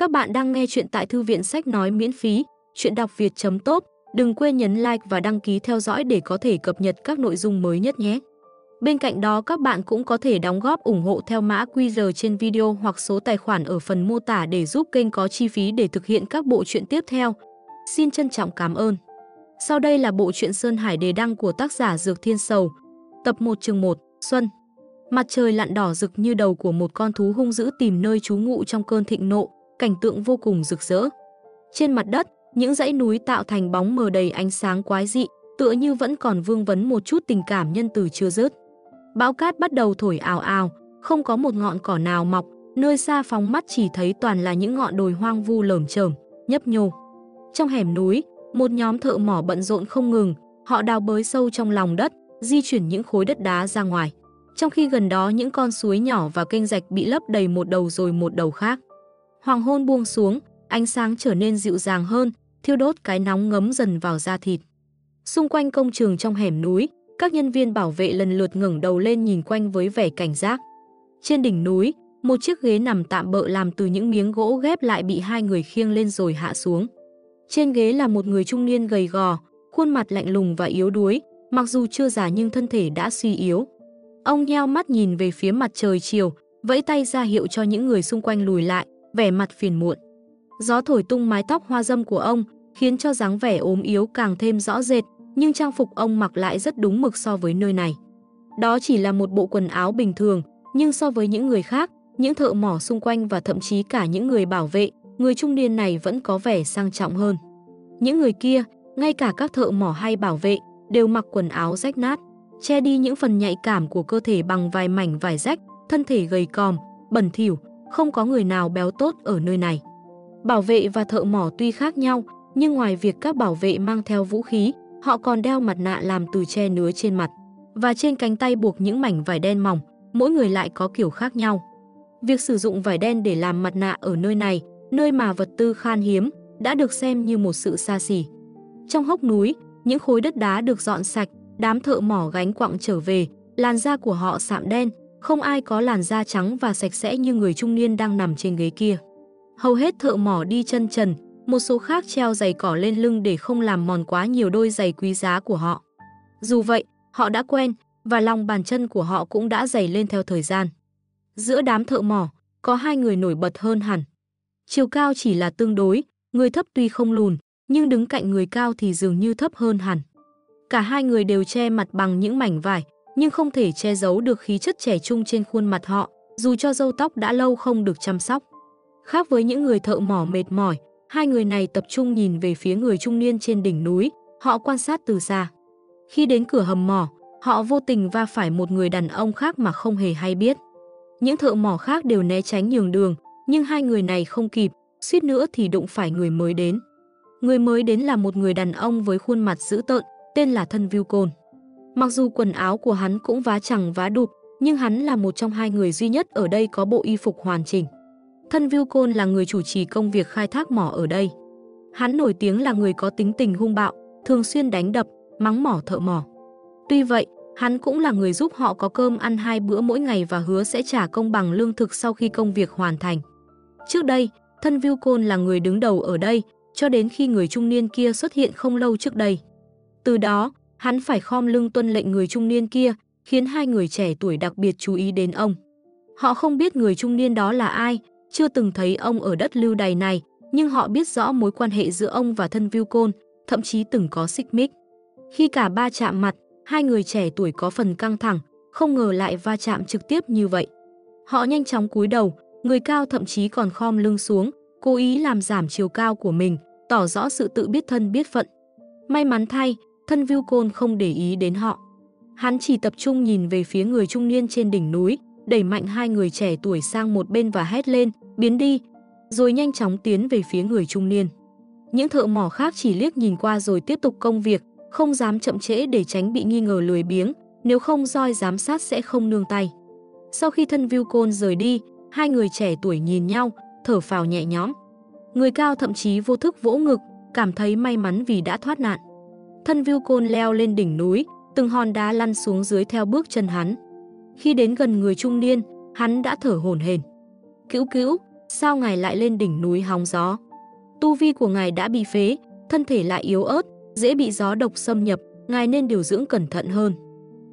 Các bạn đang nghe chuyện tại thư viện sách nói miễn phí, chuyện đọc việt.top. Đừng quên nhấn like và đăng ký theo dõi để có thể cập nhật các nội dung mới nhất nhé. Bên cạnh đó các bạn cũng có thể đóng góp ủng hộ theo mã QR trên video hoặc số tài khoản ở phần mô tả để giúp kênh có chi phí để thực hiện các bộ truyện tiếp theo. Xin trân trọng cảm ơn. Sau đây là bộ truyện Sơn Hải Đề Đăng của tác giả Dược Thiên Sầu. Tập 1 chương 1, Xuân. Mặt trời lặn đỏ rực như đầu của một con thú hung dữ tìm nơi trú ngụ trong cơn thịnh nộ, cảnh tượng vô cùng rực rỡ. Trên mặt đất, những dãy núi tạo thành bóng mờ đầy ánh sáng quái dị, tựa như vẫn còn vương vấn một chút tình cảm nhân từ chưa dứt. Bão cát bắt đầu thổi ào ào, không có một ngọn cỏ nào mọc, nơi xa phóng mắt chỉ thấy toàn là những ngọn đồi hoang vu lởm chởm, nhấp nhô. Trong hẻm núi, một nhóm thợ mỏ bận rộn không ngừng, họ đào bới sâu trong lòng đất, di chuyển những khối đất đá ra ngoài. Trong khi gần đó những con suối nhỏ và kênh rạch bị lấp đầy một đầu rồi một đầu khác. Hoàng hôn buông xuống, ánh sáng trở nên dịu dàng hơn, thiêu đốt cái nóng ngấm dần vào da thịt. Xung quanh công trường trong hẻm núi, các nhân viên bảo vệ lần lượt ngẩng đầu lên nhìn quanh với vẻ cảnh giác. Trên đỉnh núi, một chiếc ghế nằm tạm bợ làm từ những miếng gỗ ghép lại bị hai người khiêng lên rồi hạ xuống. Trên ghế là một người trung niên gầy gò, khuôn mặt lạnh lùng và yếu đuối, mặc dù chưa già nhưng thân thể đã suy yếu. Ông nheo mắt nhìn về phía mặt trời chiều, vẫy tay ra hiệu cho những người xung quanh lùi lại, vẻ mặt phiền muộn. Gió thổi tung mái tóc hoa dâm của ông, khiến cho dáng vẻ ốm yếu càng thêm rõ rệt, nhưng trang phục ông mặc lại rất đúng mực so với nơi này. Đó chỉ là một bộ quần áo bình thường, nhưng so với những người khác, những thợ mỏ xung quanh và thậm chí cả những người bảo vệ, người trung niên này vẫn có vẻ sang trọng hơn. Những người kia, ngay cả các thợ mỏ hay bảo vệ, đều mặc quần áo rách nát, che đi những phần nhạy cảm của cơ thể bằng vài mảnh vải rách, thân thể gầy còm, bẩn thỉu, không có người nào béo tốt ở nơi này. Bảo vệ và thợ mỏ tuy khác nhau, nhưng ngoài việc các bảo vệ mang theo vũ khí, họ còn đeo mặt nạ làm từ che nứa trên mặt. Và trên cánh tay buộc những mảnh vải đen mỏng, mỗi người lại có kiểu khác nhau. Việc sử dụng vải đen để làm mặt nạ ở nơi này, nơi mà vật tư khan hiếm, đã được xem như một sự xa xỉ. Trong hốc núi, những khối đất đá được dọn sạch, đám thợ mỏ gánh quặng trở về, làn da của họ sạm đen, không ai có làn da trắng và sạch sẽ như người trung niên đang nằm trên ghế kia. Hầu hết thợ mỏ đi chân trần, một số khác treo giày cỏ lên lưng để không làm mòn quá nhiều đôi giày quý giá của họ. Dù vậy, họ đã quen và lòng bàn chân của họ cũng đã dày lên theo thời gian. Giữa đám thợ mỏ, có hai người nổi bật hơn hẳn. Chiều cao chỉ là tương đối, người thấp tuy không lùn, nhưng đứng cạnh người cao thì dường như thấp hơn hẳn. Cả hai người đều che mặt bằng những mảnh vải, nhưng không thể che giấu được khí chất trẻ trung trên khuôn mặt họ, dù cho râu tóc đã lâu không được chăm sóc. Khác với những người thợ mỏ mệt mỏi, hai người này tập trung nhìn về phía người trung niên trên đỉnh núi, họ quan sát từ xa. Khi đến cửa hầm mỏ, họ vô tình va phải một người đàn ông khác mà không hề hay biết. Những thợ mỏ khác đều né tránh nhường đường, nhưng hai người này không kịp, suýt nữa thì đụng phải người mới đến. Người mới đến là một người đàn ông với khuôn mặt dữ tợn, tên là Thân Viu Côn. Mặc dù quần áo của hắn cũng vá chẳng vá đụp, nhưng hắn là một trong hai người duy nhất ở đây có bộ y phục hoàn chỉnh. Thân Viu Côn là người chủ trì công việc khai thác mỏ ở đây. Hắn nổi tiếng là người có tính tình hung bạo, thường xuyên đánh đập, mắng mỏ thợ mỏ. Tuy vậy, hắn cũng là người giúp họ có cơm ăn hai bữa mỗi ngày và hứa sẽ trả công bằng lương thực sau khi công việc hoàn thành. Trước đây, thân Viu Côn là người đứng đầu ở đây, cho đến khi người trung niên kia xuất hiện không lâu trước đây. Từ đó, hắn phải khom lưng tuân lệnh người trung niên kia, khiến hai người trẻ tuổi đặc biệt chú ý đến ông. Họ không biết người trung niên đó là ai, chưa từng thấy ông ở đất lưu đày này, nhưng họ biết rõ mối quan hệ giữa ông và thân Viu Côn, thậm chí từng có xích mích. Khi cả ba chạm mặt, hai người trẻ tuổi có phần căng thẳng, không ngờ lại va chạm trực tiếp như vậy. Họ nhanh chóng cúi đầu, người cao thậm chí còn khom lưng xuống, cố ý làm giảm chiều cao của mình, tỏ rõ sự tự biết thân biết phận. May mắn thay, thân Viu Côn không để ý đến họ. Hắn chỉ tập trung nhìn về phía người trung niên trên đỉnh núi, đẩy mạnh hai người trẻ tuổi sang một bên và hét lên, biến đi, rồi nhanh chóng tiến về phía người trung niên. Những thợ mỏ khác chỉ liếc nhìn qua rồi tiếp tục công việc, không dám chậm trễ để tránh bị nghi ngờ lười biếng, nếu không roi giám sát sẽ không nương tay. Sau khi thân Viu Côn rời đi, hai người trẻ tuổi nhìn nhau, thở phào nhẹ nhõm. Người cao thậm chí vô thức vỗ ngực, cảm thấy may mắn vì đã thoát nạn. Thân Viu Côn leo lên đỉnh núi, từng hòn đá lăn xuống dưới theo bước chân hắn. Khi đến gần người trung niên, hắn đã thở hổn hển. Cứu cứu, sao ngài lại lên đỉnh núi hóng gió? Tu vi của ngài đã bị phế, thân thể lại yếu ớt, dễ bị gió độc xâm nhập, ngài nên điều dưỡng cẩn thận hơn.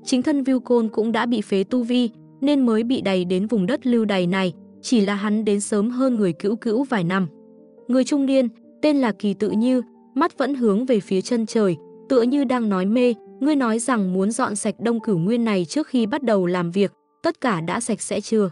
Chính thân Viu Côn cũng đã bị phế tu vi, nên mới bị đầy đến vùng đất lưu đày này, chỉ là hắn đến sớm hơn người cữu cữu vài năm. Người trung niên, tên là Kỳ Tự Như, mắt vẫn hướng về phía chân trời, tựa như đang nói mê, ngươi nói rằng muốn dọn sạch đông cửu nguyên này trước khi bắt đầu làm việc, tất cả đã sạch sẽ chưa?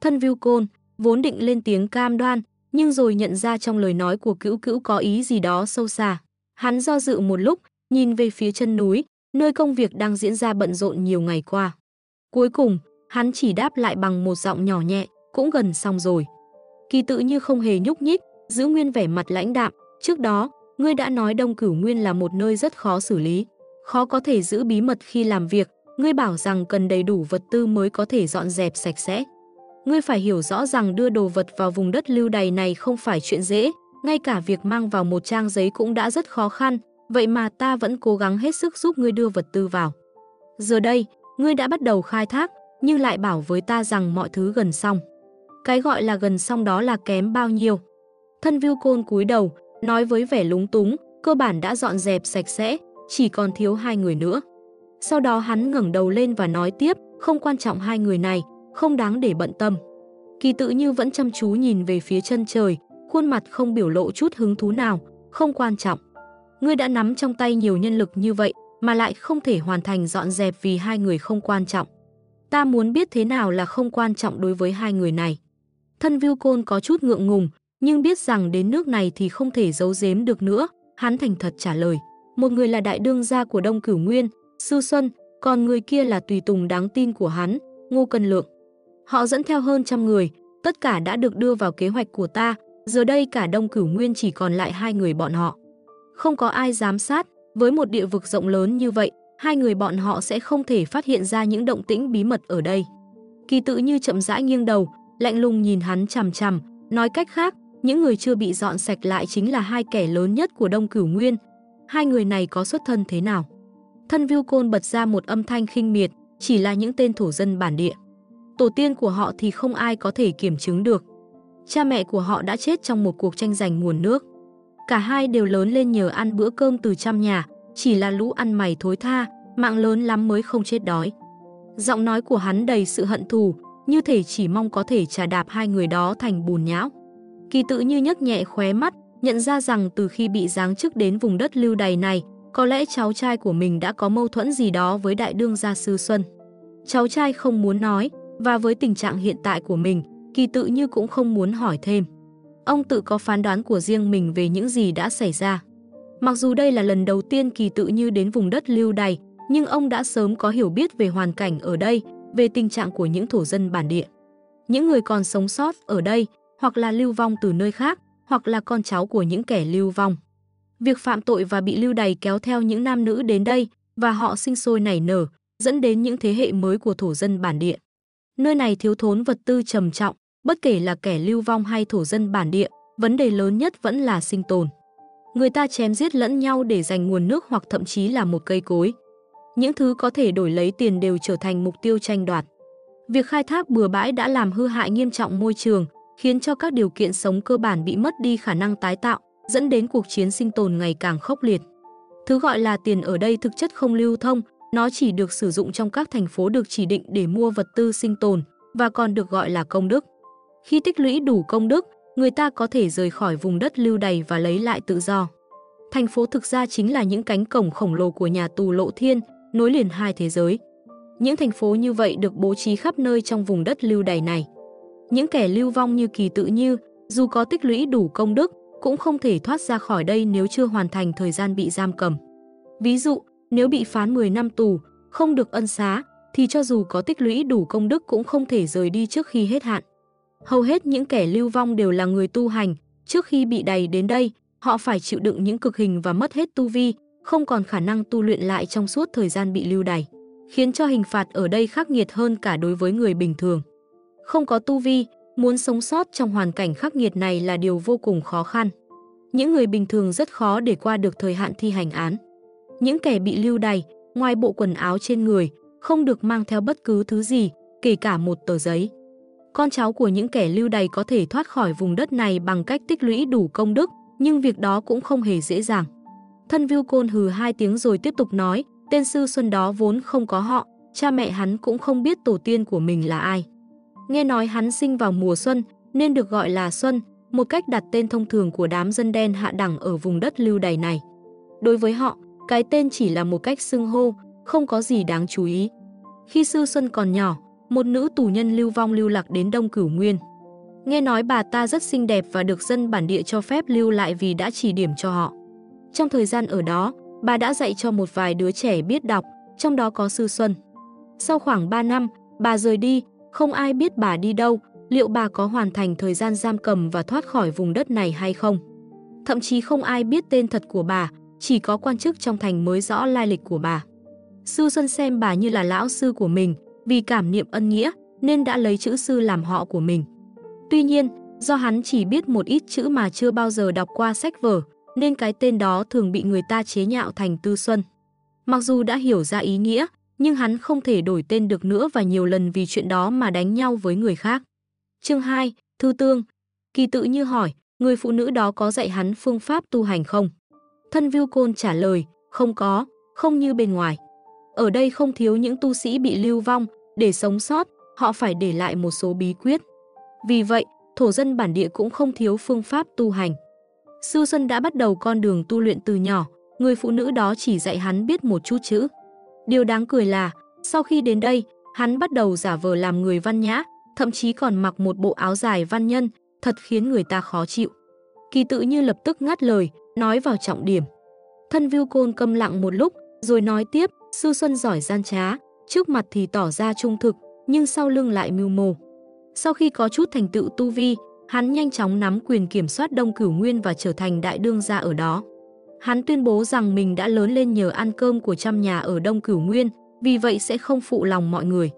Thân Viu Côn, vốn định lên tiếng cam đoan, nhưng rồi nhận ra trong lời nói của cữu cữu có ý gì đó sâu xa. Hắn do dự một lúc, nhìn về phía chân núi, nơi công việc đang diễn ra bận rộn nhiều ngày qua. Cuối cùng, hắn chỉ đáp lại bằng một giọng nhỏ nhẹ, cũng gần xong rồi. Kỳ tự như không hề nhúc nhích, giữ nguyên vẻ mặt lãnh đạm. Trước đó, ngươi đã nói Đông Cửu Nguyên là một nơi rất khó xử lý, khó có thể giữ bí mật khi làm việc. Ngươi bảo rằng cần đầy đủ vật tư mới có thể dọn dẹp sạch sẽ. Ngươi phải hiểu rõ rằng đưa đồ vật vào vùng đất lưu đày này không phải chuyện dễ, ngay cả việc mang vào một trang giấy cũng đã rất khó khăn, vậy mà ta vẫn cố gắng hết sức giúp ngươi đưa vật tư vào. Giờ đây, ngươi đã bắt đầu khai thác, nhưng lại bảo với ta rằng mọi thứ gần xong. Cái gọi là gần xong đó là kém bao nhiêu. Thân viu côn cúi đầu, nói với vẻ lúng túng, cơ bản đã dọn dẹp sạch sẽ, chỉ còn thiếu hai người nữa. Sau đó hắn ngẩng đầu lên và nói tiếp, không quan trọng hai người này, không đáng để bận tâm. Kỳ tự như vẫn chăm chú nhìn về phía chân trời, khuôn mặt không biểu lộ chút hứng thú nào, không quan trọng. Ngươi đã nắm trong tay nhiều nhân lực như vậy mà lại không thể hoàn thành dọn dẹp vì hai người không quan trọng. Ta muốn biết thế nào là không quan trọng đối với hai người này. Thân Viu Côn có chút ngượng ngùng, nhưng biết rằng đến nước này thì không thể giấu giếm được nữa, hắn thành thật trả lời. Một người là đại đương gia của Đông Cửu Nguyên, Sư Xuân, còn người kia là tùy tùng đáng tin của hắn, Ngô Cân Lượng. Họ dẫn theo hơn trăm người, tất cả đã được đưa vào kế hoạch của ta, giờ đây cả Đông Cửu Nguyên chỉ còn lại hai người bọn họ. Không có ai giám sát, với một địa vực rộng lớn như vậy, hai người bọn họ sẽ không thể phát hiện ra những động tĩnh bí mật ở đây. Kỳ tự như chậm rãi nghiêng đầu, lạnh lùng nhìn hắn chằm chằm, nói cách khác, những người chưa bị dọn sạch lại chính là hai kẻ lớn nhất của Đông Cửu Nguyên. Hai người này có xuất thân thế nào? Thân Viu Côn bật ra một âm thanh khinh miệt, chỉ là những tên thổ dân bản địa. Tổ tiên của họ thì không ai có thể kiểm chứng được. Cha mẹ của họ đã chết trong một cuộc tranh giành nguồn nước. Cả hai đều lớn lên nhờ ăn bữa cơm từ trăm nhà, chỉ là lũ ăn mày thối tha, mạng lớn lắm mới không chết đói. Giọng nói của hắn đầy sự hận thù, như thể chỉ mong có thể trả đạp hai người đó thành bùn nhão. Kỳ tự như nhấc nhẹ khóe mắt, nhận ra rằng từ khi bị giáng chức đến vùng đất lưu đày này, có lẽ cháu trai của mình đã có mâu thuẫn gì đó với đại đương gia sư Xuân. Cháu trai không muốn nói, và với tình trạng hiện tại của mình, kỳ tự như cũng không muốn hỏi thêm. Ông tự có phán đoán của riêng mình về những gì đã xảy ra. Mặc dù đây là lần đầu tiên kỳ tự như đến vùng đất lưu đày, nhưng ông đã sớm có hiểu biết về hoàn cảnh ở đây, về tình trạng của những thổ dân bản địa. Những người còn sống sót ở đây, hoặc là lưu vong từ nơi khác, hoặc là con cháu của những kẻ lưu vong. Việc phạm tội và bị lưu đày kéo theo những nam nữ đến đây và họ sinh sôi nảy nở, dẫn đến những thế hệ mới của thổ dân bản địa. Nơi này thiếu thốn vật tư trầm trọng, bất kể là kẻ lưu vong hay thổ dân bản địa, vấn đề lớn nhất vẫn là sinh tồn. Người ta chém giết lẫn nhau để giành nguồn nước hoặc thậm chí là một cây cối. Những thứ có thể đổi lấy tiền đều trở thành mục tiêu tranh đoạt. Việc khai thác bừa bãi đã làm hư hại nghiêm trọng môi trường, khiến cho các điều kiện sống cơ bản bị mất đi khả năng tái tạo, dẫn đến cuộc chiến sinh tồn ngày càng khốc liệt. Thứ gọi là tiền ở đây thực chất không lưu thông, nó chỉ được sử dụng trong các thành phố được chỉ định để mua vật tư sinh tồn và còn được gọi là công đức. Khi tích lũy đủ công đức, người ta có thể rời khỏi vùng đất lưu đày và lấy lại tự do. Thành phố thực ra chính là những cánh cổng khổng lồ của nhà tù Lộ Thiên, nối liền hai thế giới. Những thành phố như vậy được bố trí khắp nơi trong vùng đất lưu đày này. Những kẻ lưu vong như kỳ tự như, dù có tích lũy đủ công đức, cũng không thể thoát ra khỏi đây nếu chưa hoàn thành thời gian bị giam cầm. Ví dụ, nếu bị phán 10 năm tù, không được ân xá, thì cho dù có tích lũy đủ công đức cũng không thể rời đi trước khi hết hạn. Hầu hết những kẻ lưu vong đều là người tu hành, trước khi bị đày đến đây, họ phải chịu đựng những cực hình và mất hết tu vi, không còn khả năng tu luyện lại trong suốt thời gian bị lưu đày, khiến cho hình phạt ở đây khắc nghiệt hơn cả đối với người bình thường. Không có tu vi, muốn sống sót trong hoàn cảnh khắc nghiệt này là điều vô cùng khó khăn. Những người bình thường rất khó để qua được thời hạn thi hành án. Những kẻ bị lưu đày, ngoài bộ quần áo trên người, không được mang theo bất cứ thứ gì, kể cả một tờ giấy. con cháu của những kẻ lưu đày có thể thoát khỏi vùng đất này bằng cách tích lũy đủ công đức, nhưng việc đó cũng không hề dễ dàng. Thân Viu Côn hừ hai tiếng rồi tiếp tục nói, tên sư Xuân đó vốn không có họ, cha mẹ hắn cũng không biết tổ tiên của mình là ai. Nghe nói hắn sinh vào mùa xuân nên được gọi là Xuân, một cách đặt tên thông thường của đám dân đen hạ đẳng ở vùng đất lưu đày này. Đối với họ, cái tên chỉ là một cách xưng hô, không có gì đáng chú ý. Khi Sư Xuân còn nhỏ, một nữ tù nhân lưu vong lưu lạc đến Đông Cửu Nguyên. Nghe nói bà ta rất xinh đẹp và được dân bản địa cho phép lưu lại vì đã chỉ điểm cho họ. Trong thời gian ở đó, bà đã dạy cho một vài đứa trẻ biết đọc, trong đó có Sư Xuân. Sau khoảng 3 năm, bà rời đi, không ai biết bà đi đâu, liệu bà có hoàn thành thời gian giam cầm và thoát khỏi vùng đất này hay không. Thậm chí không ai biết tên thật của bà, chỉ có quan chức trong thành mới rõ lai lịch của bà. Sư Xuân xem bà như là lão sư của mình, vì cảm niệm ân nghĩa nên đã lấy chữ sư làm họ của mình. Tuy nhiên, do hắn chỉ biết một ít chữ mà chưa bao giờ đọc qua sách vở, nên cái tên đó thường bị người ta chế nhạo thành Tư Xuân. Mặc dù đã hiểu ra ý nghĩa, nhưng hắn không thể đổi tên được nữa và nhiều lần vì chuyện đó mà đánh nhau với người khác. Chương 2, Thư Tương Kỳ tự như hỏi, người phụ nữ đó có dạy hắn phương pháp tu hành không? Thân Viu Côn trả lời, không có, không như bên ngoài. Ở đây không thiếu những tu sĩ bị lưu vong, để sống sót, họ phải để lại một số bí quyết. Vì vậy, thổ dân bản địa cũng không thiếu phương pháp tu hành. Sư Xuân đã bắt đầu con đường tu luyện từ nhỏ, người phụ nữ đó chỉ dạy hắn biết một chút chữ. Điều đáng cười là, sau khi đến đây, hắn bắt đầu giả vờ làm người văn nhã, thậm chí còn mặc một bộ áo dài văn nhân, thật khiến người ta khó chịu. Kỳ tự như lập tức ngắt lời, nói vào trọng điểm. Thân Viu Côn câm lặng một lúc, rồi nói tiếp, Sư Xuân giỏi gian trá, trước mặt thì tỏ ra trung thực, nhưng sau lưng lại mưu mô. Sau khi có chút thành tựu tu vi, hắn nhanh chóng nắm quyền kiểm soát Đông Cửu Nguyên và trở thành đại đương gia ở đó. Hắn tuyên bố rằng mình đã lớn lên nhờ ăn cơm của trăm nhà ở Đông Cửu Nguyên, vì vậy sẽ không phụ lòng mọi người.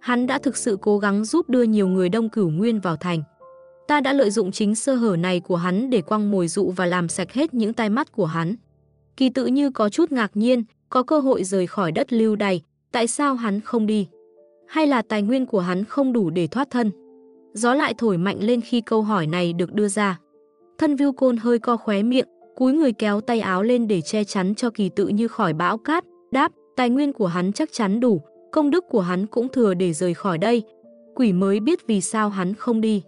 Hắn đã thực sự cố gắng giúp đưa nhiều người Đông Cửu Nguyên vào thành. Ta đã lợi dụng chính sơ hở này của hắn để quăng mồi dụ và làm sạch hết những tai mắt của hắn. Kỳ tự như có chút ngạc nhiên, có cơ hội rời khỏi đất lưu đày, tại sao hắn không đi? Hay là tài nguyên của hắn không đủ để thoát thân? Gió lại thổi mạnh lên khi câu hỏi này được đưa ra. Thân Viu Côn hơi co khóe miệng, cúi người kéo tay áo lên để che chắn cho kỳ tự như khỏi bão cát, đáp, tài nguyên của hắn chắc chắn đủ, công đức của hắn cũng thừa để rời khỏi đây. Quỷ mới biết vì sao hắn không đi.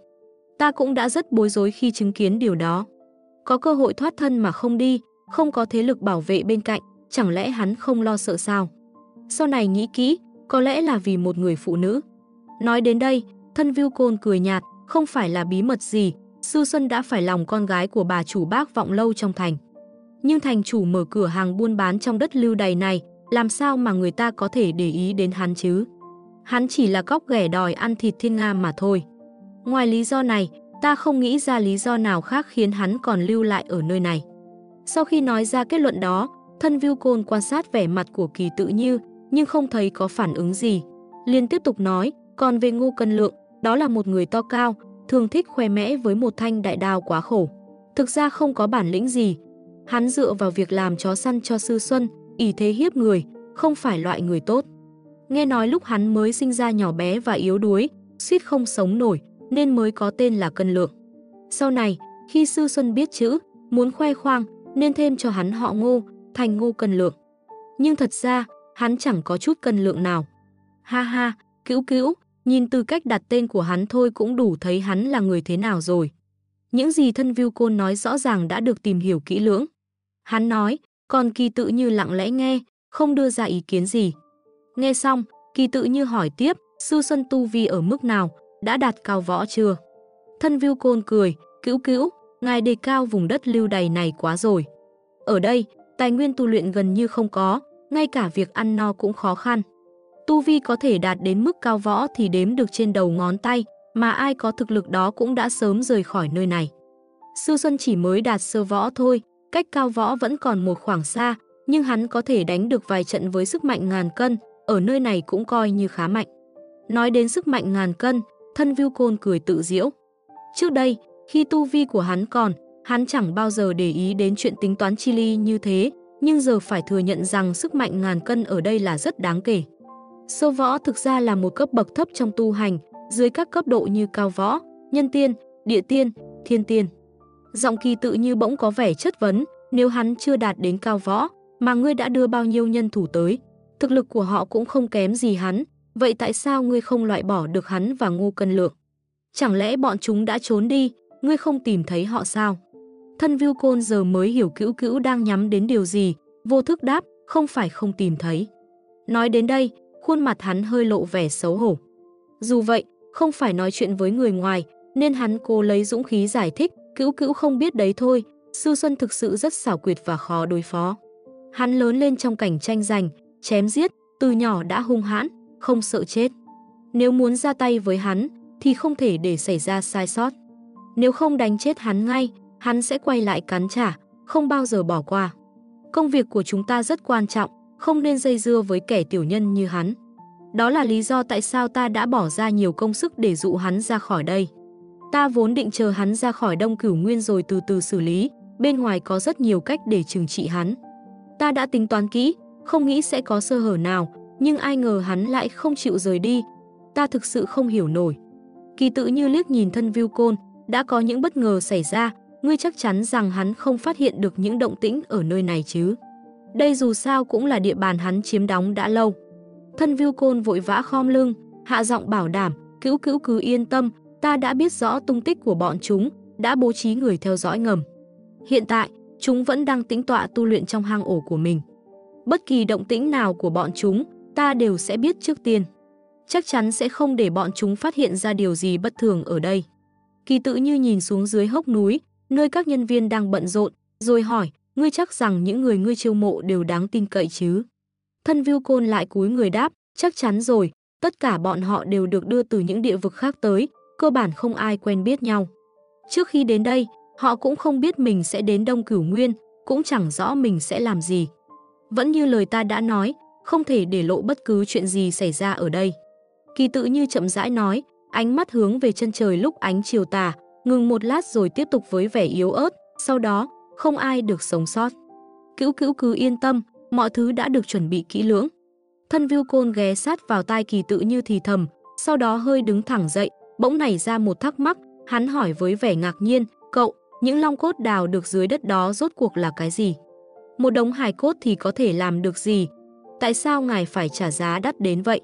Ta cũng đã rất bối rối khi chứng kiến điều đó. Có cơ hội thoát thân mà không đi, không có thế lực bảo vệ bên cạnh, chẳng lẽ hắn không lo sợ sao? Sau này nghĩ kỹ, có lẽ là vì một người phụ nữ. Nói đến đây, thân Viu Côn cười nhạt, không phải là bí mật gì, Sư Xuân đã phải lòng con gái của bà chủ bác vọng lâu trong thành. Nhưng thành chủ mở cửa hàng buôn bán trong đất lưu đầy này, làm sao mà người ta có thể để ý đến hắn chứ? Hắn chỉ là cóc ghẻ đòi ăn thịt thiên nga mà thôi. Ngoài lý do này, ta không nghĩ ra lý do nào khác khiến hắn còn lưu lại ở nơi này. Sau khi nói ra kết luận đó, thân Viu Côn quan sát vẻ mặt của kỳ tự như, nhưng không thấy có phản ứng gì. Liên tiếp tục nói, còn về ngu cân lượng, đó là một người to cao, thường thích khoe mẽ với một thanh đại đao quá khổ. Thực ra không có bản lĩnh gì. Hắn dựa vào việc làm chó săn cho Sư Xuân, ỷ thế hiếp người, không phải loại người tốt. Nghe nói lúc hắn mới sinh ra nhỏ bé và yếu đuối, suýt không sống nổi, nên mới có tên là Cân Lượng. Sau này, khi Sư Xuân biết chữ, muốn khoe khoang, nên thêm cho hắn họ ngô, thành ngô Cân Lượng. Nhưng thật ra, hắn chẳng có chút cân lượng nào. Ha ha, cứu cứu, nhìn từ cách đặt tên của hắn thôi cũng đủ thấy hắn là người thế nào rồi. Những gì thân Viu Côn nói rõ ràng đã được tìm hiểu kỹ lưỡng. Hắn nói, còn kỳ tự như lặng lẽ nghe, không đưa ra ý kiến gì. Nghe xong, kỳ tự như hỏi tiếp, sư Xuân Tu Vi ở mức nào, đã đạt cao võ chưa? Thân Viu Côn cười, cứu cứu, ngài đề cao vùng đất lưu đầy này quá rồi. Ở đây, tài nguyên tu luyện gần như không có, ngay cả việc ăn no cũng khó khăn. Tu Vi có thể đạt đến mức cao võ thì đếm được trên đầu ngón tay, mà ai có thực lực đó cũng đã sớm rời khỏi nơi này. Sư Xuân chỉ mới đạt sơ võ thôi, cách cao võ vẫn còn một khoảng xa, nhưng hắn có thể đánh được vài trận với sức mạnh ngàn cân, ở nơi này cũng coi như khá mạnh. Nói đến sức mạnh ngàn cân, thân Viu Côn cười tự diễu. Trước đây, khi tu vi của hắn còn, hắn chẳng bao giờ để ý đến chuyện tính toán chi ly như thế, nhưng giờ phải thừa nhận rằng sức mạnh ngàn cân ở đây là rất đáng kể. Sơ võ thực ra là một cấp bậc thấp trong tu hành, dưới các cấp độ như cao võ, nhân tiên, địa tiên, thiên tiên. Giọng kỳ tự như bỗng có vẻ chất vấn, nếu hắn chưa đạt đến cao võ, mà ngươi đã đưa bao nhiêu nhân thủ tới, thực lực của họ cũng không kém gì hắn, vậy tại sao ngươi không loại bỏ được hắn và Ngô Cân Lượng? Chẳng lẽ bọn chúng đã trốn đi, ngươi không tìm thấy họ sao? Thân Viu Côn giờ mới hiểu cữu cữu đang nhắm đến điều gì, vô thức đáp, không phải không tìm thấy. Nói đến đây, khuôn mặt hắn hơi lộ vẻ xấu hổ. Dù vậy, không phải nói chuyện với người ngoài, nên hắn cố lấy dũng khí giải thích, cữu cữu không biết đấy thôi, Sư Xuân thực sự rất xảo quyệt và khó đối phó. Hắn lớn lên trong cảnh tranh giành, chém giết, từ nhỏ đã hung hãn, không sợ chết. Nếu muốn ra tay với hắn, thì không thể để xảy ra sai sót. Nếu không đánh chết hắn ngay, hắn sẽ quay lại cắn trả, không bao giờ bỏ qua. Công việc của chúng ta rất quan trọng, không nên dây dưa với kẻ tiểu nhân như hắn. Đó là lý do tại sao ta đã bỏ ra nhiều công sức để dụ hắn ra khỏi đây. Ta vốn định chờ hắn ra khỏi Đông Cửu Nguyên rồi từ từ xử lý, bên ngoài có rất nhiều cách để trừng trị hắn. Ta đã tính toán kỹ, không nghĩ sẽ có sơ hở nào, nhưng ai ngờ hắn lại không chịu rời đi. Ta thực sự không hiểu nổi. Kỳ tự như liếc nhìn thân Viu Côn, đã có những bất ngờ xảy ra, ngươi chắc chắn rằng hắn không phát hiện được những động tĩnh ở nơi này chứ. Đây dù sao cũng là địa bàn hắn chiếm đóng đã lâu. Thân Viu Côn vội vã khom lưng, hạ giọng bảo đảm, cữu cữu cứ yên tâm, ta đã biết rõ tung tích của bọn chúng, đã bố trí người theo dõi ngầm. Hiện tại, chúng vẫn đang tĩnh tọa tu luyện trong hang ổ của mình. Bất kỳ động tĩnh nào của bọn chúng, ta đều sẽ biết trước tiên. Chắc chắn sẽ không để bọn chúng phát hiện ra điều gì bất thường ở đây. Kỳ tự như nhìn xuống dưới hốc núi, nơi các nhân viên đang bận rộn, rồi hỏi, ngươi chắc rằng những người ngươi chiêu mộ đều đáng tin cậy chứ? Thân Viu Côn lại cúi người đáp, chắc chắn rồi, tất cả bọn họ đều được đưa từ những địa vực khác tới, cơ bản không ai quen biết nhau. Trước khi đến đây, họ cũng không biết mình sẽ đến Đông Cửu Nguyên, cũng chẳng rõ mình sẽ làm gì. Vẫn như lời ta đã nói, không thể để lộ bất cứ chuyện gì xảy ra ở đây. Kỳ tự như chậm rãi nói, ánh mắt hướng về chân trời lúc ánh chiều tà, ngừng một lát rồi tiếp tục với vẻ yếu ớt, sau đó, không ai được sống sót. Cữu cữu cứ yên tâm, mọi thứ đã được chuẩn bị kỹ lưỡng. Thân viu côn ghé sát vào tai kỳ tự như thì thầm, sau đó hơi đứng thẳng dậy, bỗng nảy ra một thắc mắc, hắn hỏi với vẻ ngạc nhiên, cậu, những long cốt đào được dưới đất đó rốt cuộc là cái gì? Một đống hài cốt thì có thể làm được gì? Tại sao ngài phải trả giá đắt đến vậy?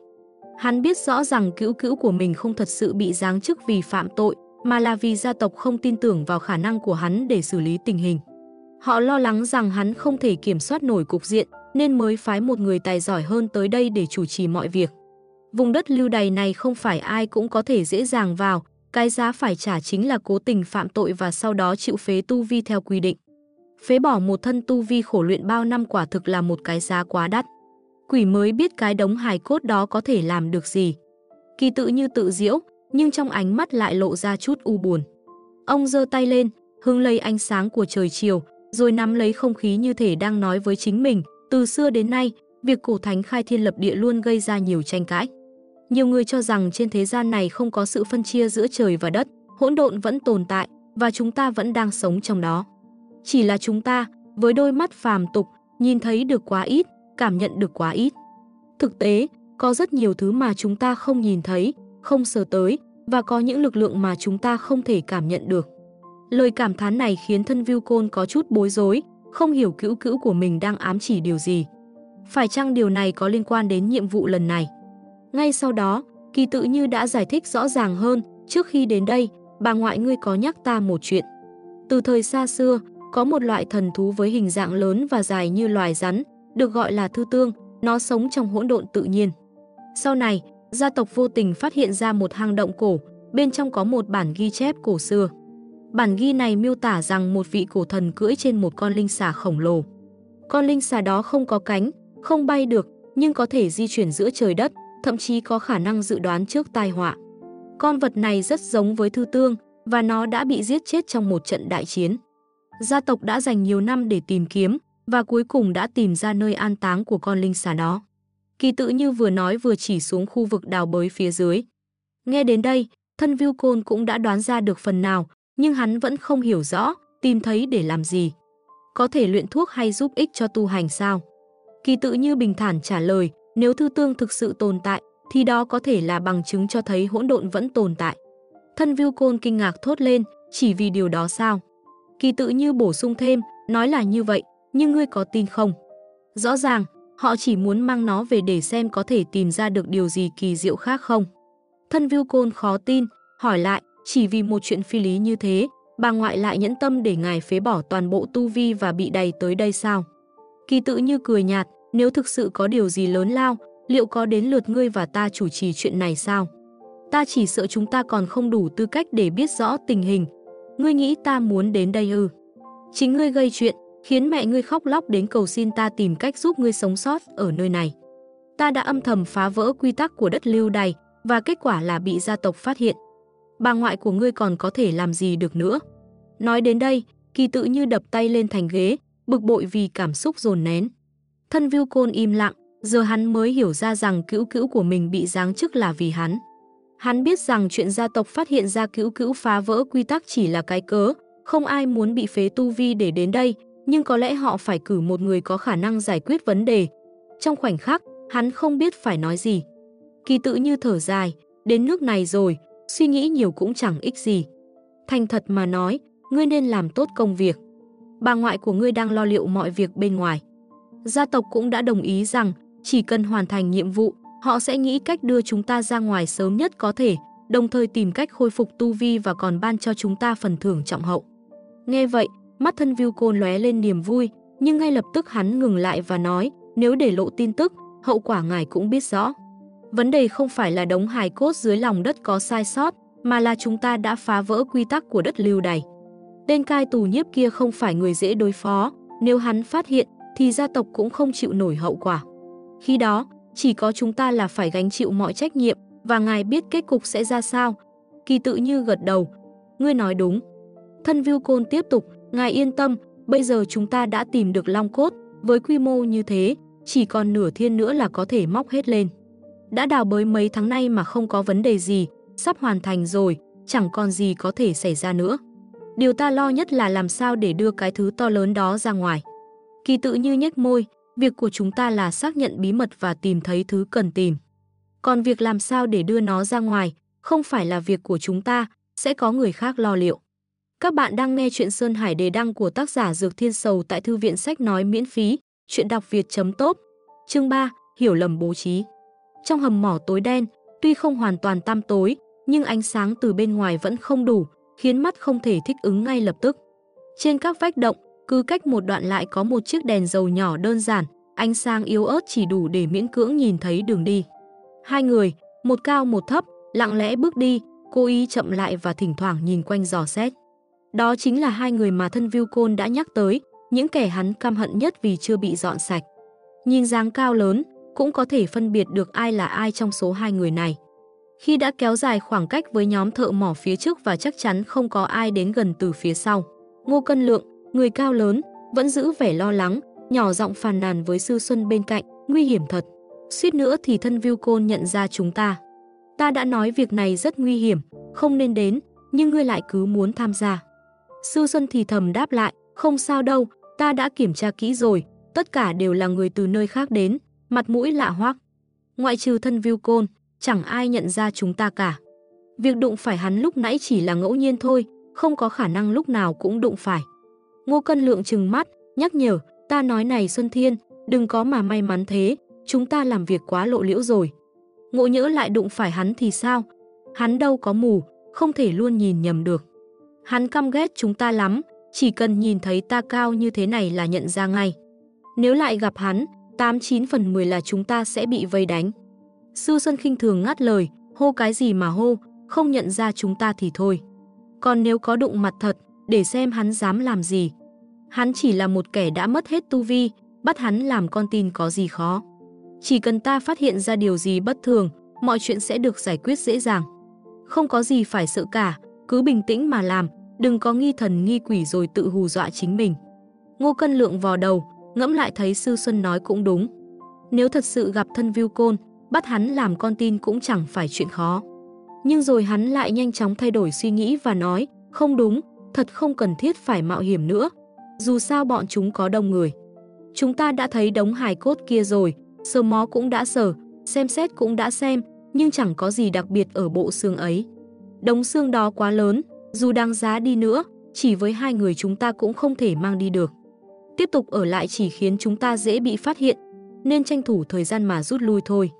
Hắn biết rõ rằng cữu cữu của mình không thật sự bị giáng chức vì phạm tội, mà là vì gia tộc không tin tưởng vào khả năng của hắn để xử lý tình hình. Họ lo lắng rằng hắn không thể kiểm soát nổi cục diện, nên mới phái một người tài giỏi hơn tới đây để chủ trì mọi việc. Vùng đất lưu đày này không phải ai cũng có thể dễ dàng vào, cái giá phải trả chính là cố tình phạm tội và sau đó chịu phế tu vi theo quy định. Phế bỏ một thân tu vi khổ luyện bao năm quả thực là một cái giá quá đắt. Quỷ mới biết cái đống hài cốt đó có thể làm được gì. Kỳ tự như tự diễu, nhưng trong ánh mắt lại lộ ra chút u buồn. Ông giơ tay lên, hưng lấy ánh sáng của trời chiều, rồi nắm lấy không khí như thể đang nói với chính mình. Từ xưa đến nay, việc cổ thánh khai thiên lập địa luôn gây ra nhiều tranh cãi. Nhiều người cho rằng trên thế gian này không có sự phân chia giữa trời và đất, hỗn độn vẫn tồn tại và chúng ta vẫn đang sống trong đó. Chỉ là chúng ta, với đôi mắt phàm tục, nhìn thấy được quá ít, cảm nhận được quá ít. Thực tế, có rất nhiều thứ mà chúng ta không nhìn thấy, không sờ tới và có những lực lượng mà chúng ta không thể cảm nhận được. Lời cảm thán này khiến thân Viu Côn có chút bối rối, không hiểu cữu cữu của mình đang ám chỉ điều gì. Phải chăng điều này có liên quan đến nhiệm vụ lần này? Ngay sau đó, kỳ tự như đã giải thích rõ ràng hơn, trước khi đến đây, bà ngoại ngươi có nhắc ta một chuyện. Từ thời xa xưa, có một loại thần thú với hình dạng lớn và dài như loài rắn, được gọi là thư tương, nó sống trong hỗn độn tự nhiên. Sau này, gia tộc vô tình phát hiện ra một hang động cổ, bên trong có một bản ghi chép cổ xưa. Bản ghi này miêu tả rằng một vị cổ thần cưỡi trên một con linh xà khổng lồ. Con linh xà đó không có cánh, không bay được, nhưng có thể di chuyển giữa trời đất, thậm chí có khả năng dự đoán trước tai họa. Con vật này rất giống với thư tương và nó đã bị giết chết trong một trận đại chiến. Gia tộc đã dành nhiều năm để tìm kiếm và cuối cùng đã tìm ra nơi an táng của con linh xà đó. Kỳ tự như vừa nói vừa chỉ xuống khu vực đào bới phía dưới. Nghe đến đây, thân Viu Côn cũng đã đoán ra được phần nào, nhưng hắn vẫn không hiểu rõ, tìm thấy để làm gì. Có thể luyện thuốc hay giúp ích cho tu hành sao? Kỳ tự như bình thản trả lời, nếu thư tương thực sự tồn tại, thì đó có thể là bằng chứng cho thấy hỗn độn vẫn tồn tại. Thân Viu Côn kinh ngạc thốt lên, chỉ vì điều đó sao? Kỳ tự như bổ sung thêm, nói là như vậy, nhưng ngươi có tin không? Rõ ràng, họ chỉ muốn mang nó về để xem có thể tìm ra được điều gì kỳ diệu khác không. Thân Viu Côn khó tin, hỏi lại, chỉ vì một chuyện phi lý như thế, bà ngoại lại nhẫn tâm để ngài phế bỏ toàn bộ tu vi và bị đầy tới đây sao? Kỳ tự như cười nhạt, nếu thực sự có điều gì lớn lao, liệu có đến lượt ngươi và ta chủ trì chuyện này sao? Ta chỉ sợ chúng ta còn không đủ tư cách để biết rõ tình hình. Ngươi nghĩ ta muốn đến đây ư? Chính ngươi gây chuyện, khiến mẹ ngươi khóc lóc đến cầu xin ta tìm cách giúp ngươi sống sót ở nơi này. Ta đã âm thầm phá vỡ quy tắc của đất lưu đày và kết quả là bị gia tộc phát hiện. Bà ngoại của ngươi còn có thể làm gì được nữa? Nói đến đây, kỳ tự như đập tay lên thành ghế, bực bội vì cảm xúc dồn nén. Thân Viu Côn im lặng, giờ hắn mới hiểu ra rằng cữu cữu của mình bị giáng chức là vì hắn. Hắn biết rằng chuyện gia tộc phát hiện ra cữu cữu phá vỡ quy tắc chỉ là cái cớ, không ai muốn bị phế tu vi để đến đây, nhưng có lẽ họ phải cử một người có khả năng giải quyết vấn đề. Trong khoảnh khắc, hắn không biết phải nói gì. Kỳ tự như thở dài, đến nước này rồi, suy nghĩ nhiều cũng chẳng ích gì. Thành thật mà nói, ngươi nên làm tốt công việc. Bà ngoại của ngươi đang lo liệu mọi việc bên ngoài. Gia tộc cũng đã đồng ý rằng chỉ cần hoàn thành nhiệm vụ, họ sẽ nghĩ cách đưa chúng ta ra ngoài sớm nhất có thể, đồng thời tìm cách khôi phục tu vi và còn ban cho chúng ta phần thưởng trọng hậu. Nghe vậy, mắt thân Viu Côn lóe lên niềm vui, nhưng ngay lập tức hắn ngừng lại và nói, nếu để lộ tin tức, hậu quả ngài cũng biết rõ. Vấn đề không phải là đống hài cốt dưới lòng đất có sai sót, mà là chúng ta đã phá vỡ quy tắc của đất lưu đày. Tên cai tù nhiếp kia không phải người dễ đối phó, nếu hắn phát hiện thì gia tộc cũng không chịu nổi hậu quả. Khi đó, chỉ có chúng ta là phải gánh chịu mọi trách nhiệm và ngài biết kết cục sẽ ra sao. Kỳ tự như gật đầu. Ngươi nói đúng. Thân Viu Côn tiếp tục, ngài yên tâm, bây giờ chúng ta đã tìm được long cốt, với quy mô như thế, chỉ còn nửa thiên nữa là có thể móc hết lên. Đã đào bới mấy tháng nay mà không có vấn đề gì, sắp hoàn thành rồi, chẳng còn gì có thể xảy ra nữa. Điều ta lo nhất là làm sao để đưa cái thứ to lớn đó ra ngoài. Kỳ tự như nhếch môi, việc của chúng ta là xác nhận bí mật và tìm thấy thứ cần tìm. Còn việc làm sao để đưa nó ra ngoài, không phải là việc của chúng ta, sẽ có người khác lo liệu. Các bạn đang nghe chuyện Sơn Hải đề đăng của tác giả Dược Thiên Sầu tại Thư viện Sách Nói miễn phí, chuyện đọc việt.top. Chương 3, Hiểu lầm bố trí. Trong hầm mỏ tối đen, tuy không hoàn toàn tăm tối, nhưng ánh sáng từ bên ngoài vẫn không đủ, khiến mắt không thể thích ứng ngay lập tức. Trên các vách động, cứ cách một đoạn lại có một chiếc đèn dầu nhỏ đơn giản, ánh sáng yếu ớt chỉ đủ để miễn cưỡng nhìn thấy đường đi. Hai người, một cao một thấp, lặng lẽ bước đi, cố ý chậm lại và thỉnh thoảng nhìn quanh dò xét. Đó chính là hai người mà thân Viu Côn đã nhắc tới, những kẻ hắn căm hận nhất vì chưa bị dọn sạch. Nhìn dáng cao lớn, cũng có thể phân biệt được ai là ai trong số hai người này. Khi đã kéo dài khoảng cách với nhóm thợ mỏ phía trước và chắc chắn không có ai đến gần từ phía sau. Ngô Cân Lượng, người cao lớn, vẫn giữ vẻ lo lắng, nhỏ giọng phàn nàn với Sư Xuân bên cạnh, nguy hiểm thật. Suýt nữa thì thân Viu Côn nhận ra chúng ta. Ta đã nói việc này rất nguy hiểm, không nên đến, nhưng ngươi lại cứ muốn tham gia. Sư Xuân thì thầm đáp lại, không sao đâu, ta đã kiểm tra kỹ rồi, tất cả đều là người từ nơi khác đến, mặt mũi lạ hoắc. Ngoại trừ thân Viu Côn, chẳng ai nhận ra chúng ta cả. Việc đụng phải hắn lúc nãy chỉ là ngẫu nhiên thôi, không có khả năng lúc nào cũng đụng phải. Ngô Cân Lượng trừng mắt, nhắc nhở, ta nói này Xuân Thiên, đừng có mà may mắn thế, chúng ta làm việc quá lộ liễu rồi. Ngộ nhỡ lại đụng phải hắn thì sao? Hắn đâu có mù, không thể luôn nhìn nhầm được. Hắn căm ghét chúng ta lắm, chỉ cần nhìn thấy ta cao như thế này là nhận ra ngay. Nếu lại gặp hắn, 89 phần 10 là chúng ta sẽ bị vây đánh. Sư Xuân khinh thường ngắt lời, hô cái gì mà hô, không nhận ra chúng ta thì thôi. Còn nếu có đụng mặt thật, để xem hắn dám làm gì. Hắn chỉ là một kẻ đã mất hết tu vi, bắt hắn làm con tin có gì khó. Chỉ cần ta phát hiện ra điều gì bất thường, mọi chuyện sẽ được giải quyết dễ dàng. Không có gì phải sợ cả, cứ bình tĩnh mà làm, đừng có nghi thần nghi quỷ rồi tự hù dọa chính mình. Ngô Cân Lượng vò đầu, ngẫm lại thấy Sư Xuân nói cũng đúng. Nếu thật sự gặp thân Viu Côn, bắt hắn làm con tin cũng chẳng phải chuyện khó. Nhưng rồi hắn lại nhanh chóng thay đổi suy nghĩ và nói, không đúng, thật không cần thiết phải mạo hiểm nữa. Dù sao bọn chúng có đông người. Chúng ta đã thấy đống hài cốt kia rồi, sờ mó cũng đã sờ, xem xét cũng đã xem, nhưng chẳng có gì đặc biệt ở bộ xương ấy. Đống xương đó quá lớn, dù đáng giá đi nữa, chỉ với hai người chúng ta cũng không thể mang đi được. Tiếp tục ở lại chỉ khiến chúng ta dễ bị phát hiện, nên tranh thủ thời gian mà rút lui thôi.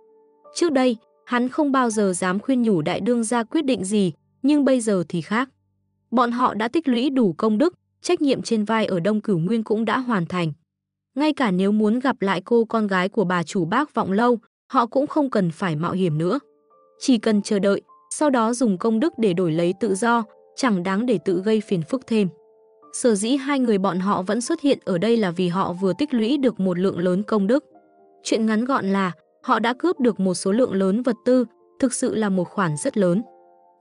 Trước đây, hắn không bao giờ dám khuyên nhủ đại đương ra quyết định gì, nhưng bây giờ thì khác. Bọn họ đã tích lũy đủ công đức, trách nhiệm trên vai ở Đông Cửu Nguyên cũng đã hoàn thành. Ngay cả nếu muốn gặp lại cô con gái của bà chủ bác vọng lâu, họ cũng không cần phải mạo hiểm nữa. Chỉ cần chờ đợi, sau đó dùng công đức để đổi lấy tự do, chẳng đáng để tự gây phiền phức thêm. Sở dĩ hai người bọn họ vẫn xuất hiện ở đây là vì họ vừa tích lũy được một lượng lớn công đức. Chuyện ngắn gọn là họ đã cướp được một số lượng lớn vật tư, thực sự là một khoản rất lớn.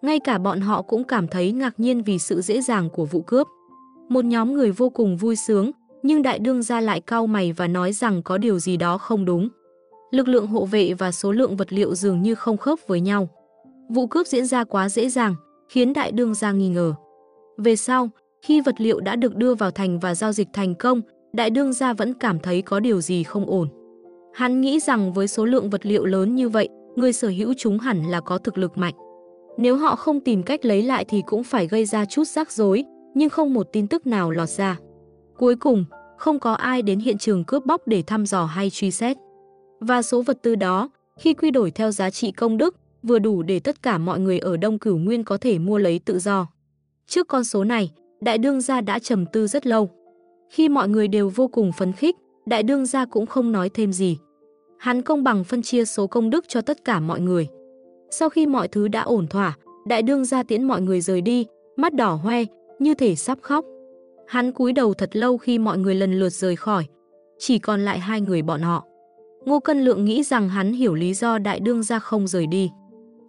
Ngay cả bọn họ cũng cảm thấy ngạc nhiên vì sự dễ dàng của vụ cướp. Một nhóm người vô cùng vui sướng, nhưng đại đương gia lại cau mày và nói rằng có điều gì đó không đúng. Lực lượng hộ vệ và số lượng vật liệu dường như không khớp với nhau. Vụ cướp diễn ra quá dễ dàng, khiến đại đương gia nghi ngờ. Về sau, khi vật liệu đã được đưa vào thành và giao dịch thành công, đại đương gia vẫn cảm thấy có điều gì không ổn. Hắn nghĩ rằng với số lượng vật liệu lớn như vậy, người sở hữu chúng hẳn là có thực lực mạnh. Nếu họ không tìm cách lấy lại thì cũng phải gây ra chút rắc rối, nhưng không một tin tức nào lọt ra. Cuối cùng, không có ai đến hiện trường cướp bóc để thăm dò hay truy xét. Và số vật tư đó, khi quy đổi theo giá trị công đức, vừa đủ để tất cả mọi người ở Đông Cửu Nguyên có thể mua lấy tự do. Trước con số này, đại đương gia đã trầm tư rất lâu. Khi mọi người đều vô cùng phấn khích, đại đương gia cũng không nói thêm gì. Hắn công bằng phân chia số công đức cho tất cả mọi người. Sau khi mọi thứ đã ổn thỏa, đại đương gia tiễn mọi người rời đi, mắt đỏ hoe, như thể sắp khóc. Hắn cúi đầu thật lâu khi mọi người lần lượt rời khỏi, chỉ còn lại hai người bọn họ. Ngô Cân Lượng nghĩ rằng hắn hiểu lý do đại đương gia không rời đi.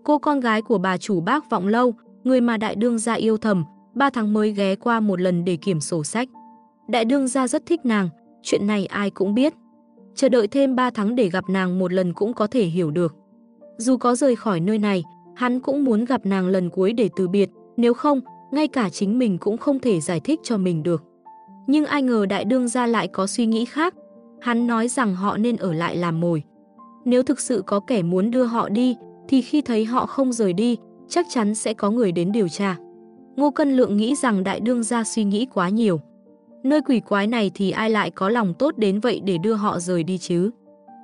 Cô con gái của bà chủ bác vọng lâu, người mà đại đương gia yêu thầm, ba tháng mới ghé qua một lần để kiểm sổ sách. Đại đương gia rất thích nàng, chuyện này ai cũng biết. Chờ đợi thêm 3 tháng để gặp nàng một lần cũng có thể hiểu được. Dù có rời khỏi nơi này, hắn cũng muốn gặp nàng lần cuối để từ biệt, nếu không, ngay cả chính mình cũng không thể giải thích cho mình được. Nhưng ai ngờ đại đương gia lại có suy nghĩ khác. Hắn nói rằng họ nên ở lại làm mồi. Nếu thực sự có kẻ muốn đưa họ đi, thì khi thấy họ không rời đi, chắc chắn sẽ có người đến điều tra. Ngô Cân Lượng nghĩ rằng đại đương gia suy nghĩ quá nhiều. Nơi quỷ quái này thì ai lại có lòng tốt đến vậy để đưa họ rời đi chứ?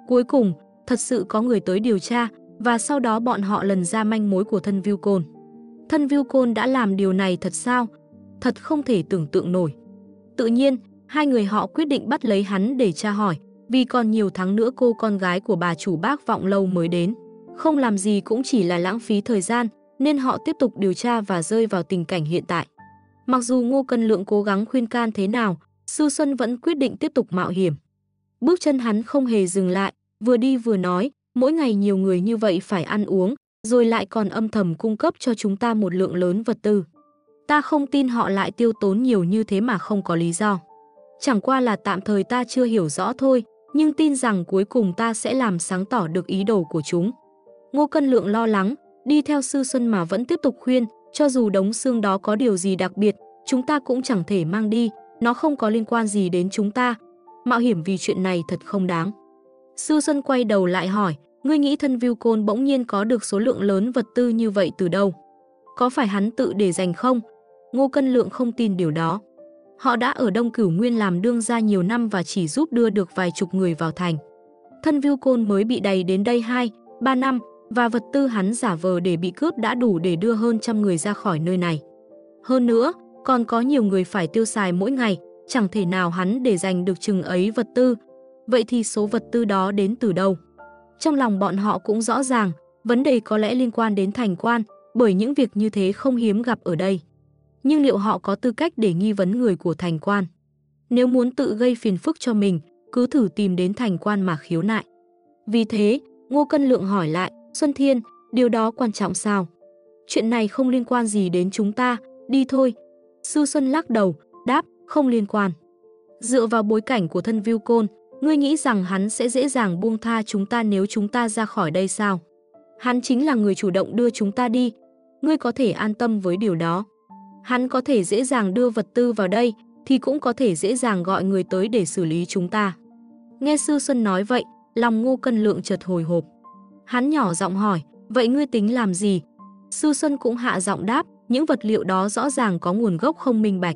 Cuối cùng, thật sự có người tới điều tra và sau đó bọn họ lần ra manh mối của thân Viu Côn. Thân Viu Côn đã làm điều này thật sao? Thật không thể tưởng tượng nổi. Tự nhiên, hai người họ quyết định bắt lấy hắn để tra hỏi, vì còn nhiều tháng nữa cô con gái của bà chủ bác vọng lâu mới đến. Không làm gì cũng chỉ là lãng phí thời gian, nên họ tiếp tục điều tra và rơi vào tình cảnh hiện tại. Mặc dù Ngô Cân Lượng cố gắng khuyên can thế nào, Sư Xuân vẫn quyết định tiếp tục mạo hiểm. Bước chân hắn không hề dừng lại, vừa đi vừa nói, mỗi ngày nhiều người như vậy phải ăn uống, rồi lại còn âm thầm cung cấp cho chúng ta một lượng lớn vật tư. Ta không tin họ lại tiêu tốn nhiều như thế mà không có lý do. Chẳng qua là tạm thời ta chưa hiểu rõ thôi, nhưng tin rằng cuối cùng ta sẽ làm sáng tỏ được ý đồ của chúng. Ngô Cân Lượng lo lắng, đi theo Sư Xuân mà vẫn tiếp tục khuyên, cho dù đống xương đó có điều gì đặc biệt, chúng ta cũng chẳng thể mang đi, nó không có liên quan gì đến chúng ta. Mạo hiểm vì chuyện này thật không đáng. Sư Xuân quay đầu lại hỏi, ngươi nghĩ thân Viu Côn bỗng nhiên có được số lượng lớn vật tư như vậy từ đâu? Có phải hắn tự để dành không? Ngô Cân Lượng không tin điều đó. Họ đã ở Đông Cửu Nguyên làm đương gia nhiều năm và chỉ giúp đưa được vài chục người vào thành. Thân Viu Côn mới bị đầy đến đây 2, 3 năm, và vật tư hắn giả vờ để bị cướp đã đủ để đưa hơn trăm người ra khỏi nơi này. Hơn nữa, còn có nhiều người phải tiêu xài mỗi ngày, chẳng thể nào hắn để dành được chừng ấy vật tư. Vậy thì số vật tư đó đến từ đâu? Trong lòng bọn họ cũng rõ ràng, vấn đề có lẽ liên quan đến thành quan, bởi những việc như thế không hiếm gặp ở đây. Nhưng liệu họ có tư cách để nghi vấn người của thành quan? Nếu muốn tự gây phiền phức cho mình, cứ thử tìm đến thành quan mà khiếu nại. Vì thế, Ngô Cân Lượng hỏi lại, Xuân Thiên, điều đó quan trọng sao? Chuyện này không liên quan gì đến chúng ta, đi thôi. Sư Xuân lắc đầu, đáp, không liên quan. Dựa vào bối cảnh của thân Viu Côn, ngươi nghĩ rằng hắn sẽ dễ dàng buông tha chúng ta nếu chúng ta ra khỏi đây sao? Hắn chính là người chủ động đưa chúng ta đi, ngươi có thể an tâm với điều đó. Hắn có thể dễ dàng đưa vật tư vào đây, thì cũng có thể dễ dàng gọi người tới để xử lý chúng ta. Nghe Sư Xuân nói vậy, lòng ngô cân lượng chợt hồi hộp. Hắn nhỏ giọng hỏi, Vậy ngươi tính làm gì? Sư Xuân cũng hạ giọng đáp, những vật liệu đó rõ ràng có nguồn gốc không minh bạch.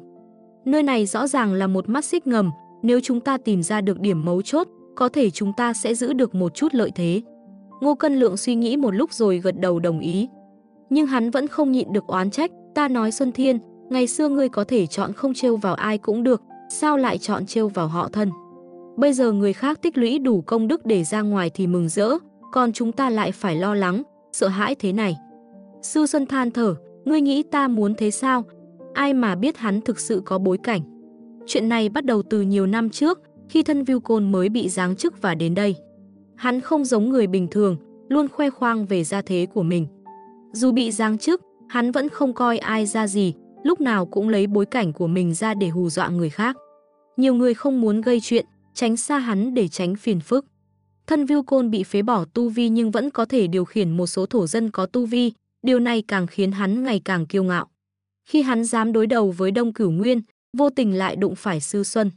Nơi này rõ ràng là một mắt xích ngầm, nếu chúng ta tìm ra được điểm mấu chốt, có thể chúng ta sẽ giữ được một chút lợi thế. Ngô Cân Lượng suy nghĩ một lúc rồi gật đầu đồng ý. Nhưng hắn vẫn không nhịn được oán trách, ta nói Xuân Thiên, ngày xưa ngươi có thể chọn không trêu vào ai cũng được, sao lại chọn trêu vào họ thân? Bây giờ người khác tích lũy đủ công đức để ra ngoài thì mừng rỡ, còn chúng ta lại phải lo lắng, sợ hãi thế này. Sư Xuân than thở, ngươi nghĩ ta muốn thế sao? Ai mà biết hắn thực sự có bối cảnh. Chuyện này bắt đầu từ nhiều năm trước, khi thân Viu Côn mới bị giáng chức và đến đây. Hắn không giống người bình thường, luôn khoe khoang về gia thế của mình. Dù bị giáng chức, hắn vẫn không coi ai ra gì, lúc nào cũng lấy bối cảnh của mình ra để hù dọa người khác. Nhiều người không muốn gây chuyện, tránh xa hắn để tránh phiền phức. Thân Viu Côn bị phế bỏ tu vi nhưng vẫn có thể điều khiển một số thổ dân có tu vi, điều này càng khiến hắn ngày càng kiêu ngạo. Khi hắn dám đối đầu với Đông Cửu Nguyên, vô tình lại đụng phải Sư Xuân.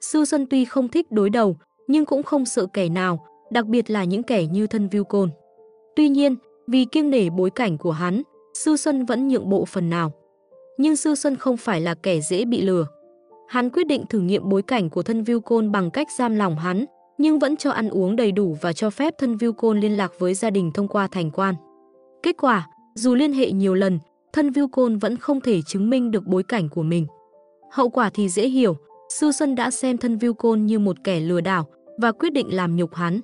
Sư Xuân tuy không thích đối đầu, nhưng cũng không sợ kẻ nào, đặc biệt là những kẻ như thân Viu Côn. Tuy nhiên, vì kiêng nể bối cảnh của hắn, Sư Xuân vẫn nhượng bộ phần nào. Nhưng Sư Xuân không phải là kẻ dễ bị lừa. Hắn quyết định thử nghiệm bối cảnh của thân Viu Côn bằng cách giam lòng hắn, nhưng vẫn cho ăn uống đầy đủ và cho phép thân Viu Côn liên lạc với gia đình thông qua thành quan. Kết quả, dù liên hệ nhiều lần, thân Viu Côn vẫn không thể chứng minh được bối cảnh của mình. Hậu quả thì dễ hiểu, Sư Xuân đã xem thân Viu Côn như một kẻ lừa đảo và quyết định làm nhục hắn.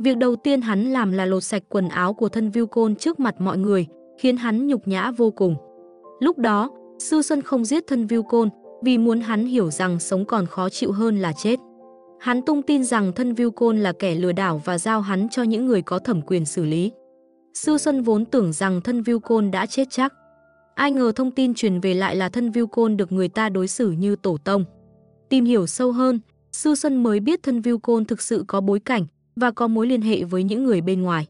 Việc đầu tiên hắn làm là lột sạch quần áo của thân Viu Côn trước mặt mọi người, khiến hắn nhục nhã vô cùng. Lúc đó, Sư Xuân không giết thân Viu Côn vì muốn hắn hiểu rằng sống còn khó chịu hơn là chết. Hắn tung tin rằng thân Viu Côn là kẻ lừa đảo và giao hắn cho những người có thẩm quyền xử lý. Sư Xuân vốn tưởng rằng thân Viu Côn đã chết chắc. Ai ngờ thông tin truyền về lại là thân Viu Côn được người ta đối xử như tổ tông. Tìm hiểu sâu hơn, Sư Xuân mới biết thân Viu Côn thực sự có bối cảnh và có mối liên hệ với những người bên ngoài.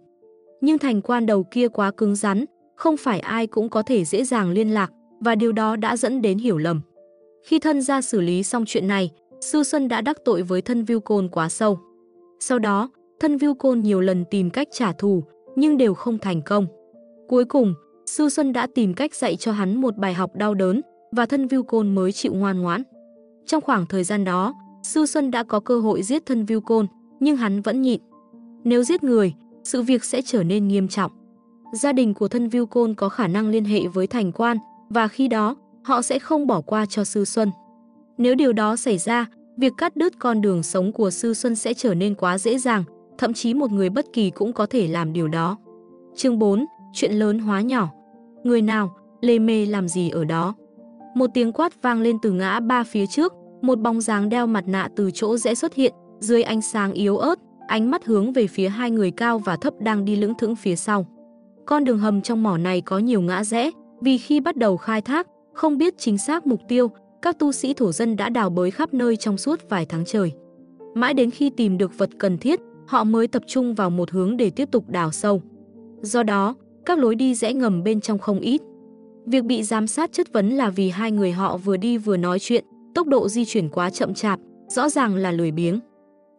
Nhưng thành quan đầu kia quá cứng rắn, không phải ai cũng có thể dễ dàng liên lạc và điều đó đã dẫn đến hiểu lầm. Khi thân ra xử lý xong chuyện này, Sư Xuân đã đắc tội với thân Viu Côn quá sâu. Sau đó, thân Viu Côn nhiều lần tìm cách trả thù, nhưng đều không thành công. Cuối cùng, Sư Xuân đã tìm cách dạy cho hắn một bài học đau đớn và thân Viu Côn mới chịu ngoan ngoãn. Trong khoảng thời gian đó, Sư Xuân đã có cơ hội giết thân Viu Côn, nhưng hắn vẫn nhịn. Nếu giết người, sự việc sẽ trở nên nghiêm trọng. Gia đình của thân Viu Côn có khả năng liên hệ với thành quan và khi đó, họ sẽ không bỏ qua cho Sư Xuân. Nếu điều đó xảy ra, việc cắt đứt con đường sống của Sư Xuân sẽ trở nên quá dễ dàng, thậm chí một người bất kỳ cũng có thể làm điều đó. Chương 4. Chuyện lớn hóa nhỏ Người nào, lê mê làm gì ở đó? Một tiếng quát vang lên từ ngã ba phía trước, một bóng dáng đeo mặt nạ từ chỗ rẽ xuất hiện, dưới ánh sáng yếu ớt, ánh mắt hướng về phía hai người cao và thấp đang đi lững thững phía sau. Con đường hầm trong mỏ này có nhiều ngã rẽ, vì khi bắt đầu khai thác, không biết chính xác mục tiêu, các tu sĩ thổ dân đã đào bới khắp nơi trong suốt vài tháng trời. Mãi đến khi tìm được vật cần thiết, họ mới tập trung vào một hướng để tiếp tục đào sâu. Do đó, các lối đi rẽ ngầm bên trong không ít. Việc bị giám sát chất vấn là vì hai người họ vừa đi vừa nói chuyện, tốc độ di chuyển quá chậm chạp, rõ ràng là lười biếng.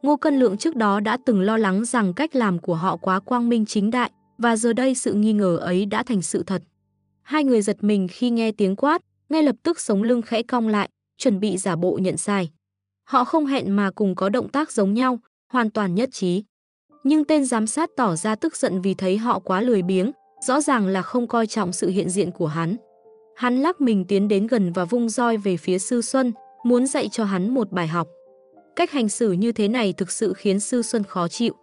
Ngô Cân Lượng trước đó đã từng lo lắng rằng cách làm của họ quá quang minh chính đại, và giờ đây sự nghi ngờ ấy đã thành sự thật. Hai người giật mình khi nghe tiếng quát, ngay lập tức sống lưng khẽ cong lại, chuẩn bị giả bộ nhận sai. Họ không hẹn mà cùng có động tác giống nhau, hoàn toàn nhất trí. Nhưng tên giám sát tỏ ra tức giận vì thấy họ quá lười biếng, rõ ràng là không coi trọng sự hiện diện của hắn. Hắn lắc mình tiến đến gần và vung roi về phía Sư Xuân, muốn dạy cho hắn một bài học. Cách hành xử như thế này thực sự khiến Sư Xuân khó chịu.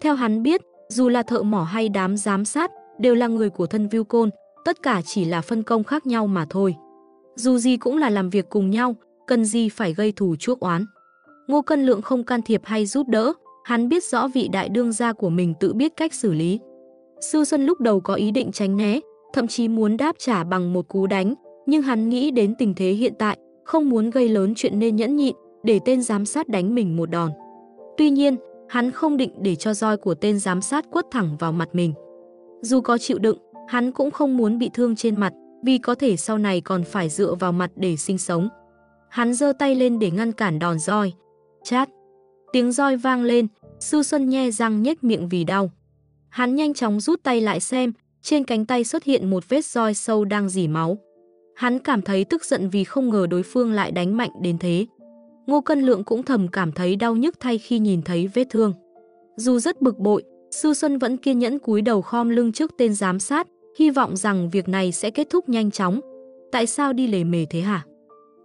Theo hắn biết, dù là thợ mỏ hay đám giám sát, đều là người của thân Viu Côn, tất cả chỉ là phân công khác nhau mà thôi. Dù gì cũng là làm việc cùng nhau, cần gì phải gây thù chuốc oán. Ngô Cân Lượng không can thiệp hay giúp đỡ, hắn biết rõ vị đại đương gia của mình tự biết cách xử lý. Sư Xuân lúc đầu có ý định tránh né, thậm chí muốn đáp trả bằng một cú đánh, nhưng hắn nghĩ đến tình thế hiện tại, không muốn gây lớn chuyện nên nhẫn nhịn, để tên giám sát đánh mình một đòn. Tuy nhiên, hắn không định để cho roi của tên giám sát quất thẳng vào mặt mình. Dù có chịu đựng, hắn cũng không muốn bị thương trên mặt, vì có thể sau này còn phải dựa vào mặt để sinh sống. Hắn giơ tay lên để ngăn cản đòn roi. Chát! Tiếng roi vang lên, Sư Xuân nhe răng nhếch miệng vì đau. Hắn nhanh chóng rút tay lại xem, trên cánh tay xuất hiện một vết roi sâu đang dỉ máu. Hắn cảm thấy tức giận vì không ngờ đối phương lại đánh mạnh đến thế. Ngô Cân Lượng cũng thầm cảm thấy đau nhức thay khi nhìn thấy vết thương. Dù rất bực bội, Sư Xuân vẫn kiên nhẫn cúi đầu khom lưng trước tên giám sát, hy vọng rằng việc này sẽ kết thúc nhanh chóng. Tại sao đi lề mề thế hả?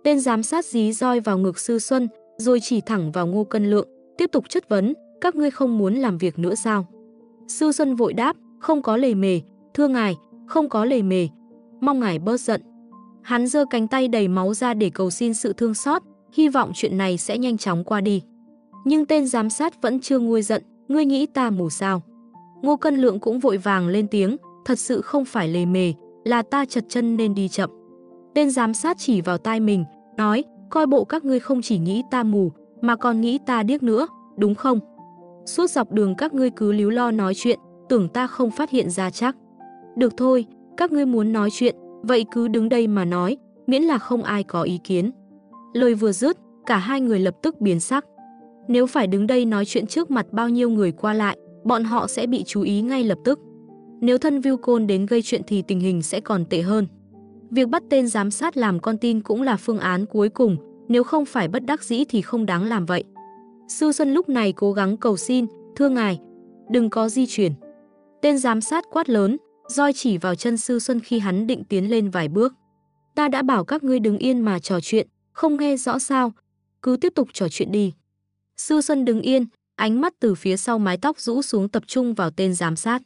Tên giám sát dí roi vào ngực Sư Xuân, rồi chỉ thẳng vào Ngô Cân Lượng, tiếp tục chất vấn, các ngươi không muốn làm việc nữa sao? Sư Xuân vội đáp, không có lề mề, thưa ngài, không có lề mề, mong ngài bớt giận. Hắn giơ cánh tay đầy máu ra để cầu xin sự thương xót, hy vọng chuyện này sẽ nhanh chóng qua đi. Nhưng tên giám sát vẫn chưa nguôi giận, ngươi nghĩ ta mù sao? Ngô Cân Lượng cũng vội vàng lên tiếng, thật sự không phải lề mề, là ta chật chân nên đi chậm. Tên giám sát chỉ vào tai mình, nói, coi bộ các ngươi không chỉ nghĩ ta mù, mà còn nghĩ ta điếc nữa, đúng không? Suốt dọc đường các ngươi cứ líu lo nói chuyện, tưởng ta không phát hiện ra chắc. Được thôi, các ngươi muốn nói chuyện, vậy cứ đứng đây mà nói, miễn là không ai có ý kiến. Lời vừa dứt, cả hai người lập tức biến sắc. Nếu phải đứng đây nói chuyện trước mặt bao nhiêu người qua lại, bọn họ sẽ bị chú ý ngay lập tức. Nếu thân Viu Côn đến gây chuyện thì tình hình sẽ còn tệ hơn. Việc bắt tên giám sát làm con tin cũng là phương án cuối cùng, nếu không phải bất đắc dĩ thì không đáng làm vậy. Sư Xuân lúc này cố gắng cầu xin, thưa ngài, đừng có di chuyển. Tên giám sát quát lớn, roi chỉ vào chân Sư Xuân khi hắn định tiến lên vài bước. Ta đã bảo các ngươi đứng yên mà trò chuyện, không nghe rõ sao, cứ tiếp tục trò chuyện đi. Sư Xuân đứng yên, ánh mắt từ phía sau mái tóc rũ xuống tập trung vào tên giám sát.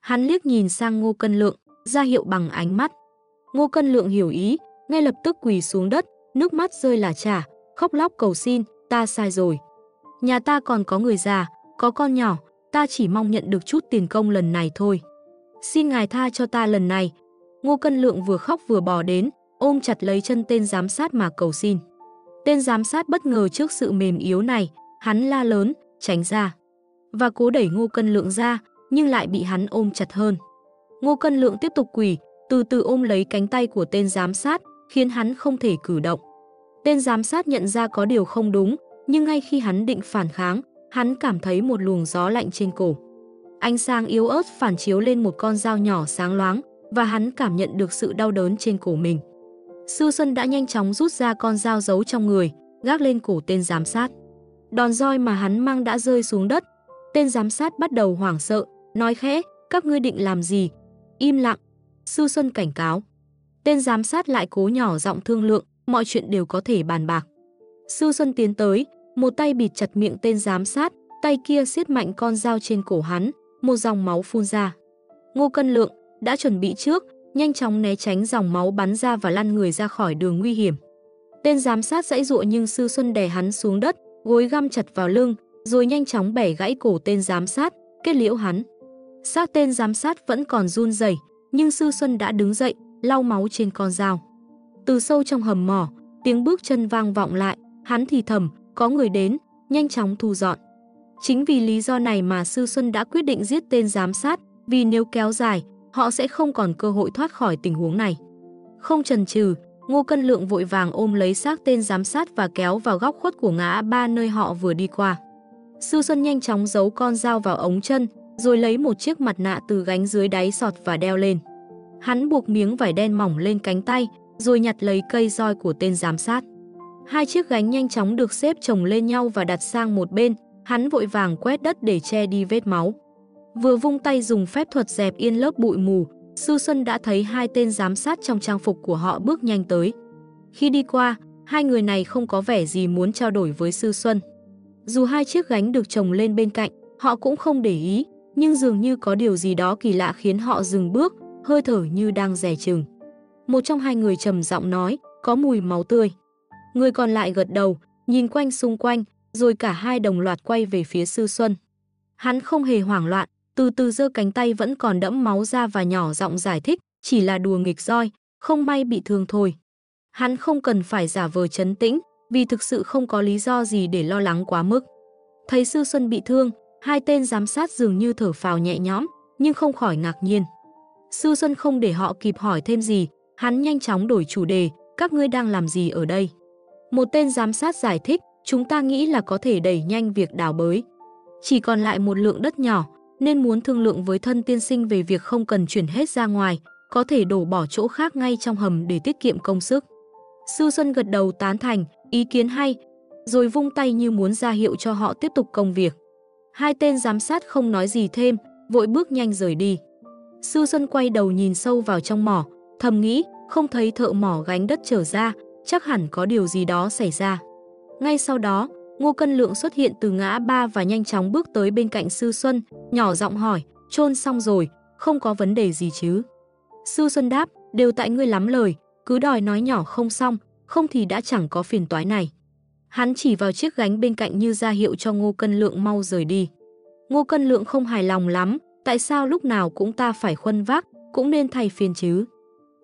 Hắn liếc nhìn sang Ngô Cân Lượng, ra hiệu bằng ánh mắt. Ngô Cân Lượng hiểu ý, ngay lập tức quỳ xuống đất, nước mắt rơi là trả, khóc lóc cầu xin, ta sai rồi. Nhà ta còn có người già, có con nhỏ, ta chỉ mong nhận được chút tiền công lần này thôi. Xin ngài tha cho ta lần này. Ngô Cân Lượng vừa khóc vừa bò đến, ôm chặt lấy chân tên giám sát mà cầu xin. Tên giám sát bất ngờ trước sự mềm yếu này, hắn la lớn, tránh ra. Và cố đẩy Ngô Cân Lượng ra, nhưng lại bị hắn ôm chặt hơn. Ngô Cân Lượng tiếp tục quỳ, từ từ ôm lấy cánh tay của tên giám sát, khiến hắn không thể cử động. Tên giám sát nhận ra có điều không đúng, nhưng ngay khi hắn định phản kháng, hắn cảm thấy một luồng gió lạnh trên cổ. Ánh sáng yếu ớt phản chiếu lên một con dao nhỏ sáng loáng và hắn cảm nhận được sự đau đớn trên cổ mình. Sư Xuân đã nhanh chóng rút ra con dao giấu trong người, gác lên cổ tên giám sát. Đòn roi mà hắn mang đã rơi xuống đất. Tên giám sát bắt đầu hoảng sợ, nói khẽ, các ngươi định làm gì? Im lặng. Sư Xuân cảnh cáo. Tên giám sát lại cố nhỏ giọng thương lượng, mọi chuyện đều có thể bàn bạc. Sư Xuân tiến tới, một tay bịt chặt miệng tên giám sát, tay kia siết mạnh con dao trên cổ hắn, một dòng máu phun ra. Ngô Cân Lượng đã chuẩn bị trước, nhanh chóng né tránh dòng máu bắn ra và lăn người ra khỏi đường nguy hiểm. Tên giám sát dãy dụa nhưng Sư Xuân đè hắn xuống đất, gối găm chặt vào lưng, rồi nhanh chóng bẻ gãy cổ tên giám sát, kết liễu hắn. Xác tên giám sát vẫn còn run rẩy, nhưng Sư Xuân đã đứng dậy, lau máu trên con dao. Từ sâu trong hầm mỏ, tiếng bước chân vang vọng lại, hắn thì thầm, có người đến, nhanh chóng thu dọn. Chính vì lý do này mà Sư Xuân đã quyết định giết tên giám sát, vì nếu kéo dài, họ sẽ không còn cơ hội thoát khỏi tình huống này. Không chần chừ, Ngô Cân Lượng vội vàng ôm lấy xác tên giám sát và kéo vào góc khuất của ngã ba nơi họ vừa đi qua. Sư Xuân nhanh chóng giấu con dao vào ống chân, rồi lấy một chiếc mặt nạ từ gánh dưới đáy sọt và đeo lên. Hắn buộc miếng vải đen mỏng lên cánh tay, rồi nhặt lấy cây roi của tên giám sát. Hai chiếc gánh nhanh chóng được xếp chồng lên nhau và đặt sang một bên, hắn vội vàng quét đất để che đi vết máu. Vừa vung tay dùng phép thuật dẹp yên lớp bụi mù, Sư Xuân đã thấy hai tên giám sát trong trang phục của họ bước nhanh tới. Khi đi qua, hai người này không có vẻ gì muốn trao đổi với Sư Xuân. Dù hai chiếc gánh được chồng lên bên cạnh, họ cũng không để ý, nhưng dường như có điều gì đó kỳ lạ khiến họ dừng bước, hơi thở như đang rè chừng. Một trong hai người trầm giọng nói, có mùi máu tươi. Người còn lại gật đầu, nhìn quanh xung quanh, rồi cả hai đồng loạt quay về phía Sư Xuân. Hắn không hề hoảng loạn, từ từ giơ cánh tay vẫn còn đẫm máu ra và nhỏ giọng giải thích, chỉ là đùa nghịch roi, không may bị thương thôi. Hắn không cần phải giả vờ chấn tĩnh, vì thực sự không có lý do gì để lo lắng quá mức. Thấy Sư Xuân bị thương, hai tên giám sát dường như thở phào nhẹ nhõm, nhưng không khỏi ngạc nhiên. Sư Xuân không để họ kịp hỏi thêm gì, hắn nhanh chóng đổi chủ đề, các ngươi đang làm gì ở đây? Một tên giám sát giải thích, chúng ta nghĩ là có thể đẩy nhanh việc đào bới. Chỉ còn lại một lượng đất nhỏ, nên muốn thương lượng với thân tiên sinh về việc không cần chuyển hết ra ngoài, có thể đổ bỏ chỗ khác ngay trong hầm để tiết kiệm công sức. Sư Xuân gật đầu tán thành, ý kiến hay, rồi vung tay như muốn ra hiệu cho họ tiếp tục công việc. Hai tên giám sát không nói gì thêm, vội bước nhanh rời đi. Sư Xuân quay đầu nhìn sâu vào trong mỏ, thầm nghĩ, không thấy thợ mỏ gánh đất trở ra, chắc hẳn có điều gì đó xảy ra. Ngay sau đó, Ngô Cân Lượng xuất hiện từ ngã ba và nhanh chóng bước tới bên cạnh Sư Xuân, nhỏ giọng hỏi, chôn xong rồi, không có vấn đề gì chứ. Sư Xuân đáp, đều tại ngươi lắm lời, cứ đòi nói nhỏ không xong, không thì đã chẳng có phiền toái này. Hắn chỉ vào chiếc gánh bên cạnh như ra hiệu cho Ngô Cân Lượng mau rời đi. Ngô Cân Lượng không hài lòng lắm, tại sao lúc nào cũng ta phải khuân vác, cũng nên thay phiên chứ.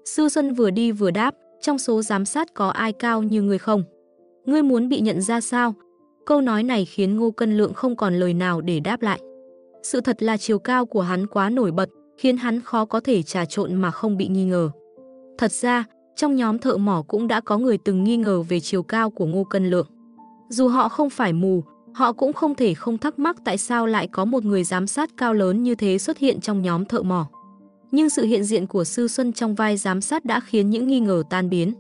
Sư Xuân vừa đi vừa đáp, trong số giám sát có ai cao như ngươi không? Ngươi muốn bị nhận ra sao? Câu nói này khiến Ngô Cân Lượng không còn lời nào để đáp lại. Sự thật là chiều cao của hắn quá nổi bật, khiến hắn khó có thể trà trộn mà không bị nghi ngờ. Thật ra, trong nhóm thợ mỏ cũng đã có người từng nghi ngờ về chiều cao của Ngô Cân Lượng. Dù họ không phải mù, họ cũng không thể không thắc mắc tại sao lại có một người giám sát cao lớn như thế xuất hiện trong nhóm thợ mỏ. Nhưng sự hiện diện của Sư Xuân trong vai giám sát đã khiến những nghi ngờ tan biến.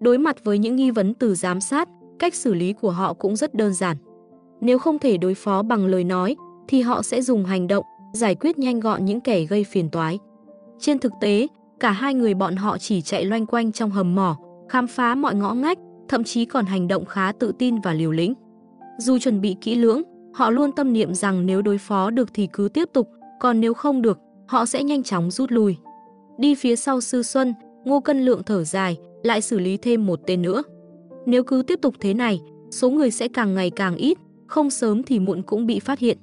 Đối mặt với những nghi vấn từ giám sát, cách xử lý của họ cũng rất đơn giản. Nếu không thể đối phó bằng lời nói, thì họ sẽ dùng hành động, giải quyết nhanh gọn những kẻ gây phiền toái. Trên thực tế, cả hai người bọn họ chỉ chạy loanh quanh trong hầm mỏ, khám phá mọi ngõ ngách, thậm chí còn hành động khá tự tin và liều lĩnh. Dù chuẩn bị kỹ lưỡng, họ luôn tâm niệm rằng nếu đối phó được thì cứ tiếp tục, còn nếu không được, họ sẽ nhanh chóng rút lui. Đi phía sau Sư Xuân, Ngô Cân Lượng thở dài, lại xử lý thêm một tên nữa. Nếu cứ tiếp tục thế này, số người sẽ càng ngày càng ít, không sớm thì muộn cũng bị phát hiện.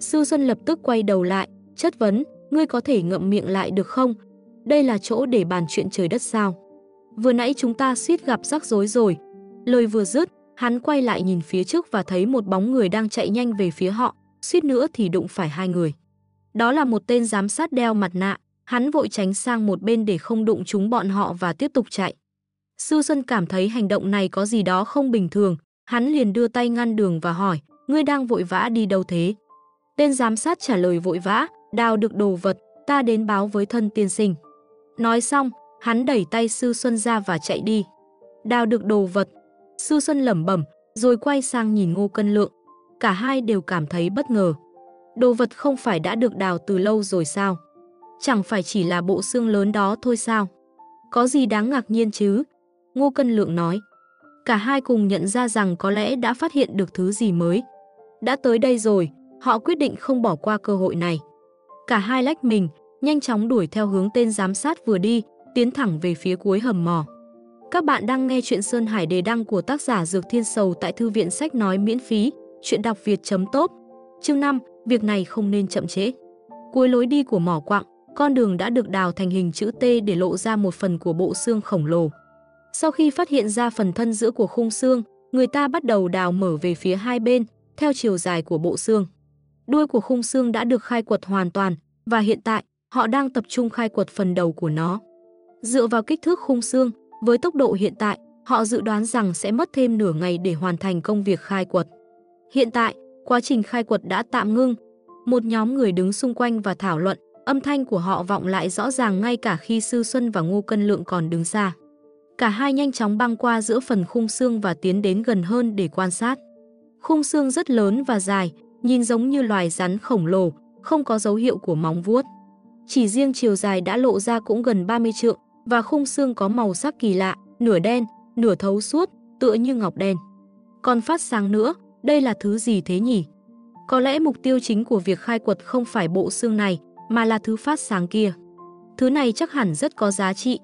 Sư Xuân lập tức quay đầu lại, chất vấn, ngươi có thể ngậm miệng lại được không? Đây là chỗ để bàn chuyện trời đất sao? Vừa nãy chúng ta suýt gặp rắc rối rồi. Lời vừa dứt, hắn quay lại nhìn phía trước và thấy một bóng người đang chạy nhanh về phía họ, suýt nữa thì đụng phải hai người. Đó là một tên giám sát đeo mặt nạ, hắn vội tránh sang một bên để không đụng chúng bọn họ và tiếp tục chạy. Sư Xuân cảm thấy hành động này có gì đó không bình thường, hắn liền đưa tay ngăn đường và hỏi, ngươi đang vội vã đi đâu thế? Tên giám sát trả lời vội vã, đào được đồ vật, ta đến báo với thân tiên sinh. Nói xong, hắn đẩy tay Sư Xuân ra và chạy đi. Đào được đồ vật, Sư Xuân lẩm bẩm, rồi quay sang nhìn Ngô Cân Lượng. Cả hai đều cảm thấy bất ngờ. Đồ vật không phải đã được đào từ lâu rồi sao? Chẳng phải chỉ là bộ xương lớn đó thôi sao? Có gì đáng ngạc nhiên chứ? Ngô Cân Lượng nói. Cả hai cùng nhận ra rằng có lẽ đã phát hiện được thứ gì mới. Đã tới đây rồi, họ quyết định không bỏ qua cơ hội này. Cả hai lách mình, nhanh chóng đuổi theo hướng tên giám sát vừa đi, tiến thẳng về phía cuối hầm mỏ. Các bạn đang nghe chuyện Sơn Hải đề đăng của tác giả Dược Thiên Sầu tại Thư viện Sách Nói miễn phí, chuyện đọc việt.top. Chương 5, việc này không nên chậm trễ. Cuối lối đi của mỏ quặng, con đường đã được đào thành hình chữ T để lộ ra một phần của bộ xương khổng lồ. Sau khi phát hiện ra phần thân giữa của khung xương, người ta bắt đầu đào mở về phía hai bên, theo chiều dài của bộ xương. Đuôi của khung xương đã được khai quật hoàn toàn, và hiện tại, họ đang tập trung khai quật phần đầu của nó. Dựa vào kích thước khung xương, với tốc độ hiện tại, họ dự đoán rằng sẽ mất thêm nửa ngày để hoàn thành công việc khai quật. Hiện tại, quá trình khai quật đã tạm ngưng. Một nhóm người đứng xung quanh và thảo luận, âm thanh của họ vọng lại rõ ràng ngay cả khi Sư Xuân và Ngô Cân Lượng còn đứng xa. Cả hai nhanh chóng băng qua giữa phần khung xương và tiến đến gần hơn để quan sát. Khung xương rất lớn và dài, nhìn giống như loài rắn khổng lồ, không có dấu hiệu của móng vuốt. Chỉ riêng chiều dài đã lộ ra cũng gần 30 trượng và khung xương có màu sắc kỳ lạ, nửa đen, nửa thấu suốt, tựa như ngọc đen. Còn phát sáng nữa, đây là thứ gì thế nhỉ? Có lẽ mục tiêu chính của việc khai quật không phải bộ xương này, mà là thứ phát sáng kia. Thứ này chắc hẳn rất có giá trị,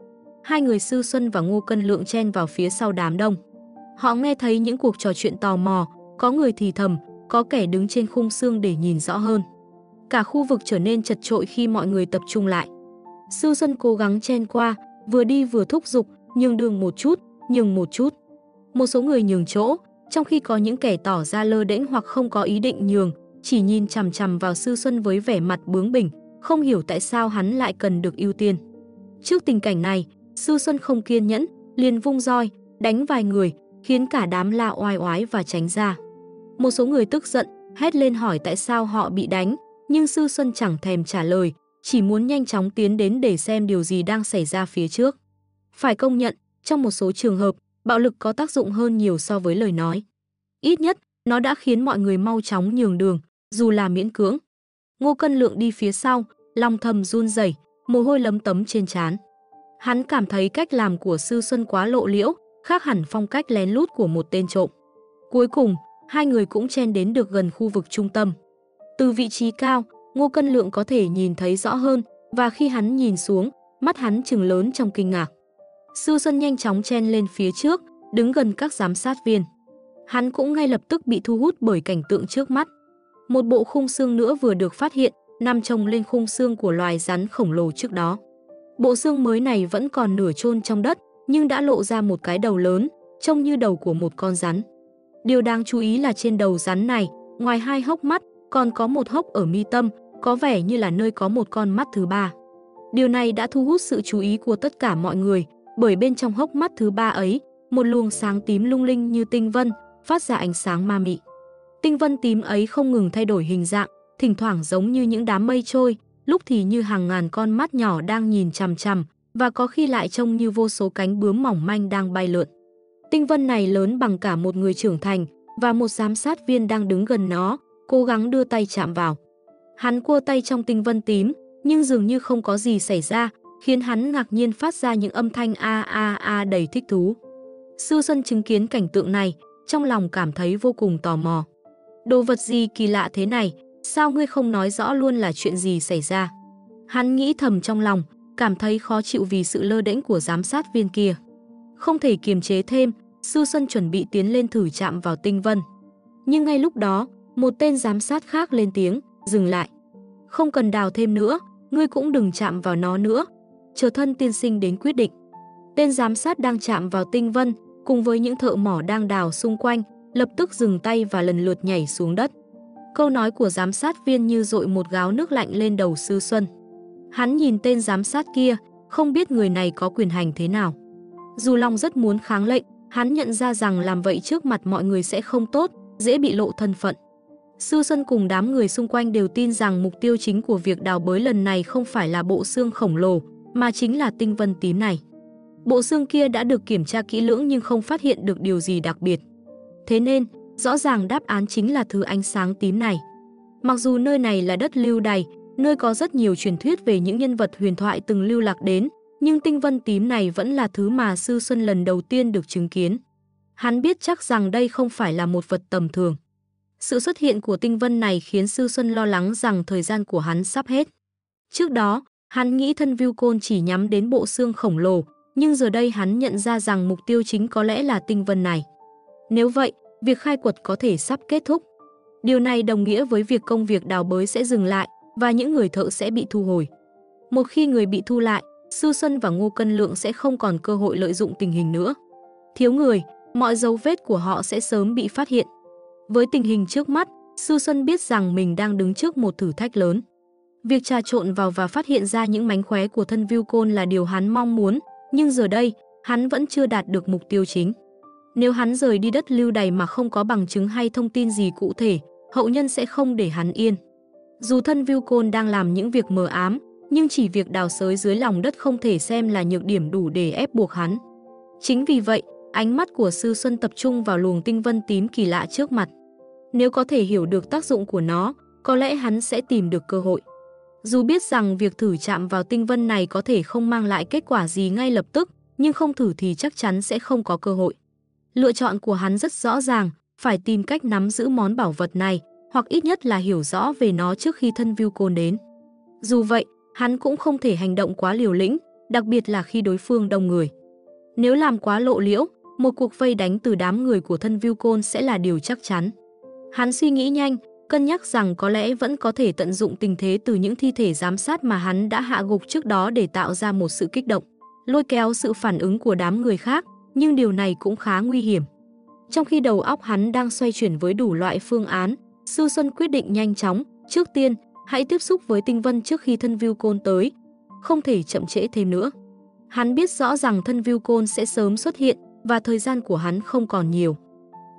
hai người Sư Xuân và Ngô Cân Lượng chen vào phía sau đám đông. Họ nghe thấy những cuộc trò chuyện tò mò, có người thì thầm, có kẻ đứng trên khung xương để nhìn rõ hơn. Cả khu vực trở nên chật trội khi mọi người tập trung lại. Sư Xuân cố gắng chen qua, vừa đi vừa thúc giục, nhường đường một chút, nhường một chút. Một số người nhường chỗ, trong khi có những kẻ tỏ ra lơ đễnh hoặc không có ý định nhường, chỉ nhìn chằm chằm vào Sư Xuân với vẻ mặt bướng bỉnh, không hiểu tại sao hắn lại cần được ưu tiên. Trước tình cảnh này, Sư Xuân không kiên nhẫn, liền vung roi, đánh vài người, khiến cả đám la oai oái và tránh ra. Một số người tức giận, hét lên hỏi tại sao họ bị đánh, nhưng Sư Xuân chẳng thèm trả lời, chỉ muốn nhanh chóng tiến đến để xem điều gì đang xảy ra phía trước. Phải công nhận, trong một số trường hợp, bạo lực có tác dụng hơn nhiều so với lời nói. Ít nhất, nó đã khiến mọi người mau chóng nhường đường, dù là miễn cưỡng. Ngô Cân Lượng đi phía sau, lòng thầm run rẩy, mồ hôi lấm tấm trên trán. Hắn cảm thấy cách làm của Sư Xuân quá lộ liễu, khác hẳn phong cách lén lút của một tên trộm. Cuối cùng, hai người cũng chen đến được gần khu vực trung tâm. Từ vị trí cao, Ngô Cân Lượng có thể nhìn thấy rõ hơn và khi hắn nhìn xuống, mắt hắn trừng lớn trong kinh ngạc. Sư Xuân nhanh chóng chen lên phía trước, đứng gần các giám sát viên. Hắn cũng ngay lập tức bị thu hút bởi cảnh tượng trước mắt. Một bộ khung xương nữa vừa được phát hiện, nằm chồng lên khung xương của loài rắn khổng lồ trước đó. Bộ xương mới này vẫn còn nửa chôn trong đất, nhưng đã lộ ra một cái đầu lớn, trông như đầu của một con rắn. Điều đáng chú ý là trên đầu rắn này, ngoài hai hốc mắt, còn có một hốc ở mi tâm, có vẻ như là nơi có một con mắt thứ ba. Điều này đã thu hút sự chú ý của tất cả mọi người, bởi bên trong hốc mắt thứ ba ấy, một luồng sáng tím lung linh như tinh vân, phát ra ánh sáng ma mị. Tinh vân tím ấy không ngừng thay đổi hình dạng, thỉnh thoảng giống như những đám mây trôi, lúc thì như hàng ngàn con mắt nhỏ đang nhìn chằm chằm, và có khi lại trông như vô số cánh bướm mỏng manh đang bay lượn. Tinh vân này lớn bằng cả một người trưởng thành, và một giám sát viên đang đứng gần nó, cố gắng đưa tay chạm vào. Hắn cua tay trong tinh vân tím, nhưng dường như không có gì xảy ra, khiến hắn ngạc nhiên phát ra những âm thanh a a a đầy thích thú. Sư Xuân chứng kiến cảnh tượng này, trong lòng cảm thấy vô cùng tò mò. Đồ vật gì kỳ lạ thế này, sao ngươi không nói rõ luôn là chuyện gì xảy ra? Hắn nghĩ thầm trong lòng, cảm thấy khó chịu vì sự lơ đễnh của giám sát viên kia. Không thể kiềm chế thêm, Sư Xuân chuẩn bị tiến lên thử chạm vào tinh vân. Nhưng ngay lúc đó, một tên giám sát khác lên tiếng, dừng lại. Không cần đào thêm nữa, ngươi cũng đừng chạm vào nó nữa. Chờ thân tiên sinh đến quyết định. Tên giám sát đang chạm vào tinh vân, cùng với những thợ mỏ đang đào xung quanh, lập tức dừng tay và lần lượt nhảy xuống đất. Câu nói của giám sát viên như dội một gáo nước lạnh lên đầu Sư Xuân. Hắn nhìn tên giám sát kia, không biết người này có quyền hành thế nào. Dù Long rất muốn kháng lệnh, hắn nhận ra rằng làm vậy trước mặt mọi người sẽ không tốt, dễ bị lộ thân phận. Sư Xuân cùng đám người xung quanh đều tin rằng mục tiêu chính của việc đào bới lần này không phải là bộ xương khổng lồ, mà chính là tinh vân tím này. Bộ xương kia đã được kiểm tra kỹ lưỡng nhưng không phát hiện được điều gì đặc biệt. Thế nên, rõ ràng đáp án chính là thứ ánh sáng tím này. Mặc dù nơi này là đất lưu đày, nơi có rất nhiều truyền thuyết về những nhân vật huyền thoại từng lưu lạc đến, nhưng tinh vân tím này vẫn là thứ mà Sư Xuân lần đầu tiên được chứng kiến. Hắn biết chắc rằng đây không phải là một vật tầm thường. Sự xuất hiện của tinh vân này khiến Sư Xuân lo lắng rằng thời gian của hắn sắp hết. Trước đó, hắn nghĩ thân Viu Côn chỉ nhắm đến bộ xương khổng lồ, nhưng giờ đây hắn nhận ra rằng mục tiêu chính có lẽ là tinh vân này. Nếu vậy, việc khai quật có thể sắp kết thúc. Điều này đồng nghĩa với việc công việc đào bới sẽ dừng lại và những người thợ sẽ bị thu hồi. Một khi người bị thu lại, Sư Xuân và Ngô Cân Lượng sẽ không còn cơ hội lợi dụng tình hình nữa. Thiếu người, mọi dấu vết của họ sẽ sớm bị phát hiện. Với tình hình trước mắt, Sư Xuân biết rằng mình đang đứng trước một thử thách lớn. Việc trà trộn vào và phát hiện ra những mánh khóe của thân Viu Côn là điều hắn mong muốn, nhưng giờ đây, hắn vẫn chưa đạt được mục tiêu chính. Nếu hắn rời đi đất lưu đày mà không có bằng chứng hay thông tin gì cụ thể, hậu nhân sẽ không để hắn yên. Dù thân Viu Côn đang làm những việc mờ ám, nhưng chỉ việc đào sới dưới lòng đất không thể xem là nhược điểm đủ để ép buộc hắn. Chính vì vậy, ánh mắt của Sư Xuân tập trung vào luồng tinh vân tím kỳ lạ trước mặt. Nếu có thể hiểu được tác dụng của nó, có lẽ hắn sẽ tìm được cơ hội. Dù biết rằng việc thử chạm vào tinh vân này có thể không mang lại kết quả gì ngay lập tức, nhưng không thử thì chắc chắn sẽ không có cơ hội. Lựa chọn của hắn rất rõ ràng, phải tìm cách nắm giữ món bảo vật này, hoặc ít nhất là hiểu rõ về nó trước khi thân view Côn đến. Dù vậy, hắn cũng không thể hành động quá liều lĩnh, đặc biệt là khi đối phương đông người. Nếu làm quá lộ liễu, một cuộc vây đánh từ đám người của thân view Côn sẽ là điều chắc chắn. Hắn suy nghĩ nhanh, cân nhắc rằng có lẽ vẫn có thể tận dụng tình thế từ những thi thể giám sát mà hắn đã hạ gục trước đó để tạo ra một sự kích động, lôi kéo sự phản ứng của đám người khác, nhưng điều này cũng khá nguy hiểm. Trong khi đầu óc hắn đang xoay chuyển với đủ loại phương án, Sư Xuân quyết định nhanh chóng, trước tiên, hãy tiếp xúc với Tinh Vân trước khi thân Viu Côn tới, không thể chậm trễ thêm nữa. Hắn biết rõ rằng thân Viu Côn sẽ sớm xuất hiện và thời gian của hắn không còn nhiều.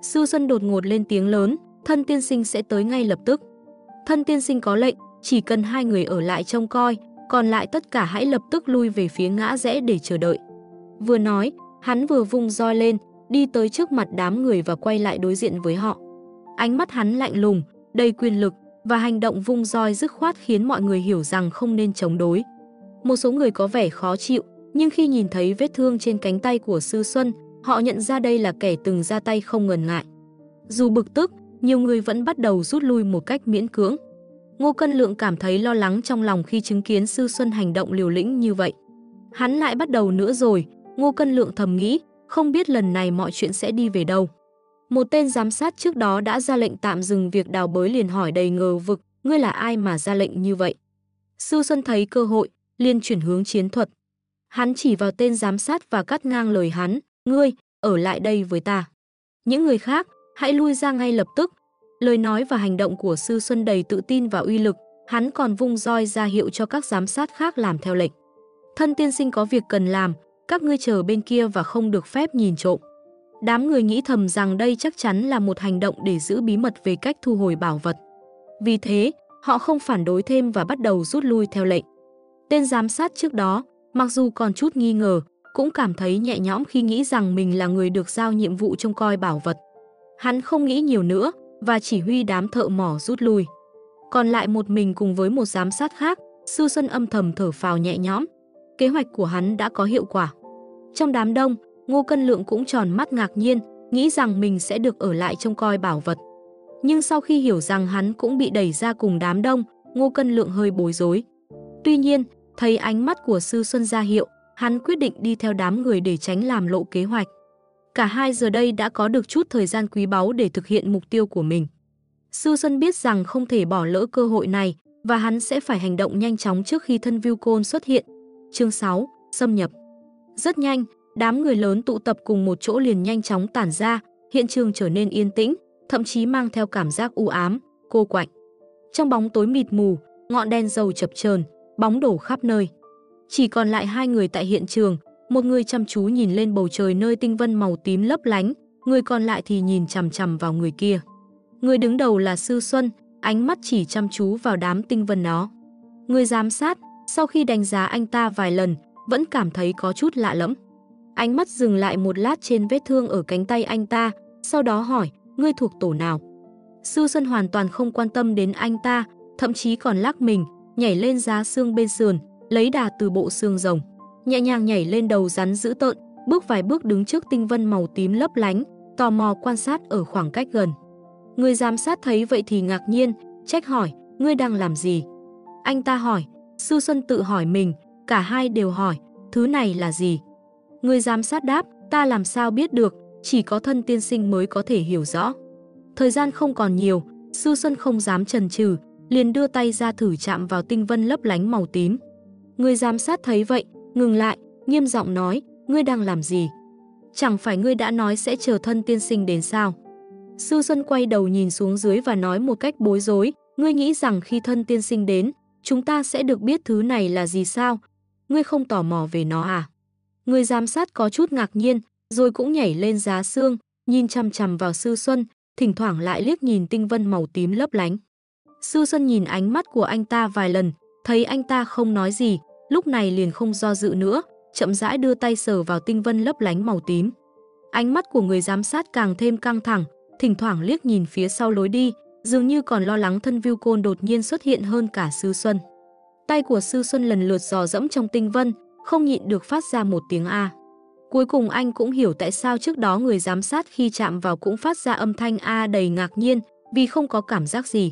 Sư Xuân đột ngột lên tiếng lớn, thân tiên sinh sẽ tới ngay lập tức. Thân tiên sinh có lệnh, chỉ cần hai người ở lại trông coi, còn lại tất cả hãy lập tức lui về phía ngã rẽ để chờ đợi. Vừa nói, hắn vừa vung roi lên, đi tới trước mặt đám người và quay lại đối diện với họ. Ánh mắt hắn lạnh lùng, đầy quyền lực và hành động vung roi dứt khoát khiến mọi người hiểu rằng không nên chống đối. Một số người có vẻ khó chịu, nhưng khi nhìn thấy vết thương trên cánh tay của Sư Xuân, họ nhận ra đây là kẻ từng ra tay không ngần ngại. Dù bực tức, nhiều người vẫn bắt đầu rút lui một cách miễn cưỡng. Ngô Cân Lượng cảm thấy lo lắng trong lòng khi chứng kiến Sư Xuân hành động liều lĩnh như vậy. Hắn lại bắt đầu nữa rồi, Ngô Cân Lượng thầm nghĩ, không biết lần này mọi chuyện sẽ đi về đâu. Một tên giám sát trước đó đã ra lệnh tạm dừng việc đào bới liền hỏi đầy ngờ vực, ngươi là ai mà ra lệnh như vậy? Sư Xuân thấy cơ hội, liền chuyển hướng chiến thuật. Hắn chỉ vào tên giám sát và cắt ngang lời hắn, ngươi, ở lại đây với ta. Những người khác, hãy lui ra ngay lập tức. Lời nói và hành động của Sư Xuân đầy tự tin và uy lực, hắn còn vung roi ra hiệu cho các giám sát khác làm theo lệnh. Thân tiên sinh có việc cần làm, các ngươi chờ bên kia và không được phép nhìn trộm. Đám người nghĩ thầm rằng đây chắc chắn là một hành động để giữ bí mật về cách thu hồi bảo vật. Vì thế, họ không phản đối thêm và bắt đầu rút lui theo lệnh. Tên giám sát trước đó, mặc dù còn chút nghi ngờ, cũng cảm thấy nhẹ nhõm khi nghĩ rằng mình là người được giao nhiệm vụ trông coi bảo vật. Hắn không nghĩ nhiều nữa và chỉ huy đám thợ mỏ rút lui. Còn lại một mình cùng với một giám sát khác, Sư Xuân âm thầm thở phào nhẹ nhõm. Kế hoạch của hắn đã có hiệu quả. Trong đám đông, Ngô Cân Lượng cũng tròn mắt ngạc nhiên, nghĩ rằng mình sẽ được ở lại trông coi bảo vật. Nhưng sau khi hiểu rằng hắn cũng bị đẩy ra cùng đám đông, Ngô Cân Lượng hơi bối rối. Tuy nhiên, thấy ánh mắt của Sư Xuân ra hiệu, hắn quyết định đi theo đám người để tránh làm lộ kế hoạch. Cả hai giờ đây đã có được chút thời gian quý báu để thực hiện mục tiêu của mình. Sư Xuân biết rằng không thể bỏ lỡ cơ hội này và hắn sẽ phải hành động nhanh chóng trước khi thân Viu Côn xuất hiện. Chương 6. Xâm nhập Rất nhanh, đám người lớn tụ tập cùng một chỗ liền nhanh chóng tản ra, hiện trường trở nên yên tĩnh, thậm chí mang theo cảm giác u ám, cô quạnh. Trong bóng tối mịt mù, ngọn đèn dầu chập chờn, bóng đổ khắp nơi. Chỉ còn lại hai người tại hiện trường, một người chăm chú nhìn lên bầu trời nơi tinh vân màu tím lấp lánh, người còn lại thì nhìn chằm chằm vào người kia. Người đứng đầu là Sư Xuân, ánh mắt chỉ chăm chú vào đám tinh vân đó. Người giám sát, sau khi đánh giá anh ta vài lần, vẫn cảm thấy có chút lạ lẫm. Ánh mắt dừng lại một lát trên vết thương ở cánh tay anh ta, sau đó hỏi, ngươi thuộc tổ nào? Sư Xuân hoàn toàn không quan tâm đến anh ta, thậm chí còn lắc mình, nhảy lên giá xương bên sườn, lấy đà từ bộ xương rồng. Nhẹ nhàng nhảy lên đầu rắn dữ tợn, bước vài bước đứng trước tinh vân màu tím lấp lánh, tò mò quan sát ở khoảng cách gần. Người giám sát thấy vậy thì ngạc nhiên, trách hỏi, ngươi đang làm gì? Anh ta hỏi, Sư Xuân tự hỏi mình, cả hai đều hỏi, thứ này là gì? Người giám sát đáp, ta làm sao biết được, chỉ có thân tiên sinh mới có thể hiểu rõ. Thời gian không còn nhiều, Sư Xuân không dám chần chừ, liền đưa tay ra thử chạm vào tinh vân lấp lánh màu tím. Người giám sát thấy vậy, ngừng lại, nghiêm giọng nói, ngươi đang làm gì? Chẳng phải ngươi đã nói sẽ chờ thân tiên sinh đến sao? Sư Xuân quay đầu nhìn xuống dưới và nói một cách bối rối, ngươi nghĩ rằng khi thân tiên sinh đến, chúng ta sẽ được biết thứ này là gì sao? Ngươi không tò mò về nó à? Người giám sát có chút ngạc nhiên, rồi cũng nhảy lên giá xương, nhìn chằm chằm vào Sư Xuân, thỉnh thoảng lại liếc nhìn tinh vân màu tím lấp lánh. Sư Xuân nhìn ánh mắt của anh ta vài lần, thấy anh ta không nói gì, lúc này liền không do dự nữa, chậm rãi đưa tay sờ vào tinh vân lấp lánh màu tím. Ánh mắt của người giám sát càng thêm căng thẳng, thỉnh thoảng liếc nhìn phía sau lối đi, dường như còn lo lắng thân Viu Côn đột nhiên xuất hiện hơn cả Sư Xuân. Tay của Sư Xuân lần lượt dò dẫm trong tinh vân, không nhịn được phát ra một tiếng A. Cuối cùng anh cũng hiểu tại sao trước đó người giám sát khi chạm vào cũng phát ra âm thanh A đầy ngạc nhiên vì không có cảm giác gì.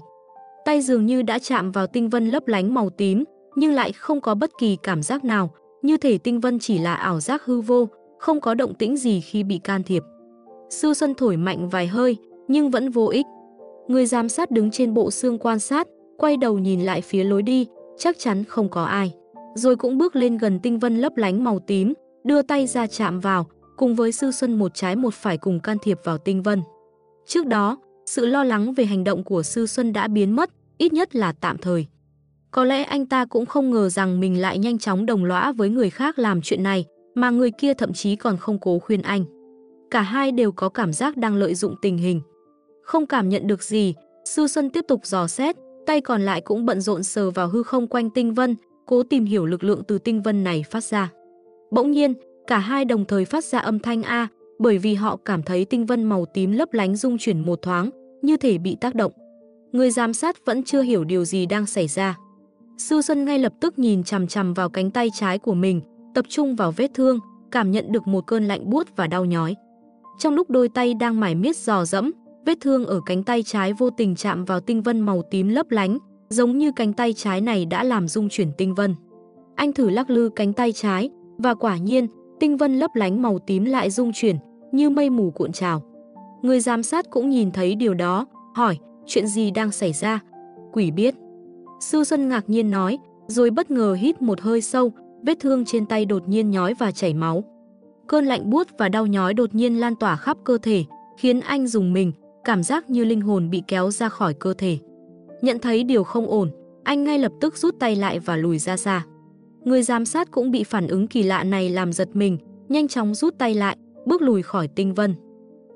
Tay dường như đã chạm vào tinh vân lấp lánh màu tím, nhưng lại không có bất kỳ cảm giác nào, như thể tinh vân chỉ là ảo giác hư vô, không có động tĩnh gì khi bị can thiệp. Sư Xuân thổi mạnh vài hơi, nhưng vẫn vô ích. Người giám sát đứng trên bộ xương quan sát, quay đầu nhìn lại phía lối đi, chắc chắn không có ai. Rồi cũng bước lên gần tinh vân lấp lánh màu tím, đưa tay ra chạm vào, cùng với Sư Xuân một trái một phải cùng can thiệp vào tinh vân. Trước đó, sự lo lắng về hành động của Sư Xuân đã biến mất, ít nhất là tạm thời. Có lẽ anh ta cũng không ngờ rằng mình lại nhanh chóng đồng lõa với người khác làm chuyện này, mà người kia thậm chí còn không cố khuyên anh. Cả hai đều có cảm giác đang lợi dụng tình hình. Không cảm nhận được gì, Sư Xuân tiếp tục dò xét, tay còn lại cũng bận rộn sờ vào hư không quanh tinh vân, cố tìm hiểu lực lượng từ tinh vân này phát ra. Bỗng nhiên, cả hai đồng thời phát ra âm thanh A, bởi vì họ cảm thấy tinh vân màu tím lấp lánh rung chuyển một thoáng, như thể bị tác động. Người giám sát vẫn chưa hiểu điều gì đang xảy ra. Sư Xuân ngay lập tức nhìn chằm chằm vào cánh tay trái của mình, tập trung vào vết thương, cảm nhận được một cơn lạnh buốt và đau nhói. Trong lúc đôi tay đang mải miết dò dẫm, vết thương ở cánh tay trái vô tình chạm vào tinh vân màu tím lấp lánh, giống như cánh tay trái này đã làm rung chuyển tinh vân. Anh thử lắc lư cánh tay trái, và quả nhiên, tinh vân lấp lánh màu tím lại rung chuyển, như mây mù cuộn trào. Người giám sát cũng nhìn thấy điều đó, hỏi, chuyện gì đang xảy ra? Quỷ biết. Sư Xuân ngạc nhiên nói, rồi bất ngờ hít một hơi sâu, vết thương trên tay đột nhiên nhói và chảy máu. Cơn lạnh buốt và đau nhói đột nhiên lan tỏa khắp cơ thể, khiến anh dùng mình, cảm giác như linh hồn bị kéo ra khỏi cơ thể. Nhận thấy điều không ổn, anh ngay lập tức rút tay lại và lùi ra xa. Người giám sát cũng bị phản ứng kỳ lạ này làm giật mình, nhanh chóng rút tay lại, bước lùi khỏi tinh vân.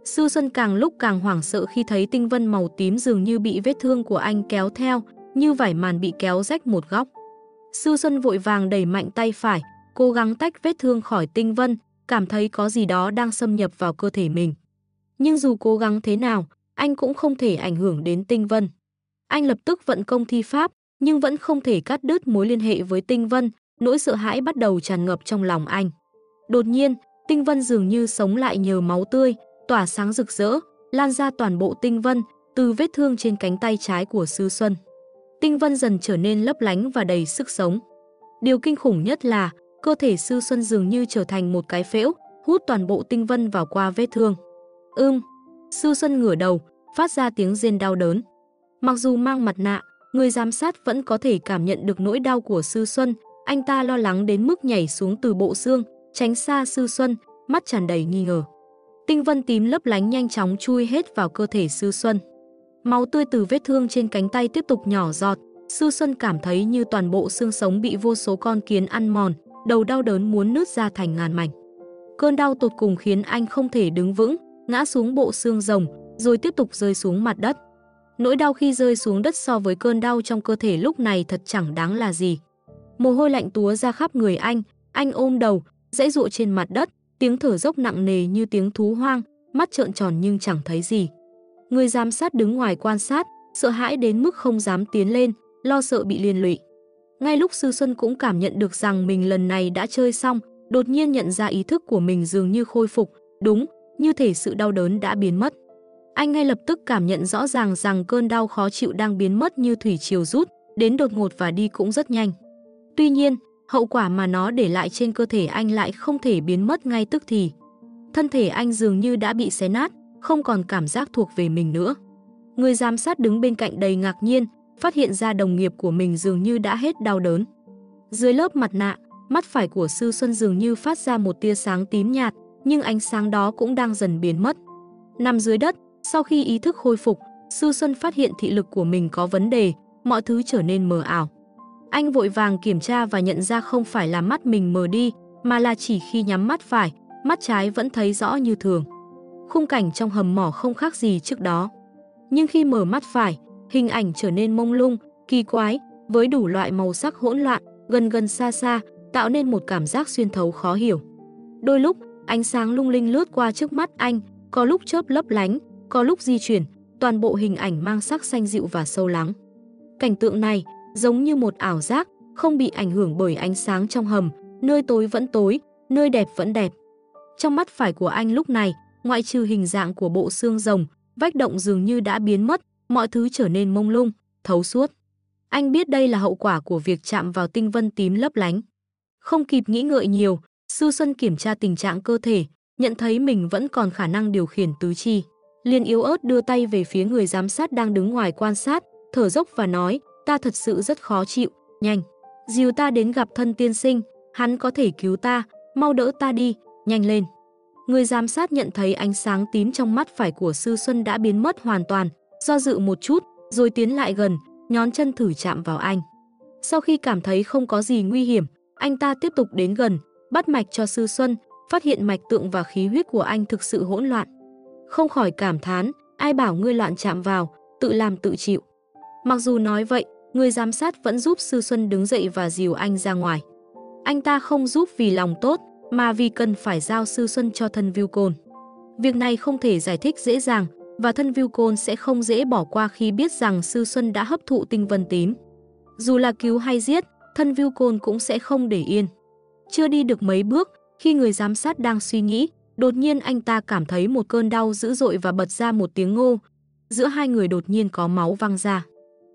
Sư Xuân càng lúc càng hoảng sợ khi thấy tinh vân màu tím dường như bị vết thương của anh kéo theo, như vải màn bị kéo rách một góc. Sư Xuân vội vàng đẩy mạnh tay phải, cố gắng tách vết thương khỏi tinh vân, cảm thấy có gì đó đang xâm nhập vào cơ thể mình. Nhưng dù cố gắng thế nào, anh cũng không thể ảnh hưởng đến tinh vân. Anh lập tức vận công thi pháp, nhưng vẫn không thể cắt đứt mối liên hệ với tinh vân, nỗi sợ hãi bắt đầu tràn ngập trong lòng anh. Đột nhiên, tinh vân dường như sống lại nhờ máu tươi, tỏa sáng rực rỡ, lan ra toàn bộ tinh vân, từ vết thương trên cánh tay trái của Sư Xuân. Tinh vân dần trở nên lấp lánh và đầy sức sống. Điều kinh khủng nhất là, cơ thể Sư Xuân dường như trở thành một cái phễu, hút toàn bộ tinh vân vào qua vết thương. Ưm, Sư Xuân ngửa đầu, phát ra tiếng rên đau đớn. Mặc dù mang mặt nạ, người giám sát vẫn có thể cảm nhận được nỗi đau của Sư Xuân, anh ta lo lắng đến mức nhảy xuống từ bộ xương, tránh xa Sư Xuân, mắt tràn đầy nghi ngờ. Tinh vân tím lấp lánh nhanh chóng chui hết vào cơ thể Sư Xuân. Máu tươi từ vết thương trên cánh tay tiếp tục nhỏ giọt, Sư Xuân cảm thấy như toàn bộ xương sống bị vô số con kiến ăn mòn, đầu đau đớn muốn nứt ra thành ngàn mảnh. Cơn đau tột cùng khiến anh không thể đứng vững, ngã xuống bộ xương rồng, rồi tiếp tục rơi xuống mặt đất. Nỗi đau khi rơi xuống đất so với cơn đau trong cơ thể lúc này thật chẳng đáng là gì. Mồ hôi lạnh túa ra khắp người anh, anh ôm đầu, dãy dụa trên mặt đất, tiếng thở dốc nặng nề như tiếng thú hoang, mắt trợn tròn nhưng chẳng thấy gì. Người giám sát đứng ngoài quan sát, sợ hãi đến mức không dám tiến lên, lo sợ bị liên lụy. Ngay lúc Sư Xuân cũng cảm nhận được rằng mình lần này đã chơi xong, đột nhiên nhận ra ý thức của mình dường như khôi phục, đúng, như thể sự đau đớn đã biến mất. Anh ngay lập tức cảm nhận rõ ràng rằng cơn đau khó chịu đang biến mất như thủy triều rút, đến đột ngột và đi cũng rất nhanh. Tuy nhiên, hậu quả mà nó để lại trên cơ thể anh lại không thể biến mất ngay tức thì. Thân thể anh dường như đã bị xé nát, không còn cảm giác thuộc về mình nữa. Người giám sát đứng bên cạnh đầy ngạc nhiên, phát hiện ra đồng nghiệp của mình dường như đã hết đau đớn. Dưới lớp mặt nạ, mắt phải của Sư Xuân dường như phát ra một tia sáng tím nhạt, nhưng ánh sáng đó cũng đang dần biến mất. Nằm dưới đất, sau khi ý thức khôi phục, Sư Xuân phát hiện thị lực của mình có vấn đề, mọi thứ trở nên mờ ảo. Anh vội vàng kiểm tra và nhận ra không phải là mắt mình mờ đi, mà là chỉ khi nhắm mắt phải, mắt trái vẫn thấy rõ như thường. Khung cảnh trong hầm mỏ không khác gì trước đó. Nhưng khi mở mắt phải, hình ảnh trở nên mông lung, kỳ quái, với đủ loại màu sắc hỗn loạn, gần gần xa xa, tạo nên một cảm giác xuyên thấu khó hiểu. Đôi lúc, ánh sáng lung linh lướt qua trước mắt anh, có lúc chớp lấp lánh, có lúc di chuyển, toàn bộ hình ảnh mang sắc xanh dịu và sâu lắng. Cảnh tượng này giống như một ảo giác, không bị ảnh hưởng bởi ánh sáng trong hầm, nơi tối vẫn tối, nơi đẹp vẫn đẹp. Trong mắt phải của anh lúc này, ngoại trừ hình dạng của bộ xương rồng, vách động dường như đã biến mất, mọi thứ trở nên mông lung, thấu suốt. Anh biết đây là hậu quả của việc chạm vào tinh vân tím lấp lánh. Không kịp nghĩ ngợi nhiều, Sư Xuân kiểm tra tình trạng cơ thể, nhận thấy mình vẫn còn khả năng điều khiển tứ chi. Liên yếu ớt đưa tay về phía người giám sát đang đứng ngoài quan sát, thở dốc và nói, ta thật sự rất khó chịu, nhanh. Dìu ta đến gặp thân tiên sinh, hắn có thể cứu ta, mau đỡ ta đi, nhanh lên. Người giám sát nhận thấy ánh sáng tím trong mắt phải của Sư Xuân đã biến mất hoàn toàn, do dự một chút, rồi tiến lại gần, nhón chân thử chạm vào anh. Sau khi cảm thấy không có gì nguy hiểm, anh ta tiếp tục đến gần, bắt mạch cho Sư Xuân, phát hiện mạch tượng và khí huyết của anh thực sự hỗn loạn. Không khỏi cảm thán, ai bảo ngươi loạn chạm vào, tự làm tự chịu. Mặc dù nói vậy, người giám sát vẫn giúp Sư Xuân đứng dậy và dìu anh ra ngoài. Anh ta không giúp vì lòng tốt, mà vì cần phải giao Sư Xuân cho thân Viu Côn. Việc này không thể giải thích dễ dàng, và thân Viu Côn sẽ không dễ bỏ qua khi biết rằng Sư Xuân đã hấp thụ tinh vân tím. Dù là cứu hay giết, thân Viu Côn cũng sẽ không để yên. Chưa đi được mấy bước, khi người giám sát đang suy nghĩ, đột nhiên anh ta cảm thấy một cơn đau dữ dội và bật ra một tiếng ngô. Giữa hai người đột nhiên có máu văng ra.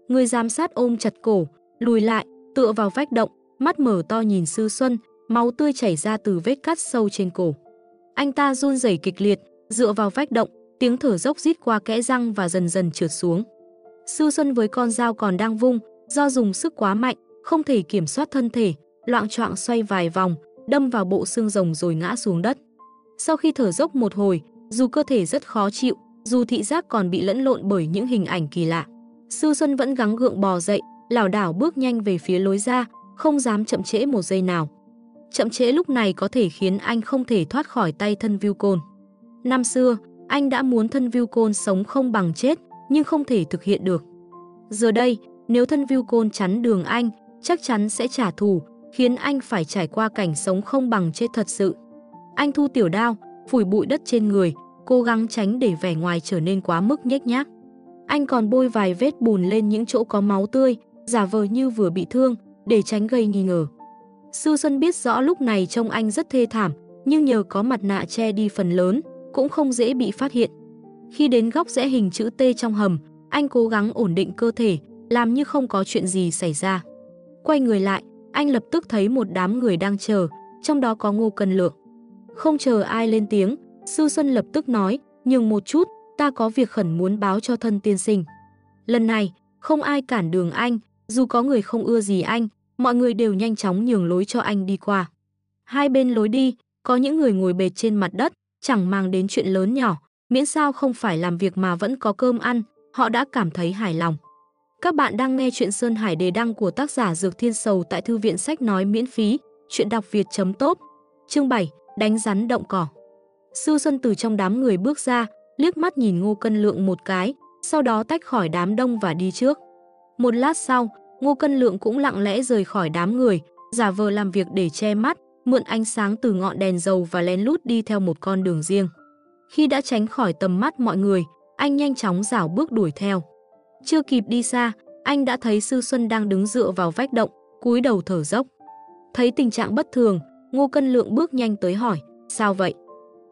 Người giám sát ôm chặt cổ, lùi lại, tựa vào vách động, mắt mở to nhìn Sư Xuân, máu tươi chảy ra từ vết cắt sâu trên cổ. Anh ta run rẩy kịch liệt, dựa vào vách động, tiếng thở dốc rít qua kẽ răng và dần dần trượt xuống. Sư Xuân với con dao còn đang vung, do dùng sức quá mạnh, không thể kiểm soát thân thể, loạn choạng xoay vài vòng, đâm vào bộ xương rồng rồi ngã xuống đất. Sau khi thở dốc một hồi, dù cơ thể rất khó chịu, dù thị giác còn bị lẫn lộn bởi những hình ảnh kỳ lạ, Sư Xuân vẫn gắng gượng bò dậy, lảo đảo bước nhanh về phía lối ra, không dám chậm trễ một giây nào. Chậm trễ lúc này có thể khiến anh không thể thoát khỏi tay thân Viu Côn. Năm xưa, anh đã muốn thân Viu Côn sống không bằng chết, nhưng không thể thực hiện được. Giờ đây, nếu thân Viu Côn chắn đường anh, chắc chắn sẽ trả thù, khiến anh phải trải qua cảnh sống không bằng chết thật sự. Anh thu tiểu đao, phủi bụi đất trên người, cố gắng tránh để vẻ ngoài trở nên quá mức nhếch nhác. Anh còn bôi vài vết bùn lên những chỗ có máu tươi, giả vờ như vừa bị thương, để tránh gây nghi ngờ. Sư Xuân biết rõ lúc này trông anh rất thê thảm, nhưng nhờ có mặt nạ che đi phần lớn, cũng không dễ bị phát hiện. Khi đến góc rẽ hình chữ T trong hầm, anh cố gắng ổn định cơ thể, làm như không có chuyện gì xảy ra. Quay người lại, anh lập tức thấy một đám người đang chờ, trong đó có Ngô Cân Lượng. Không chờ ai lên tiếng, Sư Xuân lập tức nói, nhường một chút, ta có việc khẩn muốn báo cho thân tiên sinh. Lần này, không ai cản đường anh, dù có người không ưa gì anh, mọi người đều nhanh chóng nhường lối cho anh đi qua. Hai bên lối đi, có những người ngồi bệt trên mặt đất, chẳng mang đến chuyện lớn nhỏ, miễn sao không phải làm việc mà vẫn có cơm ăn, họ đã cảm thấy hài lòng. Các bạn đang nghe chuyện Sơn Hải đề đăng của tác giả Dược Thiên Sầu tại thư viện sách nói miễn phí, chuyện đọc việt.top. Chương 7, đánh rắn động cỏ. Sư Xuân từ trong đám người bước ra, liếc mắt nhìn Ngô Cân Lượng một cái, sau đó tách khỏi đám đông và đi trước. Một lát sau, Ngô Cân Lượng cũng lặng lẽ rời khỏi đám người, giả vờ làm việc để che mắt, mượn ánh sáng từ ngọn đèn dầu và lén lút đi theo một con đường riêng. Khi đã tránh khỏi tầm mắt mọi người, anh nhanh chóng rảo bước đuổi theo. Chưa kịp đi xa, anh đã thấy Sư Xuân đang đứng dựa vào vách động, cúi đầu thở dốc. Thấy tình trạng bất thường, Ngô Cân Lượng bước nhanh tới hỏi, sao vậy?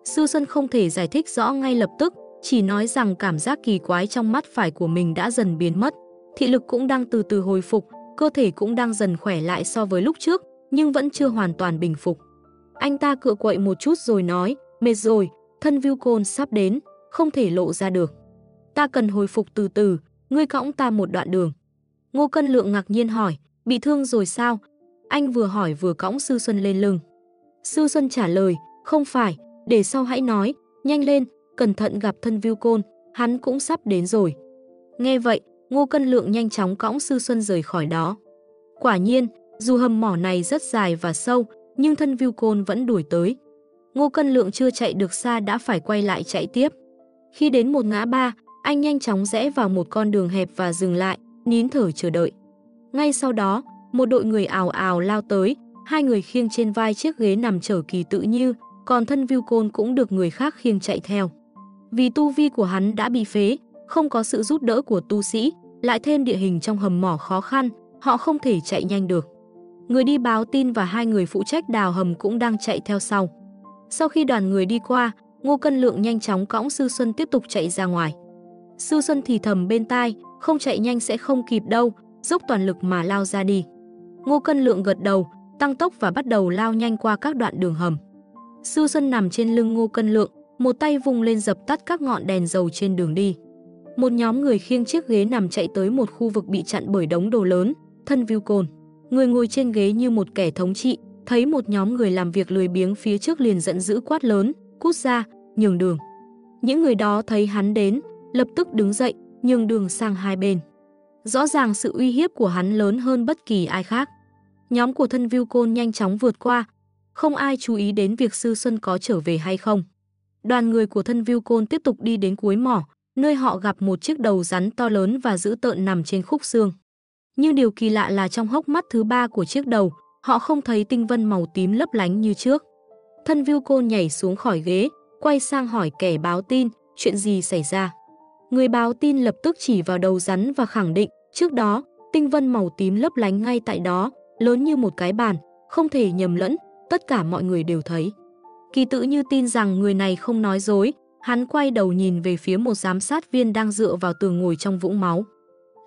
Sư Xuân không thể giải thích rõ ngay lập tức, chỉ nói rằng cảm giác kỳ quái trong mắt phải của mình đã dần biến mất. Thị lực cũng đang từ từ hồi phục, cơ thể cũng đang dần khỏe lại so với lúc trước, nhưng vẫn chưa hoàn toàn bình phục. Anh ta cựa quậy một chút rồi nói, mệt rồi, thân viu côn sắp đến, không thể lộ ra được. Ta cần hồi phục từ từ, ngươi cõng ta một đoạn đường. Ngô Cân Lượng ngạc nhiên hỏi, bị thương rồi sao? Anh vừa hỏi vừa cõng Sư Xuân lên lưng. Sư Xuân trả lời, không phải, để sau hãy nói, nhanh lên, cẩn thận gặp thân viu côn, hắn cũng sắp đến rồi. Nghe vậy, Ngô Cân Lượng nhanh chóng cõng Sư Xuân rời khỏi đó. Quả nhiên, dù hầm mỏ này rất dài và sâu, nhưng thân viu côn vẫn đuổi tới. Ngô Cân Lượng chưa chạy được xa đã phải quay lại chạy tiếp. Khi đến một ngã ba, anh nhanh chóng rẽ vào một con đường hẹp và dừng lại, nín thở chờ đợi. Ngay sau đó, một đội người ào ào lao tới, hai người khiêng trên vai chiếc ghế nằm chở kỳ tự như, còn thân Viu Côn cũng được người khác khiêng chạy theo. Vì tu vi của hắn đã bị phế, không có sự giúp đỡ của tu sĩ, lại thêm địa hình trong hầm mỏ khó khăn, họ không thể chạy nhanh được. Người đi báo tin và hai người phụ trách đào hầm cũng đang chạy theo sau. Sau khi đoàn người đi qua, Ngô Cân Lượng nhanh chóng cõng Sư Xuân tiếp tục chạy ra ngoài. Sư Xuân thì thầm bên tai, không chạy nhanh sẽ không kịp đâu, dốc toàn lực mà lao ra đi. Ngô Cân Lượng gật đầu, tăng tốc và bắt đầu lao nhanh qua các đoạn đường hầm. Sư Xuân nằm trên lưng Ngô Cân Lượng, một tay vùng lên dập tắt các ngọn đèn dầu trên đường đi. Một nhóm người khiêng chiếc ghế nằm chạy tới một khu vực bị chặn bởi đống đồ lớn, thân view cồn. Người ngồi trên ghế như một kẻ thống trị, thấy một nhóm người làm việc lười biếng phía trước liền giận dữ quát lớn, cút ra, nhường đường. Những người đó thấy hắn đến, lập tức đứng dậy, nhường đường sang hai bên. Rõ ràng sự uy hiếp của hắn lớn hơn bất kỳ ai khác. Nhóm của thân view Côn nhanh chóng vượt qua, không ai chú ý đến việc Sư Xuân có trở về hay không. Đoàn người của thân view Côn tiếp tục đi đến cuối mỏ, nơi họ gặp một chiếc đầu rắn to lớn và dữ tợn nằm trên khúc xương. Nhưng điều kỳ lạ là trong hốc mắt thứ ba của chiếc đầu, họ không thấy tinh vân màu tím lấp lánh như trước. Thân viêu cô nhảy xuống khỏi ghế, quay sang hỏi kẻ báo tin, chuyện gì xảy ra. Người báo tin lập tức chỉ vào đầu rắn và khẳng định, trước đó, tinh vân màu tím lấp lánh ngay tại đó, lớn như một cái bàn, không thể nhầm lẫn, tất cả mọi người đều thấy. Kỳ tự như tin rằng người này không nói dối, hắn quay đầu nhìn về phía một giám sát viên đang dựa vào tường ngồi trong vũng máu.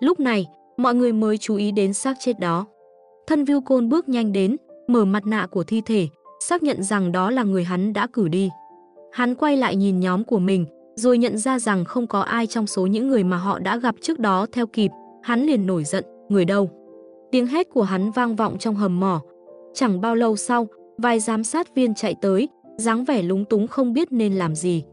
Lúc này, mọi người mới chú ý đến xác chết đó. Thân Viu Côn bước nhanh đến, mở mặt nạ của thi thể, xác nhận rằng đó là người hắn đã cử đi. Hắn quay lại nhìn nhóm của mình, rồi nhận ra rằng không có ai trong số những người mà họ đã gặp trước đó theo kịp, hắn liền nổi giận, người đâu? Tiếng hét của hắn vang vọng trong hầm mỏ. Chẳng bao lâu sau, vài giám sát viên chạy tới, dáng vẻ lúng túng không biết nên làm gì.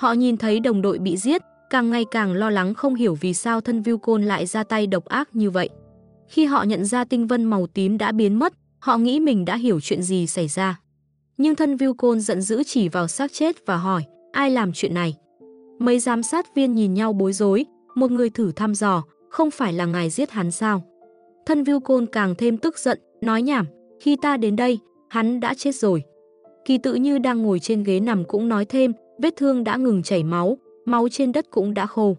Họ nhìn thấy đồng đội bị giết, càng ngày càng lo lắng không hiểu vì sao thân Viu Côn lại ra tay độc ác như vậy. Khi họ nhận ra tinh vân màu tím đã biến mất, họ nghĩ mình đã hiểu chuyện gì xảy ra. Nhưng thân Viu Côn giận dữ chỉ vào xác chết và hỏi, ai làm chuyện này? Mấy giám sát viên nhìn nhau bối rối, một người thử thăm dò, không phải là ngài giết hắn sao? Thân Viu Côn càng thêm tức giận, nói nhảm, khi ta đến đây, hắn đã chết rồi. Kỳ tự như đang ngồi trên ghế nằm cũng nói thêm, vết thương đã ngừng chảy máu, máu trên đất cũng đã khô.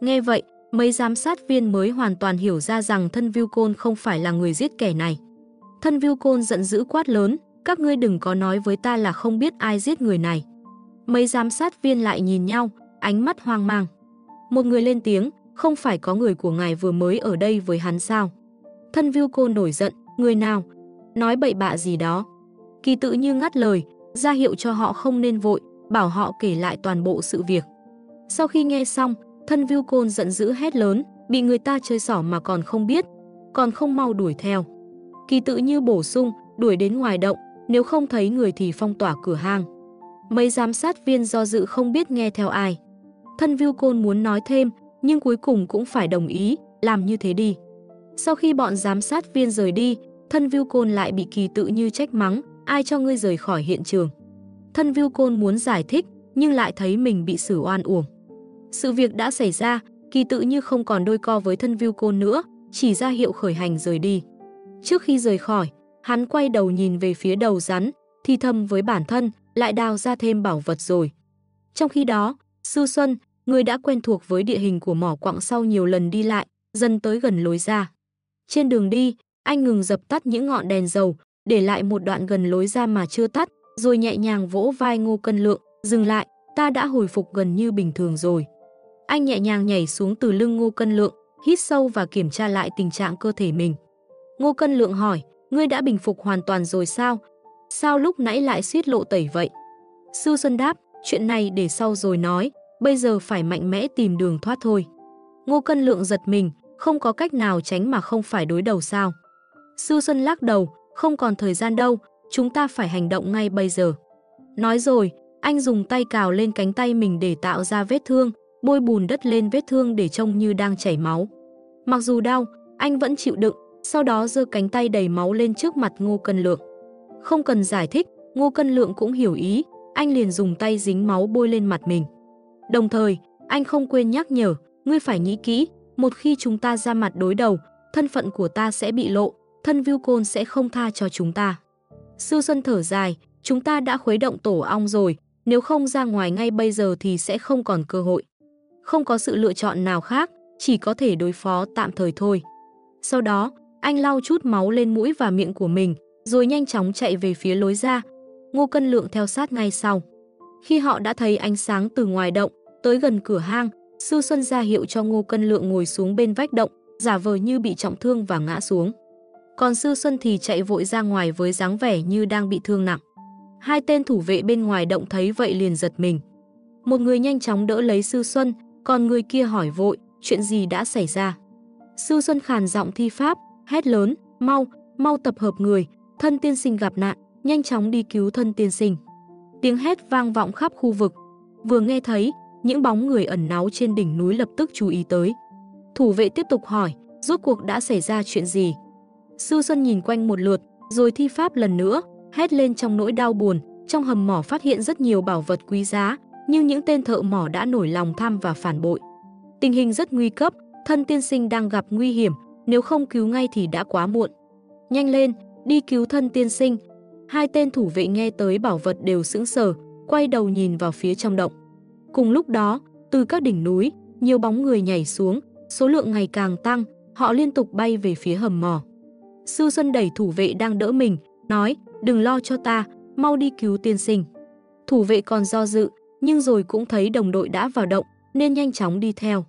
Nghe vậy, mấy giám sát viên mới hoàn toàn hiểu ra rằng thân Viu Côn không phải là người giết kẻ này. Thân Viu Côn giận dữ quát lớn, các ngươi đừng có nói với ta là không biết ai giết người này. Mấy giám sát viên lại nhìn nhau, ánh mắt hoang mang. Một người lên tiếng, không phải có người của ngài vừa mới ở đây với hắn sao? Thân Viu Côn nổi giận, người nào? Nói bậy bạ gì đó. Kỳ tự như ngắt lời, ra hiệu cho họ không nên vội, bảo họ kể lại toàn bộ sự việc. Sau khi nghe xong, thân Viu Côn giận dữ hét lớn, bị người ta chơi xỏ mà còn không biết, còn không mau đuổi theo. Kỳ tự như bổ sung, đuổi đến ngoài động, nếu không thấy người thì phong tỏa cửa hang. Mấy giám sát viên do dự không biết nghe theo ai. Thân Viu Côn muốn nói thêm, nhưng cuối cùng cũng phải đồng ý, làm như thế đi. Sau khi bọn giám sát viên rời đi, thân Viu Côn lại bị kỳ tự như trách mắng, ai cho ngươi rời khỏi hiện trường. Thân Viu Côn muốn giải thích, nhưng lại thấy mình bị xử oan uổng. Sự việc đã xảy ra, kỳ tự như không còn đôi co với thân Viu Côn nữa, chỉ ra hiệu khởi hành rời đi. Trước khi rời khỏi, hắn quay đầu nhìn về phía đầu rắn, thì thầm với bản thân, lại đào ra thêm bảo vật rồi. Trong khi đó, Sư Xuân, người đã quen thuộc với địa hình của mỏ quặng sau nhiều lần đi lại, dần tới gần lối ra. Trên đường đi, anh ngừng dập tắt những ngọn đèn dầu, để lại một đoạn gần lối ra mà chưa tắt, rồi nhẹ nhàng vỗ vai Ngô Cân Lượng, dừng lại, ta đã hồi phục gần như bình thường rồi. Anh nhẹ nhàng nhảy xuống từ lưng Ngô Cân Lượng, hít sâu và kiểm tra lại tình trạng cơ thể mình. Ngô Cân Lượng hỏi, ngươi đã bình phục hoàn toàn rồi sao? Sao lúc nãy lại suýt lộ tẩy vậy? Sư Xuân đáp, chuyện này để sau rồi nói, bây giờ phải mạnh mẽ tìm đường thoát thôi. Ngô Cân Lượng giật mình, không có cách nào tránh mà không phải đối đầu sao. Sư Xuân lắc đầu, không còn thời gian đâu, chúng ta phải hành động ngay bây giờ. Nói rồi, anh dùng tay cào lên cánh tay mình để tạo ra vết thương, bôi bùn đất lên vết thương để trông như đang chảy máu. Mặc dù đau, anh vẫn chịu đựng, sau đó giơ cánh tay đầy máu lên trước mặt Ngô Cân Lượng. Không cần giải thích, Ngô Cân Lượng cũng hiểu ý, anh liền dùng tay dính máu bôi lên mặt mình. Đồng thời, anh không quên nhắc nhở, ngươi phải nghĩ kỹ, một khi chúng ta ra mặt đối đầu, thân phận của ta sẽ bị lộ, thân Viu Côn sẽ không tha cho chúng ta. Sư Xuân thở dài, chúng ta đã khuấy động tổ ong rồi, nếu không ra ngoài ngay bây giờ thì sẽ không còn cơ hội. Không có sự lựa chọn nào khác, chỉ có thể đối phó tạm thời thôi. Sau đó, anh lau chút máu lên mũi và miệng của mình, rồi nhanh chóng chạy về phía lối ra. Ngô Cân Lượng theo sát ngay sau. Khi họ đã thấy ánh sáng từ ngoài động, tới gần cửa hang, Sư Xuân ra hiệu cho Ngô Cân Lượng ngồi xuống bên vách động, giả vờ như bị trọng thương và ngã xuống. Còn Sư Xuân thì chạy vội ra ngoài với dáng vẻ như đang bị thương nặng. Hai tên thủ vệ bên ngoài động thấy vậy liền giật mình. Một người nhanh chóng đỡ lấy Sư Xuân, còn người kia hỏi vội, chuyện gì đã xảy ra. Sư Xuân khàn giọng thi pháp, hét lớn, mau, mau tập hợp người, thân tiên sinh gặp nạn, nhanh chóng đi cứu thân tiên sinh. Tiếng hét vang vọng khắp khu vực. Vừa nghe thấy, những bóng người ẩn náu trên đỉnh núi lập tức chú ý tới. Thủ vệ tiếp tục hỏi, rốt cuộc đã xảy ra chuyện gì? Sư Xuân nhìn quanh một lượt, rồi thi pháp lần nữa, hét lên trong nỗi đau buồn, trong hầm mỏ phát hiện rất nhiều bảo vật quý giá, nhưng những tên thợ mỏ đã nổi lòng tham và phản bội. Tình hình rất nguy cấp, thân tiên sinh đang gặp nguy hiểm, nếu không cứu ngay thì đã quá muộn. Nhanh lên, đi cứu thân tiên sinh. Hai tên thủ vệ nghe tới bảo vật đều sững sờ, quay đầu nhìn vào phía trong động. Cùng lúc đó, từ các đỉnh núi, nhiều bóng người nhảy xuống, số lượng ngày càng tăng, họ liên tục bay về phía hầm mỏ. Sư Xuân đẩy thủ vệ đang đỡ mình, nói, đừng lo cho ta, mau đi cứu tiên sinh. Thủ vệ còn do dự, nhưng rồi cũng thấy đồng đội đã vào động, nên nhanh chóng đi theo.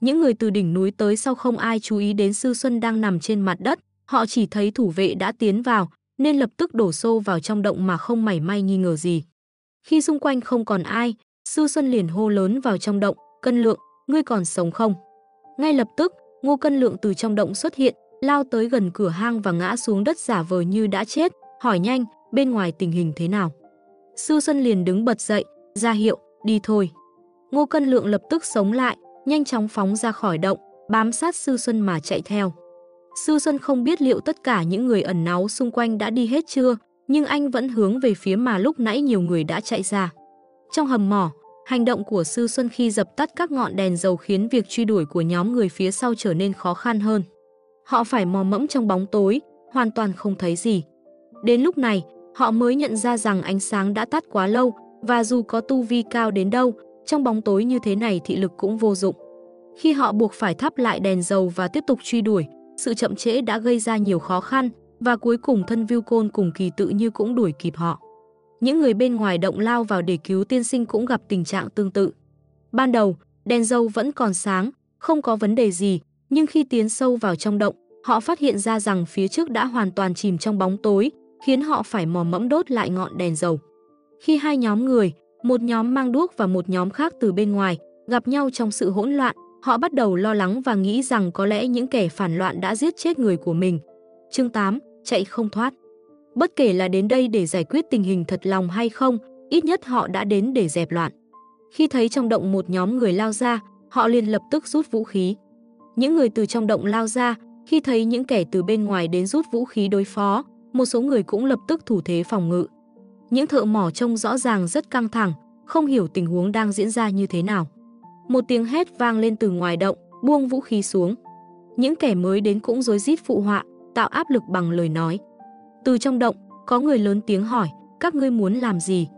Những người từ đỉnh núi tới sau không ai chú ý đến Sư Xuân đang nằm trên mặt đất, họ chỉ thấy thủ vệ đã tiến vào, nên lập tức đổ xô vào trong động mà không mảy may nghi ngờ gì. Khi xung quanh không còn ai, Sư Xuân liền hô lớn vào trong động, cân lượng, ngươi còn sống không? Ngay lập tức, Ngô Cân Lượng từ trong động xuất hiện, lao tới gần cửa hang và ngã xuống đất giả vờ như đã chết, hỏi nhanh, bên ngoài tình hình thế nào? Sư Xuân liền đứng bật dậy, ra hiệu, đi thôi. Ngô Cân Lượng lập tức sống lại, nhanh chóng phóng ra khỏi động, bám sát Sư Xuân mà chạy theo. Sư Xuân không biết liệu tất cả những người ẩn náu xung quanh đã đi hết chưa, nhưng anh vẫn hướng về phía mà lúc nãy nhiều người đã chạy ra. Trong hầm mỏ, hành động của Sư Xuân khi dập tắt các ngọn đèn dầu khiến việc truy đuổi của nhóm người phía sau trở nên khó khăn hơn. Họ phải mò mẫm trong bóng tối, hoàn toàn không thấy gì. Đến lúc này, họ mới nhận ra rằng ánh sáng đã tắt quá lâu và dù có tu vi cao đến đâu, trong bóng tối như thế này thị lực cũng vô dụng. Khi họ buộc phải thắp lại đèn dầu và tiếp tục truy đuổi, sự chậm trễ đã gây ra nhiều khó khăn và cuối cùng thân Viu Côn cùng kỳ tự như cũng đuổi kịp họ. Những người bên ngoài động lao vào để cứu tiên sinh cũng gặp tình trạng tương tự. Ban đầu, đèn dầu vẫn còn sáng, không có vấn đề gì, nhưng khi tiến sâu vào trong động, họ phát hiện ra rằng phía trước đã hoàn toàn chìm trong bóng tối, khiến họ phải mò mẫm đốt lại ngọn đèn dầu. Khi hai nhóm người, một nhóm mang đuốc và một nhóm khác từ bên ngoài, gặp nhau trong sự hỗn loạn, họ bắt đầu lo lắng và nghĩ rằng có lẽ những kẻ phản loạn đã giết chết người của mình. Chương 8, chạy không thoát. Bất kể là đến đây để giải quyết tình hình thật lòng hay không, ít nhất họ đã đến để dẹp loạn. Khi thấy trong động một nhóm người lao ra, họ liền lập tức rút vũ khí. Những người từ trong động lao ra, khi thấy những kẻ từ bên ngoài đến rút vũ khí đối phó, một số người cũng lập tức thủ thế phòng ngự. Những thợ mỏ trông rõ ràng rất căng thẳng, không hiểu tình huống đang diễn ra như thế nào. Một tiếng hét vang lên từ ngoài động, buông vũ khí xuống. Những kẻ mới đến cũng rối rít phụ họa, tạo áp lực bằng lời nói. Từ trong động, có người lớn tiếng hỏi, các ngươi muốn làm gì?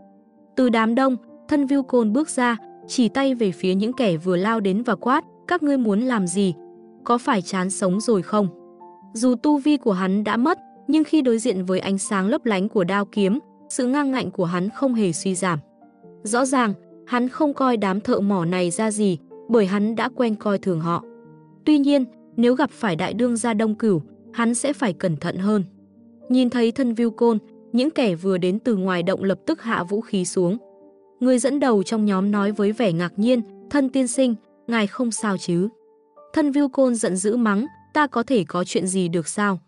Từ đám đông, thân Viu Côn bước ra, chỉ tay về phía những kẻ vừa lao đến và quát, các ngươi muốn làm gì? Có phải chán sống rồi không? Dù tu vi của hắn đã mất, nhưng khi đối diện với ánh sáng lấp lánh của đao kiếm, sự ngang ngạnh của hắn không hề suy giảm. Rõ ràng, hắn không coi đám thợ mỏ này ra gì, bởi hắn đã quen coi thường họ. Tuy nhiên, nếu gặp phải đại đương gia đông cửu, hắn sẽ phải cẩn thận hơn. Nhìn thấy thân Viu Côn, những kẻ vừa đến từ ngoài động lập tức hạ vũ khí xuống. Người dẫn đầu trong nhóm nói với vẻ ngạc nhiên, thân tiên sinh, ngài không sao chứ. Thân Viu Côn giận dữ mắng, ta có thể có chuyện gì được sao?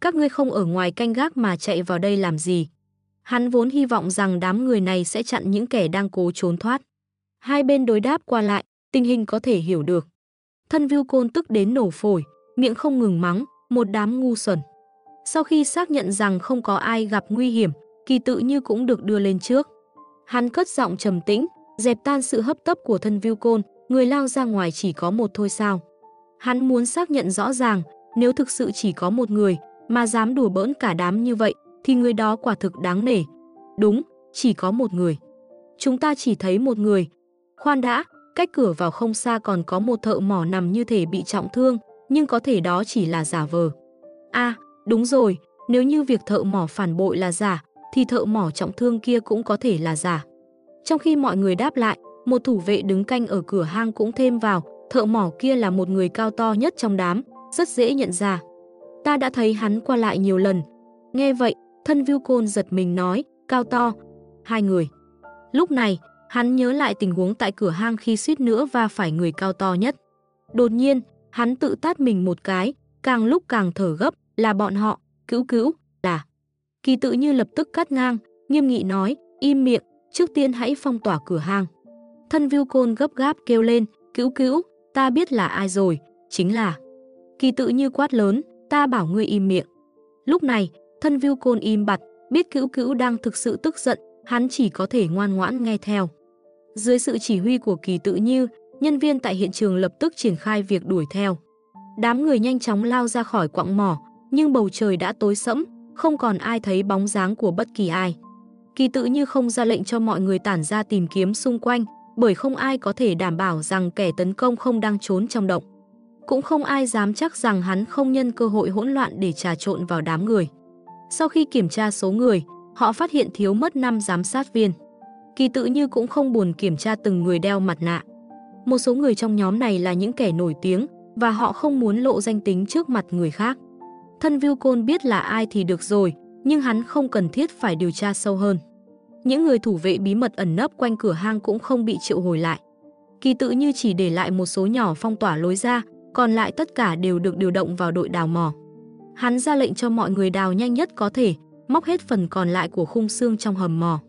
Các ngươi không ở ngoài canh gác mà chạy vào đây làm gì? Hắn vốn hy vọng rằng đám người này sẽ chặn những kẻ đang cố trốn thoát. Hai bên đối đáp qua lại, tình hình có thể hiểu được. Thân Viu Côn tức đến nổ phổi, miệng không ngừng mắng, một đám ngu xuẩn. Sau khi xác nhận rằng không có ai gặp nguy hiểm, kỳ tự như cũng được đưa lên trước. Hắn cất giọng trầm tĩnh, dẹp tan sự hấp tấp của thân Viu Côn, người lao ra ngoài chỉ có một thôi sao. Hắn muốn xác nhận rõ ràng, nếu thực sự chỉ có một người mà dám đùa bỡn cả đám như vậy, thì người đó quả thực đáng nể. Đúng, chỉ có một người. Chúng ta chỉ thấy một người. Khoan đã, cách cửa vào không xa còn có một thợ mỏ nằm như thể bị trọng thương, nhưng có thể đó chỉ là giả vờ. À, đúng rồi, nếu như việc thợ mỏ phản bội là giả, thì thợ mỏ trọng thương kia cũng có thể là giả. Trong khi mọi người đáp lại, một thủ vệ đứng canh ở cửa hang cũng thêm vào, thợ mỏ kia là một người cao to nhất trong đám, rất dễ nhận ra. Ta đã thấy hắn qua lại nhiều lần. Nghe vậy, thân Viu Côn giật mình nói, cao to, hai người. Lúc này, hắn nhớ lại tình huống tại cửa hang khi suýt nữa va phải người cao to nhất. Đột nhiên, hắn tự tát mình một cái, càng lúc càng thở gấp, là bọn họ, cứu cứu, là. Kỳ tự như lập tức cắt ngang, nghiêm nghị nói, im miệng, trước tiên hãy phong tỏa cửa hang. Thân Viu Côn gấp gáp kêu lên, cứu cứu, ta biết là ai rồi, chính là. Kỳ tự như quát lớn, ta bảo ngươi im miệng. Lúc này, thân Viu Côn im bặt, biết Cữu Cữu đang thực sự tức giận, hắn chỉ có thể ngoan ngoãn nghe theo. Dưới sự chỉ huy của kỳ tự như, nhân viên tại hiện trường lập tức triển khai việc đuổi theo. Đám người nhanh chóng lao ra khỏi quặng mỏ, nhưng bầu trời đã tối sẫm, không còn ai thấy bóng dáng của bất kỳ ai. Kỳ tự như không ra lệnh cho mọi người tản ra tìm kiếm xung quanh, bởi không ai có thể đảm bảo rằng kẻ tấn công không đang trốn trong động. Cũng không ai dám chắc rằng hắn không nhân cơ hội hỗn loạn để trà trộn vào đám người. Sau khi kiểm tra số người, họ phát hiện thiếu mất 5 giám sát viên. Kỳ tự như cũng không buồn kiểm tra từng người đeo mặt nạ. Một số người trong nhóm này là những kẻ nổi tiếng và họ không muốn lộ danh tính trước mặt người khác. Thân Viu Côn biết là ai thì được rồi, nhưng hắn không cần thiết phải điều tra sâu hơn. Những người thủ vệ bí mật ẩn nấp quanh cửa hang cũng không bị triệu hồi lại. Kỳ tự như chỉ để lại một số nhỏ phong tỏa lối ra, còn lại tất cả đều được điều động vào đội đào mỏ. Hắn ra lệnh cho mọi người đào nhanh nhất có thể, móc hết phần còn lại của khung xương trong hầm mỏ.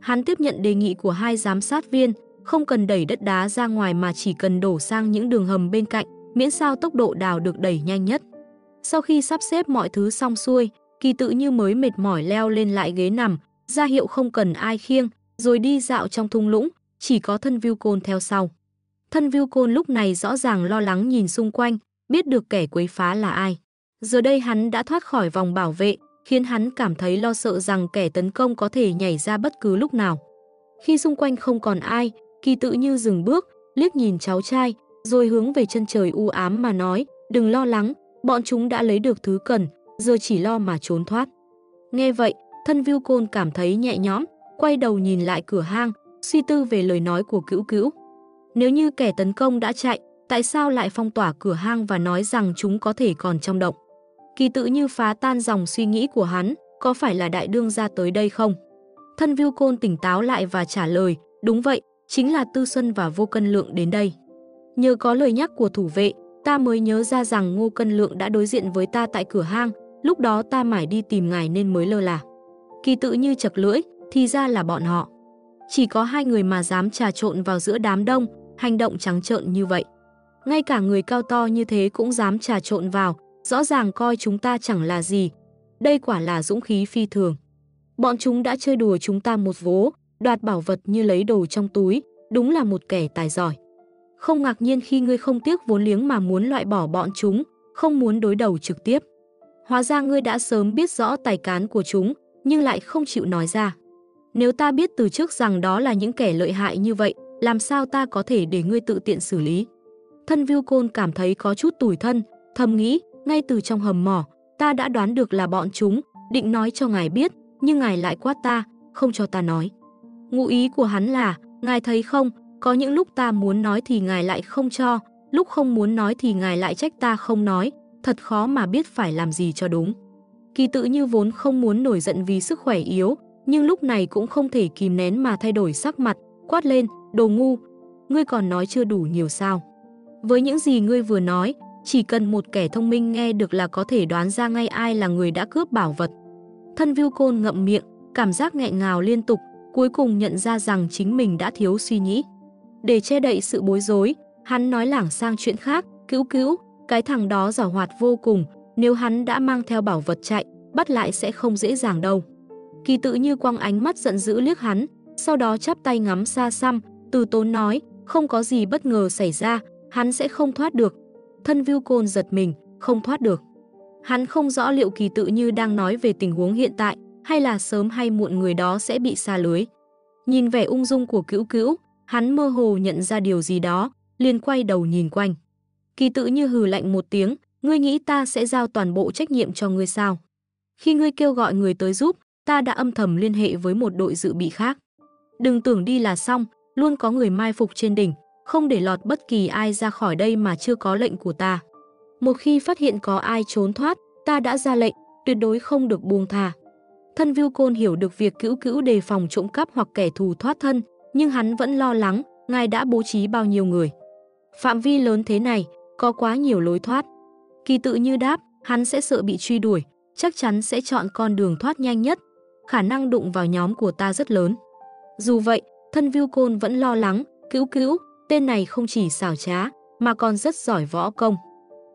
Hắn tiếp nhận đề nghị của hai giám sát viên, không cần đẩy đất đá ra ngoài mà chỉ cần đổ sang những đường hầm bên cạnh, miễn sao tốc độ đào được đẩy nhanh nhất. Sau khi sắp xếp mọi thứ xong xuôi, kỳ tự như mới mệt mỏi leo lên lại ghế nằm, ra hiệu không cần ai khiêng, rồi đi dạo trong thung lũng, chỉ có thân Viu Côn theo sau. Thân Viu Côn lúc này rõ ràng lo lắng nhìn xung quanh, biết được kẻ quấy phá là ai. Giờ đây hắn đã thoát khỏi vòng bảo vệ, khiến hắn cảm thấy lo sợ rằng kẻ tấn công có thể nhảy ra bất cứ lúc nào. Khi xung quanh không còn ai, Kỳ tự như dừng bước, liếc nhìn cháu trai, rồi hướng về chân trời u ám mà nói, đừng lo lắng, bọn chúng đã lấy được thứ cần, giờ chỉ lo mà trốn thoát. Nghe vậy, thân Viu Côn cảm thấy nhẹ nhõm, quay đầu nhìn lại cửa hang, suy tư về lời nói của cữu cữu. Nếu như kẻ tấn công đã chạy, tại sao lại phong tỏa cửa hang và nói rằng chúng có thể còn trong động? Kỳ tự như phá tan dòng suy nghĩ của hắn, có phải là đại đương ra tới đây không? Thân Viu Côn tỉnh táo lại và trả lời, đúng vậy, chính là Tư Xuân và Vô Cân Lượng đến đây. Nhờ có lời nhắc của thủ vệ, ta mới nhớ ra rằng Ngô Cân Lượng đã đối diện với ta tại cửa hang, lúc đó ta mải đi tìm ngài nên mới lơ là. Kỳ tự như chật lưỡi, thì ra là bọn họ. Chỉ có hai người mà dám trà trộn vào giữa đám đông, hành động trắng trợn như vậy. Ngay cả người cao to như thế cũng dám trà trộn vào, rõ ràng coi chúng ta chẳng là gì. Đây quả là dũng khí phi thường. Bọn chúng đã chơi đùa chúng ta một vố, đoạt bảo vật như lấy đồ trong túi, đúng là một kẻ tài giỏi. Không ngạc nhiên khi ngươi không tiếc vốn liếng mà muốn loại bỏ bọn chúng, không muốn đối đầu trực tiếp. Hóa ra ngươi đã sớm biết rõ tài cán của chúng, nhưng lại không chịu nói ra. Nếu ta biết từ trước rằng đó là những kẻ lợi hại như vậy, làm sao ta có thể để ngươi tự tiện xử lý? Thân Viu Côn cảm thấy có chút tủi thân, thầm nghĩ, ngay từ trong hầm mỏ, ta đã đoán được là bọn chúng, định nói cho ngài biết, nhưng ngài lại quát ta, không cho ta nói. Ngụ ý của hắn là, ngài thấy không, có những lúc ta muốn nói thì ngài lại không cho, lúc không muốn nói thì ngài lại trách ta không nói, thật khó mà biết phải làm gì cho đúng. Kỳ tự như vốn không muốn nổi giận vì sức khỏe yếu, nhưng lúc này cũng không thể kìm nén mà thay đổi sắc mặt, quát lên, đồ ngu, ngươi còn nói chưa đủ nhiều sao. Với những gì ngươi vừa nói, chỉ cần một kẻ thông minh nghe được là có thể đoán ra ngay ai là người đã cướp bảo vật. Thân viu côn ngậm miệng, cảm giác nghẹn ngào liên tục, cuối cùng nhận ra rằng chính mình đã thiếu suy nghĩ. Để che đậy sự bối rối, hắn nói lảng sang chuyện khác, cứu cứu, cái thằng đó giỏi hoạt vô cùng, nếu hắn đã mang theo bảo vật chạy, bắt lại sẽ không dễ dàng đâu. Kỳ tự như quăng ánh mắt giận dữ liếc hắn, sau đó chắp tay ngắm xa xăm, từ tốn nói, không có gì bất ngờ xảy ra, hắn sẽ không thoát được. Thân Viu Côn giật mình, không thoát được. Hắn không rõ liệu kỳ tự như đang nói về tình huống hiện tại, hay là sớm hay muộn người đó sẽ bị xa lưới. Nhìn vẻ ung dung của cữu cữu, hắn mơ hồ nhận ra điều gì đó, liền quay đầu nhìn quanh. Kỳ tự như hừ lạnh một tiếng, ngươi nghĩ ta sẽ giao toàn bộ trách nhiệm cho ngươi sao? Khi ngươi kêu gọi người tới giúp, ta đã âm thầm liên hệ với một đội dự bị khác. Đừng tưởng đi là xong, luôn có người mai phục trên đỉnh, không để lọt bất kỳ ai ra khỏi đây mà chưa có lệnh của ta. Một khi phát hiện có ai trốn thoát, ta đã ra lệnh, tuyệt đối không được buông thà. Thân Viu Côn hiểu được việc cữu cữu đề phòng trộm cắp hoặc kẻ thù thoát thân, nhưng hắn vẫn lo lắng, ngài đã bố trí bao nhiêu người. Phạm vi lớn thế này, có quá nhiều lối thoát. Kỳ tự như đáp, hắn sẽ sợ bị truy đuổi, chắc chắn sẽ chọn con đường thoát nhanh nhất. Khả năng đụng vào nhóm của ta rất lớn. Dù vậy, thân Viu Côn vẫn lo lắng, cứu cứu, tên này không chỉ xảo trá, mà còn rất giỏi võ công.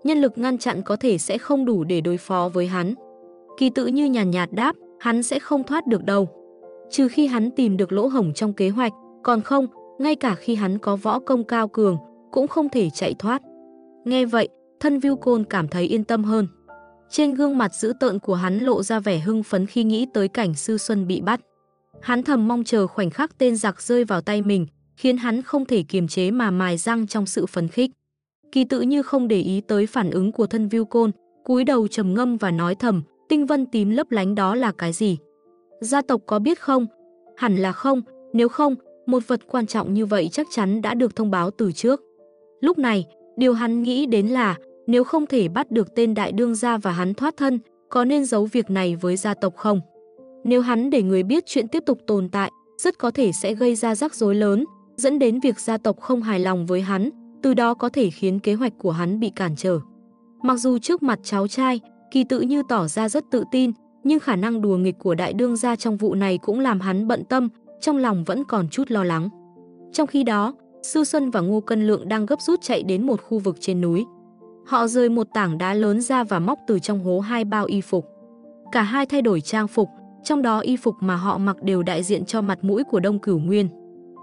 Nhân lực ngăn chặn có thể sẽ không đủ để đối phó với hắn. Kỳ tự như nhàn nhạt đáp, hắn sẽ không thoát được đâu. Trừ khi hắn tìm được lỗ hổng trong kế hoạch, còn không, ngay cả khi hắn có võ công cao cường, cũng không thể chạy thoát. Nghe vậy, thân Viu Côn cảm thấy yên tâm hơn. Trên gương mặt dữ tợn của hắn lộ ra vẻ hưng phấn khi nghĩ tới cảnh Sư Xuân bị bắt. Hắn thầm mong chờ khoảnh khắc tên giặc rơi vào tay mình, khiến hắn không thể kiềm chế mà mài răng trong sự phấn khích. Kỳ tự như không để ý tới phản ứng của thân Viu Côn, cúi đầu trầm ngâm và nói thầm, tinh vân tím lấp lánh đó là cái gì? Gia tộc có biết không? Hẳn là không, nếu không, một vật quan trọng như vậy chắc chắn đã được thông báo từ trước. Lúc này, điều hắn nghĩ đến là nếu không thể bắt được tên đại đương gia và hắn thoát thân, có nên giấu việc này với gia tộc không? Nếu hắn để người biết chuyện tiếp tục tồn tại, rất có thể sẽ gây ra rắc rối lớn, dẫn đến việc gia tộc không hài lòng với hắn, từ đó có thể khiến kế hoạch của hắn bị cản trở. Mặc dù trước mặt cháu trai, Kỳ tự như tỏ ra rất tự tin, nhưng khả năng đùa nghịch của đại đương gia trong vụ này cũng làm hắn bận tâm, trong lòng vẫn còn chút lo lắng. Trong khi đó, Sư Xuân và Ngô Cân Lượng đang gấp rút chạy đến một khu vực trên núi. Họ rời một tảng đá lớn ra và móc từ trong hố hai bao y phục. Cả hai thay đổi trang phục, trong đó y phục mà họ mặc đều đại diện cho mặt mũi của Đông Cửu Nguyên.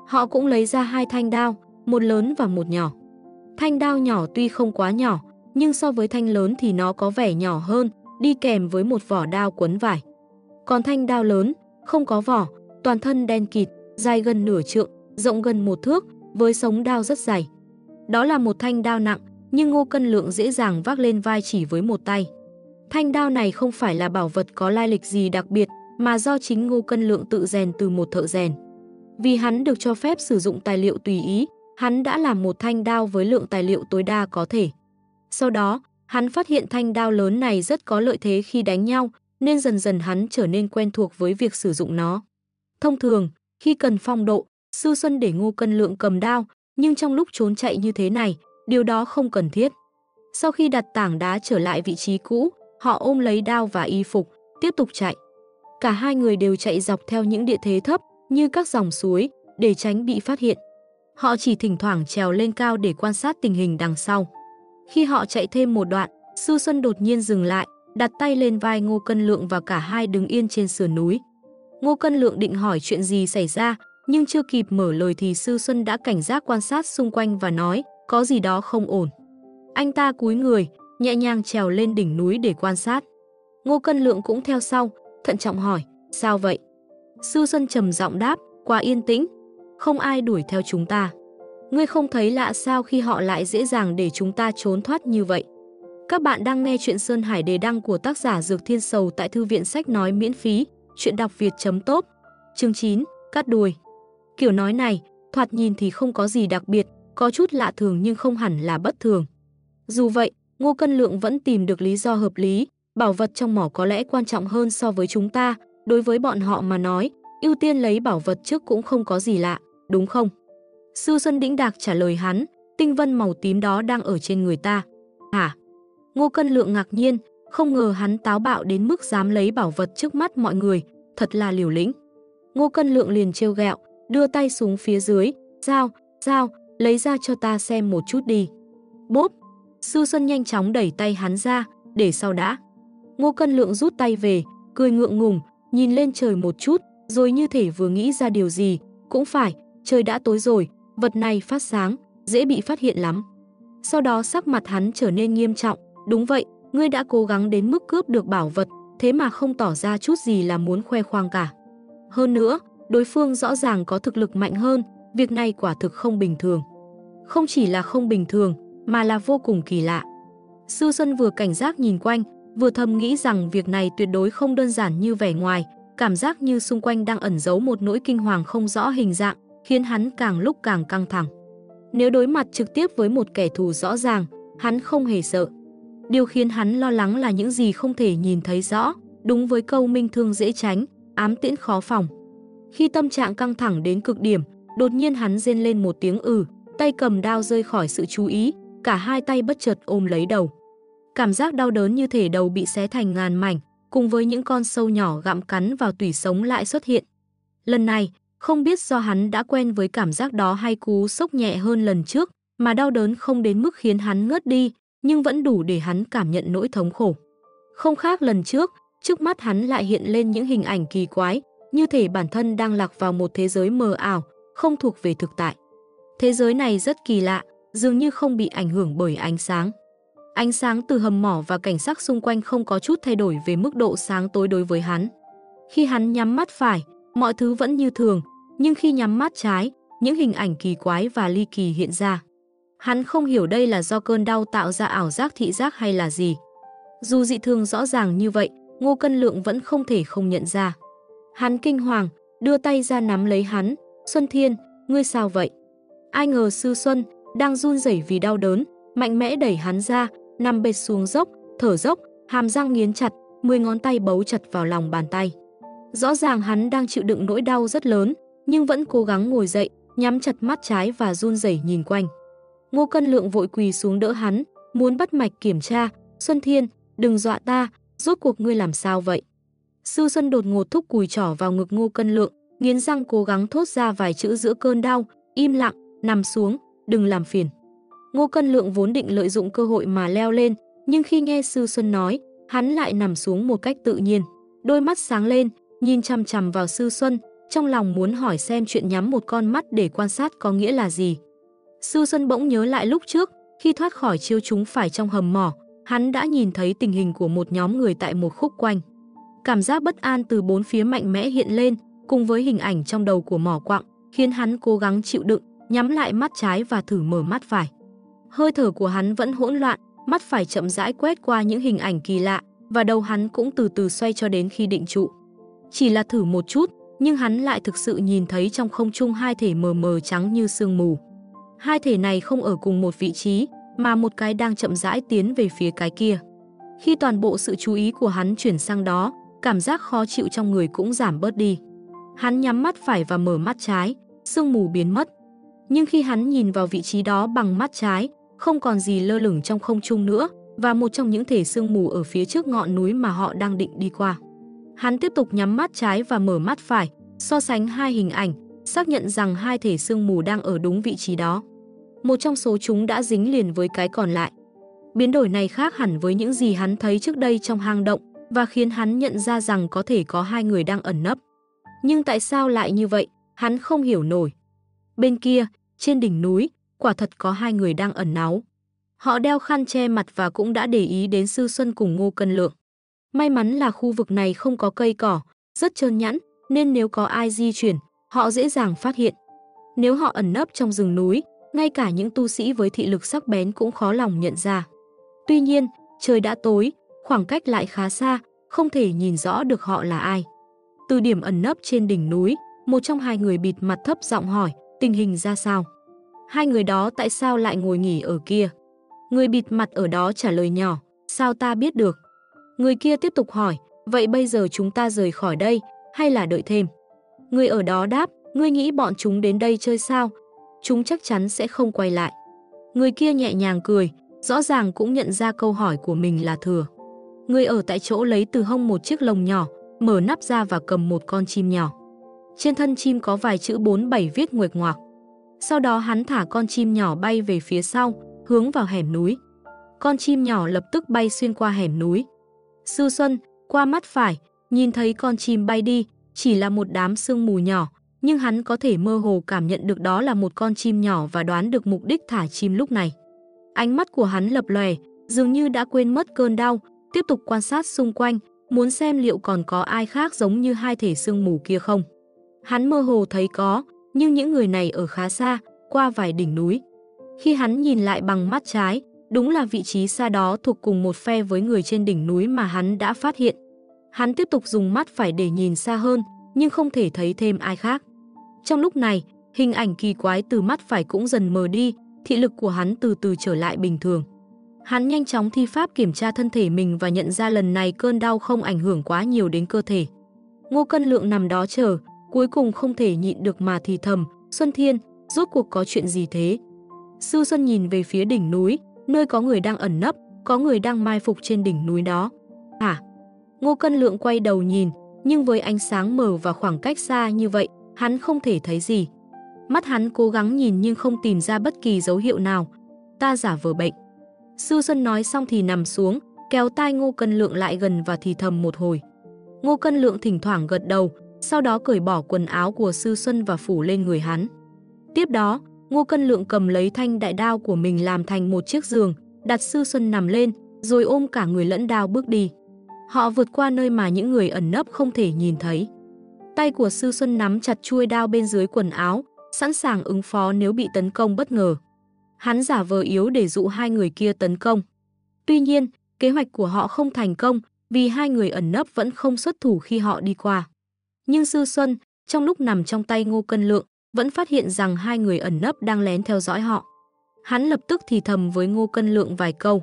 Họ cũng lấy ra hai thanh đao, một lớn và một nhỏ. Thanh đao nhỏ tuy không quá nhỏ, nhưng so với thanh lớn thì nó có vẻ nhỏ hơn, đi kèm với một vỏ đao quấn vải. Còn thanh đao lớn, không có vỏ, toàn thân đen kịt, dài gần nửa trượng, rộng gần một thước, với sống đao rất dày. Đó là một thanh đao nặng, nhưng Ngô Cân Lượng dễ dàng vác lên vai chỉ với một tay. Thanh đao này không phải là bảo vật có lai lịch gì đặc biệt, mà do chính Ngô Cân Lượng tự rèn từ một thợ rèn. Vì hắn được cho phép sử dụng tài liệu tùy ý, hắn đã làm một thanh đao với lượng tài liệu tối đa có thể. Sau đó, hắn phát hiện thanh đao lớn này rất có lợi thế khi đánh nhau, nên dần dần hắn trở nên quen thuộc với việc sử dụng nó. Thông thường, khi cần phong độ, Sư Xuân để Ngô Cân Lượng cầm đao, nhưng trong lúc trốn chạy như thế này, điều đó không cần thiết. Sau khi đặt tảng đá trở lại vị trí cũ, họ ôm lấy đao và y phục, tiếp tục chạy. Cả hai người đều chạy dọc theo những địa thế thấp như các dòng suối để tránh bị phát hiện. Họ chỉ thỉnh thoảng trèo lên cao để quan sát tình hình đằng sau. Khi họ chạy thêm một đoạn, Sư Xuân đột nhiên dừng lại, đặt tay lên vai Ngô Cân Lượng và cả hai đứng yên trên sườn núi. Ngô Cân Lượng định hỏi chuyện gì xảy ra, nhưng chưa kịp mở lời thì Sư Xuân đã cảnh giác quan sát xung quanh và nói, có gì đó không ổn. Anh ta cúi người, nhẹ nhàng trèo lên đỉnh núi để quan sát. Ngô Cân Lượng cũng theo sau, thận trọng hỏi, sao vậy? Sư Xuân trầm giọng đáp, quá yên tĩnh, không ai đuổi theo chúng ta. Ngươi không thấy lạ sao khi họ lại dễ dàng để chúng ta trốn thoát như vậy? Các bạn đang nghe chuyện Sơn Hải đề đăng của tác giả Dược Thiên Sầu tại Thư viện Sách Nói miễn phí, chuyện đọc việt.top. Chương 9, Cắt đuôi. Kiểu nói này, thoạt nhìn thì không có gì đặc biệt, có chút lạ thường nhưng không hẳn là bất thường. Dù vậy, Ngô Cân Lượng vẫn tìm được lý do hợp lý, bảo vật trong mỏ có lẽ quan trọng hơn so với chúng ta, đối với bọn họ mà nói, ưu tiên lấy bảo vật trước cũng không có gì lạ, đúng không? Sư Xuân Đĩnh Đạc trả lời hắn, tinh vân màu tím đó đang ở trên người ta. Hả? Ngô Cân Lượng ngạc nhiên, không ngờ hắn táo bạo đến mức dám lấy bảo vật trước mắt mọi người, thật là liều lĩnh. Ngô Cân Lượng liền trêu ghẹo, đưa tay xuống phía dưới, "Giao, giao, lấy ra cho ta xem một chút đi." Bốp, Sư Xuân nhanh chóng đẩy tay hắn ra, "Để sau đã." Ngô Cân Lượng rút tay về, cười ngượng ngùng, nhìn lên trời một chút, rồi như thể vừa nghĩ ra điều gì, "Cũng phải, trời đã tối rồi, vật này phát sáng, dễ bị phát hiện lắm." Sau đó sắc mặt hắn trở nên nghiêm trọng, "Đúng vậy, ngươi đã cố gắng đến mức cướp được bảo vật, thế mà không tỏ ra chút gì là muốn khoe khoang cả. Hơn nữa, đối phương rõ ràng có thực lực mạnh hơn, việc này quả thực không bình thường. Không chỉ là không bình thường, mà là vô cùng kỳ lạ. Sư Xuân vừa cảnh giác nhìn quanh, vừa thầm nghĩ rằng việc này tuyệt đối không đơn giản như vẻ ngoài, cảm giác như xung quanh đang ẩn giấu một nỗi kinh hoàng không rõ hình dạng, khiến hắn càng lúc càng căng thẳng. Nếu đối mặt trực tiếp với một kẻ thù rõ ràng, hắn không hề sợ. Điều khiến hắn lo lắng là những gì không thể nhìn thấy rõ, đúng với câu minh thương dễ tránh, ám tiễn khó phòng. Khi tâm trạng căng thẳng đến cực điểm, đột nhiên hắn rên lên một tiếng ừ, tay cầm đao rơi khỏi sự chú ý, cả hai tay bất chợt ôm lấy đầu. Cảm giác đau đớn như thể đầu bị xé thành ngàn mảnh, cùng với những con sâu nhỏ gặm cắn vào tủy sống lại xuất hiện. Lần này, không biết do hắn đã quen với cảm giác đó hay cú sốc nhẹ hơn lần trước, mà đau đớn không đến mức khiến hắn ngất đi, nhưng vẫn đủ để hắn cảm nhận nỗi thống khổ. Không khác lần trước, trước mắt hắn lại hiện lên những hình ảnh kỳ quái, như thể bản thân đang lạc vào một thế giới mờ ảo, không thuộc về thực tại. Thế giới này rất kỳ lạ, dường như không bị ảnh hưởng bởi ánh sáng. Ánh sáng từ hầm mỏ và cảnh sắc xung quanh không có chút thay đổi về mức độ sáng tối đối với hắn. Khi hắn nhắm mắt phải, mọi thứ vẫn như thường, nhưng khi nhắm mắt trái, những hình ảnh kỳ quái và ly kỳ hiện ra. Hắn không hiểu đây là do cơn đau tạo ra ảo giác thị giác hay là gì. Dù dị thường rõ ràng như vậy, Ngô Cân Lượng vẫn không thể không nhận ra. Hắn kinh hoàng, đưa tay ra nắm lấy hắn. Xuân Thiên, ngươi sao vậy? Ai ngờ Sư Xuân, đang run rẩy vì đau đớn, mạnh mẽ đẩy hắn ra, nằm bệt xuống dốc, thở dốc, hàm răng nghiến chặt, mười ngón tay bấu chặt vào lòng bàn tay. Rõ ràng hắn đang chịu đựng nỗi đau rất lớn, nhưng vẫn cố gắng ngồi dậy, nhắm chặt mắt trái và run rẩy nhìn quanh. Ngô Cân Lượng vội quỳ xuống đỡ hắn, muốn bắt mạch kiểm tra, "Xuân Thiên, đừng dọa ta, rốt cuộc ngươi làm sao vậy?" Sư Xuân đột ngột thúc cùi trỏ vào ngực Ngô Cân Lượng, nghiến răng cố gắng thốt ra vài chữ giữa cơn đau, "Im lặng, nằm xuống, đừng làm phiền." Ngô Cân Lượng vốn định lợi dụng cơ hội mà leo lên, nhưng khi nghe Sư Xuân nói, hắn lại nằm xuống một cách tự nhiên. Đôi mắt sáng lên, nhìn chằm chằm vào Sư Xuân, trong lòng muốn hỏi xem chuyện nhắm một con mắt để quan sát có nghĩa là gì. Sư Xuân bỗng nhớ lại lúc trước, khi thoát khỏi chiêu chúng phải trong hầm mỏ, hắn đã nhìn thấy tình hình của một nhóm người tại một khúc quanh. Cảm giác bất an từ bốn phía mạnh mẽ hiện lên, cùng với hình ảnh trong đầu của mỏ quặng, khiến hắn cố gắng chịu đựng, nhắm lại mắt trái và thử mở mắt phải. Hơi thở của hắn vẫn hỗn loạn, mắt phải chậm rãi quét qua những hình ảnh kỳ lạ, và đầu hắn cũng từ từ xoay cho đến khi định trụ. Chỉ là thử một chút, nhưng hắn lại thực sự nhìn thấy trong không trung hai thể mờ mờ trắng như sương mù. Hai thể này không ở cùng một vị trí, mà một cái đang chậm rãi tiến về phía cái kia. Khi toàn bộ sự chú ý của hắn chuyển sang đó, cảm giác khó chịu trong người cũng giảm bớt đi. Hắn nhắm mắt phải và mở mắt trái, sương mù biến mất. Nhưng khi hắn nhìn vào vị trí đó bằng mắt trái, không còn gì lơ lửng trong không trung nữa và một trong những thể sương mù ở phía trước ngọn núi mà họ đang định đi qua. Hắn tiếp tục nhắm mắt trái và mở mắt phải, so sánh hai hình ảnh, xác nhận rằng hai thể sương mù đang ở đúng vị trí đó. Một trong số chúng đã dính liền với cái còn lại. Biến đổi này khác hẳn với những gì hắn thấy trước đây trong hang động và khiến hắn nhận ra rằng có thể có hai người đang ẩn nấp. Nhưng tại sao lại như vậy, hắn không hiểu nổi. Bên kia, trên đỉnh núi, quả thật có hai người đang ẩn náu. Họ đeo khăn che mặt và cũng đã để ý đến Sư Xuân cùng Ngô Cân Lượng. May mắn là khu vực này không có cây cỏ, rất trơn nhẵn, nên nếu có ai di chuyển, họ dễ dàng phát hiện. Nếu họ ẩn nấp trong rừng núi, ngay cả những tu sĩ với thị lực sắc bén cũng khó lòng nhận ra. Tuy nhiên, trời đã tối, khoảng cách lại khá xa, không thể nhìn rõ được họ là ai. Từ điểm ẩn nấp trên đỉnh núi, một trong hai người bịt mặt thấp giọng hỏi, tình hình ra sao? Hai người đó tại sao lại ngồi nghỉ ở kia? Người bịt mặt ở đó trả lời nhỏ, sao ta biết được? Người kia tiếp tục hỏi, vậy bây giờ chúng ta rời khỏi đây, hay là đợi thêm? Người ở đó đáp, ngươi nghĩ bọn chúng đến đây chơi sao? Chúng chắc chắn sẽ không quay lại. Người kia nhẹ nhàng cười, rõ ràng cũng nhận ra câu hỏi của mình là thừa. Người ở tại chỗ lấy từ hông một chiếc lồng nhỏ, mở nắp ra và cầm một con chim nhỏ. Trên thân chim có vài chữ 47 viết nguệch ngoạc. Sau đó hắn thả con chim nhỏ bay về phía sau, hướng vào hẻm núi. Con chim nhỏ lập tức bay xuyên qua hẻm núi. Sư Xuân, qua mắt phải, nhìn thấy con chim bay đi, chỉ là một đám sương mù nhỏ, nhưng hắn có thể mơ hồ cảm nhận được đó là một con chim nhỏ và đoán được mục đích thả chim lúc này. Ánh mắt của hắn lập lòe, dường như đã quên mất cơn đau, tiếp tục quan sát xung quanh, muốn xem liệu còn có ai khác giống như hai thể sương mù kia không. Hắn mơ hồ thấy có, nhưng những người này ở khá xa, qua vài đỉnh núi. Khi hắn nhìn lại bằng mắt trái, đúng là vị trí xa đó thuộc cùng một phe với người trên đỉnh núi mà hắn đã phát hiện. Hắn tiếp tục dùng mắt phải để nhìn xa hơn, nhưng không thể thấy thêm ai khác. Trong lúc này, hình ảnh kỳ quái từ mắt phải cũng dần mờ đi, thị lực của hắn từ từ trở lại bình thường. Hắn nhanh chóng thi pháp kiểm tra thân thể mình và nhận ra lần này cơn đau không ảnh hưởng quá nhiều đến cơ thể. Ngô Cân Lượng nằm đó chờ, cuối cùng không thể nhịn được mà thì thầm, Xuân Thiên, rốt cuộc có chuyện gì thế? Sư Xuân nhìn về phía đỉnh núi, nơi có người đang ẩn nấp, có người đang mai phục trên đỉnh núi đó. Hả? Ngô Cân Lượng quay đầu nhìn, nhưng với ánh sáng mờ và khoảng cách xa như vậy, hắn không thể thấy gì. Mắt hắn cố gắng nhìn nhưng không tìm ra bất kỳ dấu hiệu nào. Ta giả vờ bệnh. Sư Xuân nói xong thì nằm xuống, kéo tai Ngô Cân Lượng lại gần và thì thầm một hồi. Ngô Cân Lượng thỉnh thoảng gật đầu, sau đó cởi bỏ quần áo của Sư Xuân và phủ lên người hắn. Tiếp đó, Ngô Cân Lượng cầm lấy thanh đại đao của mình làm thành một chiếc giường, đặt Sư Xuân nằm lên, rồi ôm cả người lẫn đao bước đi. Họ vượt qua nơi mà những người ẩn nấp không thể nhìn thấy. Tay của Sư Xuân nắm chặt chuôi đao bên dưới quần áo, sẵn sàng ứng phó nếu bị tấn công bất ngờ. Hắn giả vờ yếu để dụ hai người kia tấn công. Tuy nhiên, kế hoạch của họ không thành công vì hai người ẩn nấp vẫn không xuất thủ khi họ đi qua. Nhưng Sư Xuân, trong lúc nằm trong tay Ngô Cân Lượng, vẫn phát hiện rằng hai người ẩn nấp đang lén theo dõi họ. Hắn lập tức thì thầm với Ngô Cân Lượng vài câu.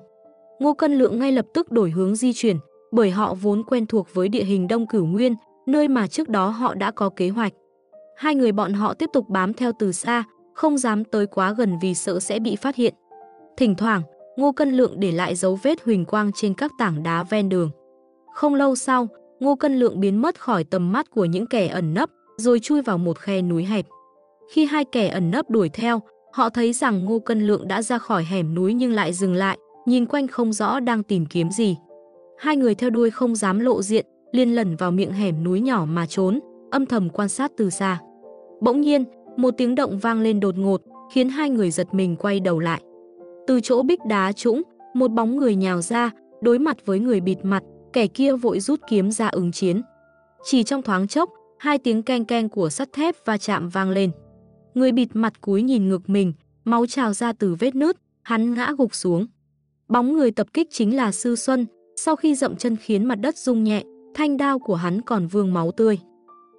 Ngô Cân Lượng ngay lập tức đổi hướng di chuyển, bởi họ vốn quen thuộc với địa hình Đông Cửu Nguyên, nơi mà trước đó họ đã có kế hoạch. Hai người bọn họ tiếp tục bám theo từ xa, không dám tới quá gần vì sợ sẽ bị phát hiện. Thỉnh thoảng, Ngô Cân Lượng để lại dấu vết huỳnh quang trên các tảng đá ven đường. Không lâu sau, Ngô Cân Lượng biến mất khỏi tầm mắt của những kẻ ẩn nấp, rồi chui vào một khe núi hẹp. Khi hai kẻ ẩn nấp đuổi theo, họ thấy rằng Ngô Cân Lượng đã ra khỏi hẻm núi nhưng lại dừng lại, nhìn quanh không rõ đang tìm kiếm gì. Hai người theo đuôi không dám lộ diện, liên lẩn vào miệng hẻm núi nhỏ mà trốn, âm thầm quan sát từ xa. Bỗng nhiên, một tiếng động vang lên đột ngột, khiến hai người giật mình quay đầu lại. Từ chỗ bích đá trũng, một bóng người nhào ra, đối mặt với người bịt mặt, kẻ kia vội rút kiếm ra ứng chiến. Chỉ trong thoáng chốc, hai tiếng keng keng của sắt thép va chạm vang lên. Người bịt mặt cúi nhìn ngực mình, máu trào ra từ vết nứt, hắn ngã gục xuống. Bóng người tập kích chính là Sư Xuân, sau khi dậm chân khiến mặt đất rung nhẹ, thanh đao của hắn còn vương máu tươi.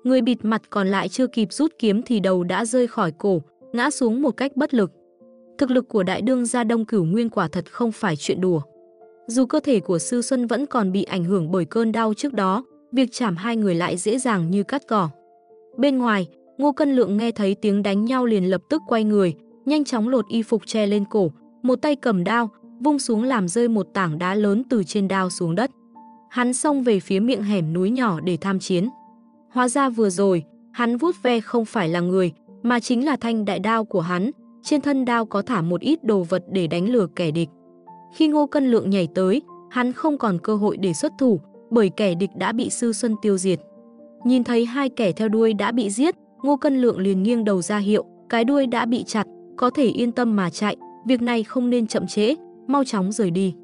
Người bịt mặt còn lại chưa kịp rút kiếm thì đầu đã rơi khỏi cổ, ngã xuống một cách bất lực. Thực lực của đại đương gia đông cửu nguyên quả thật không phải chuyện đùa. Dù cơ thể của Sư Xuân vẫn còn bị ảnh hưởng bởi cơn đau trước đó, việc chảm hai người lại dễ dàng như cắt cỏ. Bên ngoài, Ngô Cân Lượng nghe thấy tiếng đánh nhau liền lập tức quay người, nhanh chóng lột y phục che lên cổ, một tay cầm đao, vung xuống làm rơi một tảng đá lớn từ trên đao xuống đất. Hắn xông về phía miệng hẻm núi nhỏ để tham chiến. Hóa ra vừa rồi, hắn vuốt ve không phải là người, mà chính là thanh đại đao của hắn, trên thân đao có thả một ít đồ vật để đánh lừa kẻ địch. Khi Ngô Cân Lượng nhảy tới, hắn không còn cơ hội để xuất thủ, bởi kẻ địch đã bị Sư Xuân tiêu diệt. Nhìn thấy hai kẻ theo đuôi đã bị giết, Ngô Cân Lượng liền nghiêng đầu ra hiệu, cái đuôi đã bị chặt, có thể yên tâm mà chạy, việc này không nên chậm trễ, mau chóng rời đi.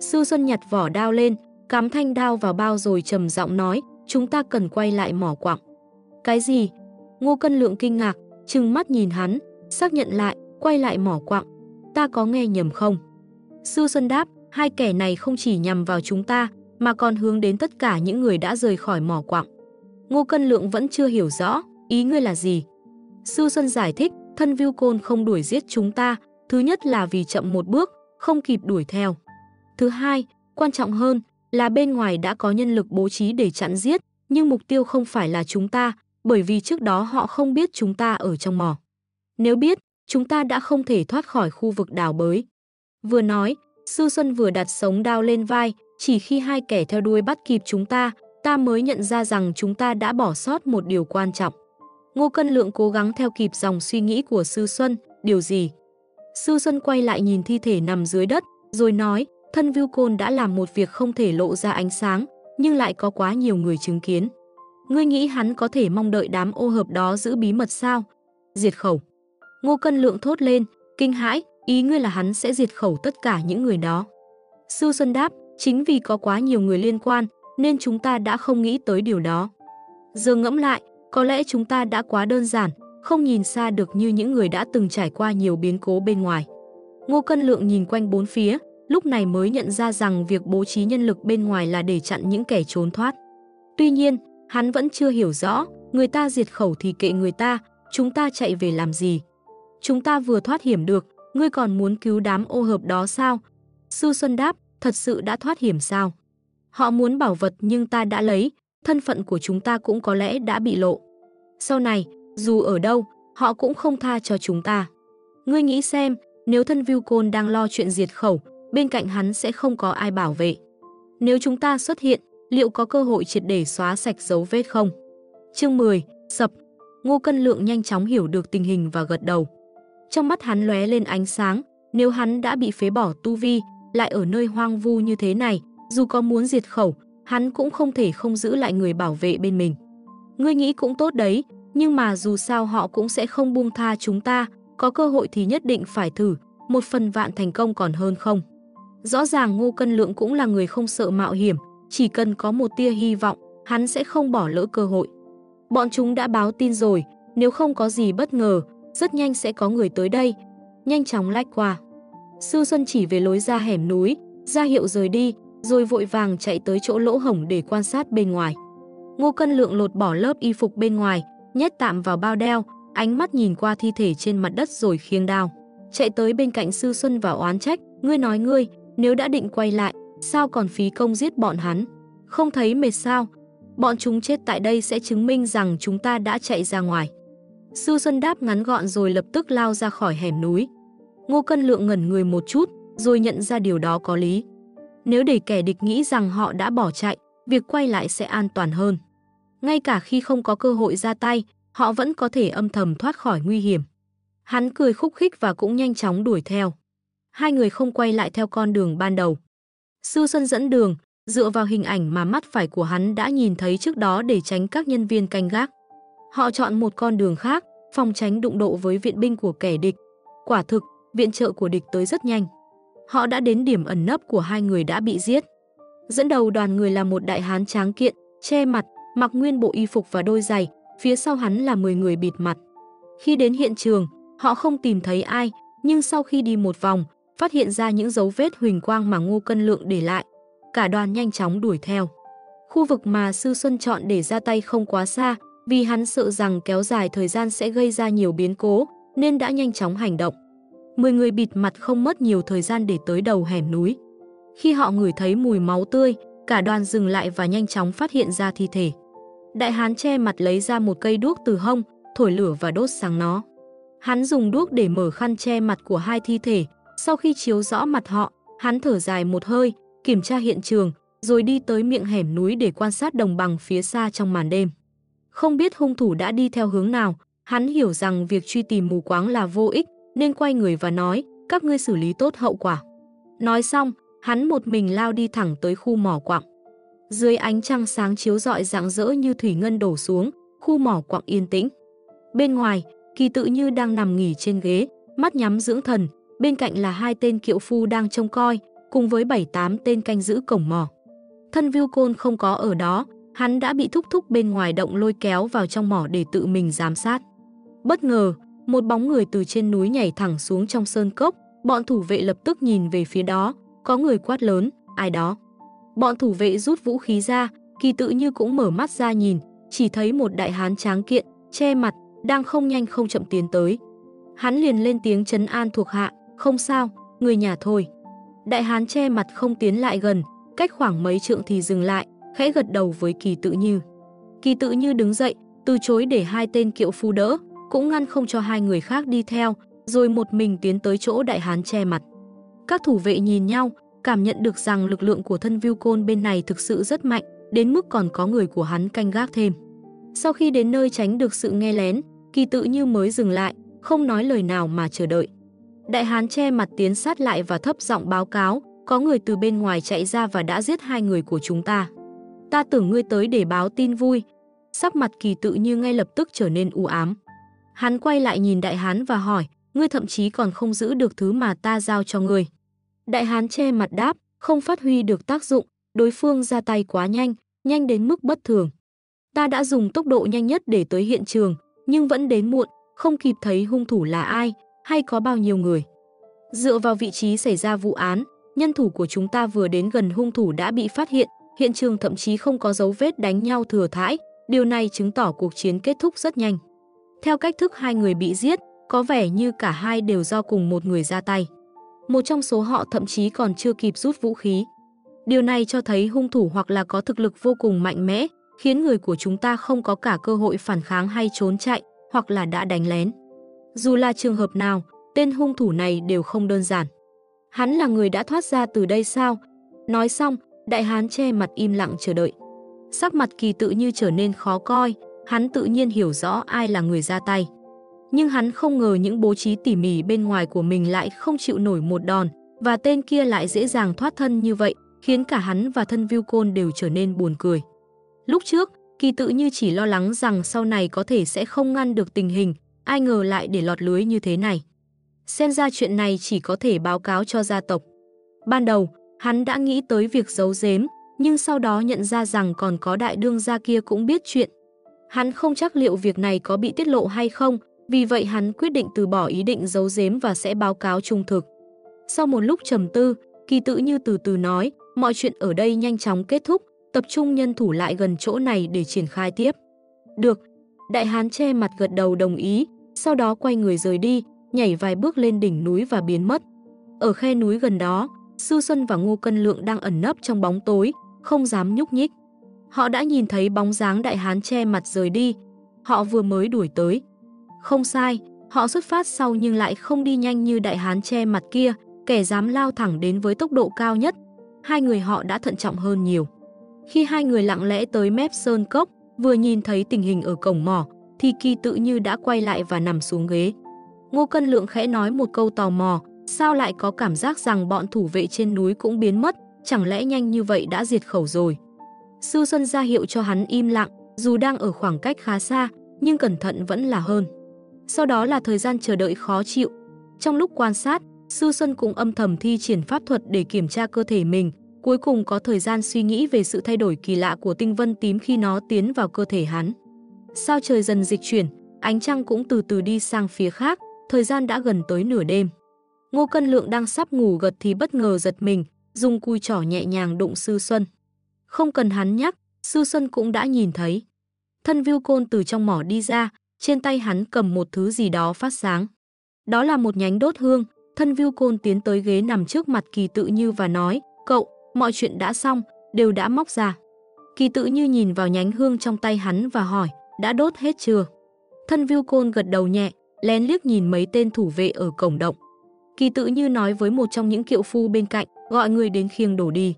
Sư Xuân nhặt vỏ đao lên, cắm thanh đao vào bao rồi trầm giọng nói, chúng ta cần quay lại mỏ quặng. Cái gì? Ngô Cân Lượng kinh ngạc, trừng mắt nhìn hắn, xác nhận lại, quay lại mỏ quặng. Ta có nghe nhầm không? Sư Xuân đáp, hai kẻ này không chỉ nhằm vào chúng ta, mà còn hướng đến tất cả những người đã rời khỏi mỏ quặng. Ngô Cân Lượng vẫn chưa hiểu rõ, ý ngươi là gì? Sư Xuân giải thích, thân Viu Côn không đuổi giết chúng ta, thứ nhất là vì chậm một bước, không kịp đuổi theo. Thứ hai, quan trọng hơn là bên ngoài đã có nhân lực bố trí để chặn giết, nhưng mục tiêu không phải là chúng ta, bởi vì trước đó họ không biết chúng ta ở trong mỏ. Nếu biết, chúng ta đã không thể thoát khỏi khu vực đào bới. Vừa nói, Sư Xuân vừa đặt sống đao lên vai, chỉ khi hai kẻ theo đuôi bắt kịp chúng ta, ta mới nhận ra rằng chúng ta đã bỏ sót một điều quan trọng. Ngô Cân Lượng cố gắng theo kịp dòng suy nghĩ của Sư Xuân, điều gì? Sư Xuân quay lại nhìn thi thể nằm dưới đất, rồi nói, thân Viu Côn đã làm một việc không thể lộ ra ánh sáng, nhưng lại có quá nhiều người chứng kiến. Ngươi nghĩ hắn có thể mong đợi đám ô hợp đó giữ bí mật sao? Diệt khẩu. Ngô Cân Lượng thốt lên, kinh hãi, ý ngươi là hắn sẽ diệt khẩu tất cả những người đó. Sư Xuân đáp, chính vì có quá nhiều người liên quan, nên chúng ta đã không nghĩ tới điều đó. Giờ ngẫm lại, có lẽ chúng ta đã quá đơn giản, không nhìn xa được như những người đã từng trải qua nhiều biến cố bên ngoài. Ngô Cân Lượng nhìn quanh bốn phía, lúc này mới nhận ra rằng việc bố trí nhân lực bên ngoài là để chặn những kẻ trốn thoát. Tuy nhiên, hắn vẫn chưa hiểu rõ, người ta diệt khẩu thì kệ người ta, chúng ta chạy về làm gì. Chúng ta vừa thoát hiểm được, ngươi còn muốn cứu đám ô hợp đó sao? Sư Xuân đáp, thật sự đã thoát hiểm sao? Họ muốn bảo vật nhưng ta đã lấy, thân phận của chúng ta cũng có lẽ đã bị lộ. Sau này, dù ở đâu, họ cũng không tha cho chúng ta. Ngươi nghĩ xem, nếu thân Viu Côn đang lo chuyện diệt khẩu, bên cạnh hắn sẽ không có ai bảo vệ. Nếu chúng ta xuất hiện, liệu có cơ hội triệt để xóa sạch dấu vết không? Chương 10, sập. Ngô Cân Lượng nhanh chóng hiểu được tình hình và gật đầu. Trong mắt hắn lóe lên ánh sáng, nếu hắn đã bị phế bỏ tu vi, lại ở nơi hoang vu như thế này, dù có muốn diệt khẩu, hắn cũng không thể không giữ lại người bảo vệ bên mình. Ngươi nghĩ cũng tốt đấy, nhưng mà dù sao họ cũng sẽ không buông tha chúng ta, có cơ hội thì nhất định phải thử, một phần vạn thành công còn hơn không. Rõ ràng Ngô Cân Lượng cũng là người không sợ mạo hiểm, chỉ cần có một tia hy vọng, hắn sẽ không bỏ lỡ cơ hội. Bọn chúng đã báo tin rồi, nếu không có gì bất ngờ, rất nhanh sẽ có người tới đây. Nhanh chóng lách qua. Sư Xuân chỉ về lối ra hẻm núi, ra hiệu rời đi, rồi vội vàng chạy tới chỗ lỗ hổng để quan sát bên ngoài. Ngô Cân Lượng lột bỏ lớp y phục bên ngoài, nhét tạm vào bao đeo, ánh mắt nhìn qua thi thể trên mặt đất rồi khiêng đao. Chạy tới bên cạnh Sư Xuân và oán trách, ngươi nói ngươi, nếu đã định quay lại, sao còn phí công giết bọn hắn? Không thấy mệt sao? Bọn chúng chết tại đây sẽ chứng minh rằng chúng ta đã chạy ra ngoài. Sư Xuân đáp ngắn gọn rồi lập tức lao ra khỏi hẻm núi. Ngô Cân Lượng ngẩn người một chút, rồi nhận ra điều đó có lý. Nếu để kẻ địch nghĩ rằng họ đã bỏ chạy, việc quay lại sẽ an toàn hơn. Ngay cả khi không có cơ hội ra tay, họ vẫn có thể âm thầm thoát khỏi nguy hiểm. Hắn cười khúc khích và cũng nhanh chóng đuổi theo. Hai người không quay lại theo con đường ban đầu. Sư Xuân dẫn đường, dựa vào hình ảnh mà mắt phải của hắn đã nhìn thấy trước đó để tránh các nhân viên canh gác. Họ chọn một con đường khác, phòng tránh đụng độ với viện binh của kẻ địch. Quả thực, viện trợ của địch tới rất nhanh. Họ đã đến điểm ẩn nấp của hai người đã bị giết. Dẫn đầu đoàn người là một đại hán tráng kiện, che mặt, mặc nguyên bộ y phục và đôi giày, phía sau hắn là 10 người bịt mặt. Khi đến hiện trường, họ không tìm thấy ai, nhưng sau khi đi một vòng, phát hiện ra những dấu vết huỳnh quang mà Ngô Cân Lượng để lại. Cả đoàn nhanh chóng đuổi theo. Khu vực mà Sư Xuân chọn để ra tay không quá xa, vì hắn sợ rằng kéo dài thời gian sẽ gây ra nhiều biến cố, nên đã nhanh chóng hành động. Mười người bịt mặt không mất nhiều thời gian để tới đầu hẻm núi. Khi họ ngửi thấy mùi máu tươi, cả đoàn dừng lại và nhanh chóng phát hiện ra thi thể. Đại hán che mặt lấy ra một cây đuốc từ hông, thổi lửa và đốt sáng nó. Hắn dùng đuốc để mở khăn che mặt của hai thi thể. Sau khi chiếu rõ mặt họ, hắn thở dài một hơi, kiểm tra hiện trường, rồi đi tới miệng hẻm núi để quan sát đồng bằng phía xa trong màn đêm. Không biết hung thủ đã đi theo hướng nào, hắn hiểu rằng việc truy tìm mù quáng là vô ích, nên quay người và nói, các ngươi xử lý tốt hậu quả. Nói xong, hắn một mình lao đi thẳng tới khu mỏ quặng. Dưới ánh trăng sáng chiếu rọi rạng rỡ như thủy ngân đổ xuống, khu mỏ quặng yên tĩnh. Bên ngoài, kỳ tự như đang nằm nghỉ trên ghế, mắt nhắm dưỡng thần, bên cạnh là hai tên kiệu phu đang trông coi, cùng với 7-8 tên canh giữ cổng mỏ. Thân viêu Côn không có ở đó, hắn đã bị thúc thúc bên ngoài động lôi kéo vào trong mỏ để tự mình giám sát. Bất ngờ, một bóng người từ trên núi nhảy thẳng xuống trong sơn cốc, bọn thủ vệ lập tức nhìn về phía đó, có người quát lớn, ai đó. Bọn thủ vệ rút vũ khí ra, kỳ tự như cũng mở mắt ra nhìn, chỉ thấy một đại hán tráng kiện, che mặt, đang không nhanh không chậm tiến tới. Hắn liền lên tiếng chấn an thuộc hạ, không sao, người nhà thôi. Đại hán che mặt không tiến lại gần, cách khoảng mấy trượng thì dừng lại, khẽ gật đầu với kỳ tự như. Kỳ tự như đứng dậy, từ chối để hai tên kiệu phu đỡ, cũng ngăn không cho hai người khác đi theo, rồi một mình tiến tới chỗ đại hán che mặt. Các thủ vệ nhìn nhau, cảm nhận được rằng lực lượng của thân Viu Côn bên này thực sự rất mạnh, đến mức còn có người của hắn canh gác thêm. Sau khi đến nơi tránh được sự nghe lén, kỳ tự như mới dừng lại, không nói lời nào mà chờ đợi. Đại hán che mặt tiến sát lại và thấp giọng báo cáo, có người từ bên ngoài chạy ra và đã giết hai người của chúng ta. Ta tưởng ngươi tới để báo tin vui. Sắc mặt kỳ tự như ngay lập tức trở nên u ám. Hắn quay lại nhìn đại hán và hỏi, ngươi thậm chí còn không giữ được thứ mà ta giao cho ngươi. Đại hán che mặt đáp, không phát huy được tác dụng, đối phương ra tay quá nhanh, nhanh đến mức bất thường. Ta đã dùng tốc độ nhanh nhất để tới hiện trường, nhưng vẫn đến muộn, không kịp thấy hung thủ là ai, hay có bao nhiêu người. Dựa vào vị trí xảy ra vụ án, nhân thủ của chúng ta vừa đến gần hung thủ đã bị phát hiện, hiện trường thậm chí không có dấu vết đánh nhau thừa thãi, điều này chứng tỏ cuộc chiến kết thúc rất nhanh. Theo cách thức hai người bị giết, có vẻ như cả hai đều do cùng một người ra tay. Một trong số họ thậm chí còn chưa kịp rút vũ khí. Điều này cho thấy hung thủ hoặc là có thực lực vô cùng mạnh mẽ, khiến người của chúng ta không có cả cơ hội phản kháng hay trốn chạy, hoặc là đã đánh lén. Dù là trường hợp nào, tên hung thủ này đều không đơn giản. Hắn là người đã thoát ra từ đây sao? Nói xong, đại hán che mặt im lặng chờ đợi. Sắc mặt kỳ tự như trở nên khó coi, hắn tự nhiên hiểu rõ ai là người ra tay. Nhưng hắn không ngờ những bố trí tỉ mỉ bên ngoài của mình lại không chịu nổi một đòn, và tên kia lại dễ dàng thoát thân như vậy, khiến cả hắn và thân Viu Côn đều trở nên buồn cười. Lúc trước, kỳ tự như chỉ lo lắng rằng sau này có thể sẽ không ngăn được tình hình, ai ngờ lại để lọt lưới như thế này. Xem ra chuyện này chỉ có thể báo cáo cho gia tộc. Ban đầu, hắn đã nghĩ tới việc giấu giếm, nhưng sau đó nhận ra rằng còn có đại đương gia kia cũng biết chuyện. Hắn không chắc liệu việc này có bị tiết lộ hay không, vì vậy hắn quyết định từ bỏ ý định giấu giếm và sẽ báo cáo trung thực. Sau một lúc trầm tư, kỳ tự như từ từ nói, mọi chuyện ở đây nhanh chóng kết thúc, tập trung nhân thủ lại gần chỗ này để triển khai tiếp. Được, đại hán che mặt gật đầu đồng ý, sau đó quay người rời đi, nhảy vài bước lên đỉnh núi và biến mất. Ở khe núi gần đó, Sư Xuân và Ngô Cân Lượng đang ẩn nấp trong bóng tối, không dám nhúc nhích. Họ đã nhìn thấy bóng dáng đại hán che mặt rời đi. Họ vừa mới đuổi tới. Không sai, họ xuất phát sau nhưng lại không đi nhanh như đại hán che mặt kia, kẻ dám lao thẳng đến với tốc độ cao nhất. Hai người họ đã thận trọng hơn nhiều. Khi hai người lặng lẽ tới mép sơn cốc, vừa nhìn thấy tình hình ở cổng mỏ, thì kỳ tự như đã quay lại và nằm xuống ghế. Ngô Cân Lượng khẽ nói một câu tò mò, sao lại có cảm giác rằng bọn thủ vệ trên núi cũng biến mất, chẳng lẽ nhanh như vậy đã diệt khẩu rồi. Sư Xuân ra hiệu cho hắn im lặng, dù đang ở khoảng cách khá xa, nhưng cẩn thận vẫn là hơn. Sau đó là thời gian chờ đợi khó chịu. Trong lúc quan sát, Sư Xuân cũng âm thầm thi triển pháp thuật để kiểm tra cơ thể mình, cuối cùng có thời gian suy nghĩ về sự thay đổi kỳ lạ của tinh vân tím khi nó tiến vào cơ thể hắn. Sao trời dần dịch chuyển, ánh trăng cũng từ từ đi sang phía khác, thời gian đã gần tới nửa đêm. Ngô Cân Lượng đang sắp ngủ gật thì bất ngờ giật mình, dùng cùi trỏ nhẹ nhàng đụng Sư Xuân. Không cần hắn nhắc, Sư Xuân cũng đã nhìn thấy. Thân viêu côn từ trong mỏ đi ra, trên tay hắn cầm một thứ gì đó phát sáng. Đó là một nhánh đốt hương, thân viêu côn tiến tới ghế nằm trước mặt kỳ tự như và nói, cậu, mọi chuyện đã xong, đều đã móc ra. Kỳ tự như nhìn vào nhánh hương trong tay hắn và hỏi, đã đốt hết chưa? Thân viêu côn gật đầu nhẹ, lén liếc nhìn mấy tên thủ vệ ở cổng động. Kỳ tự như nói với một trong những kiệu phu bên cạnh, gọi người đến khiêng đổ đi.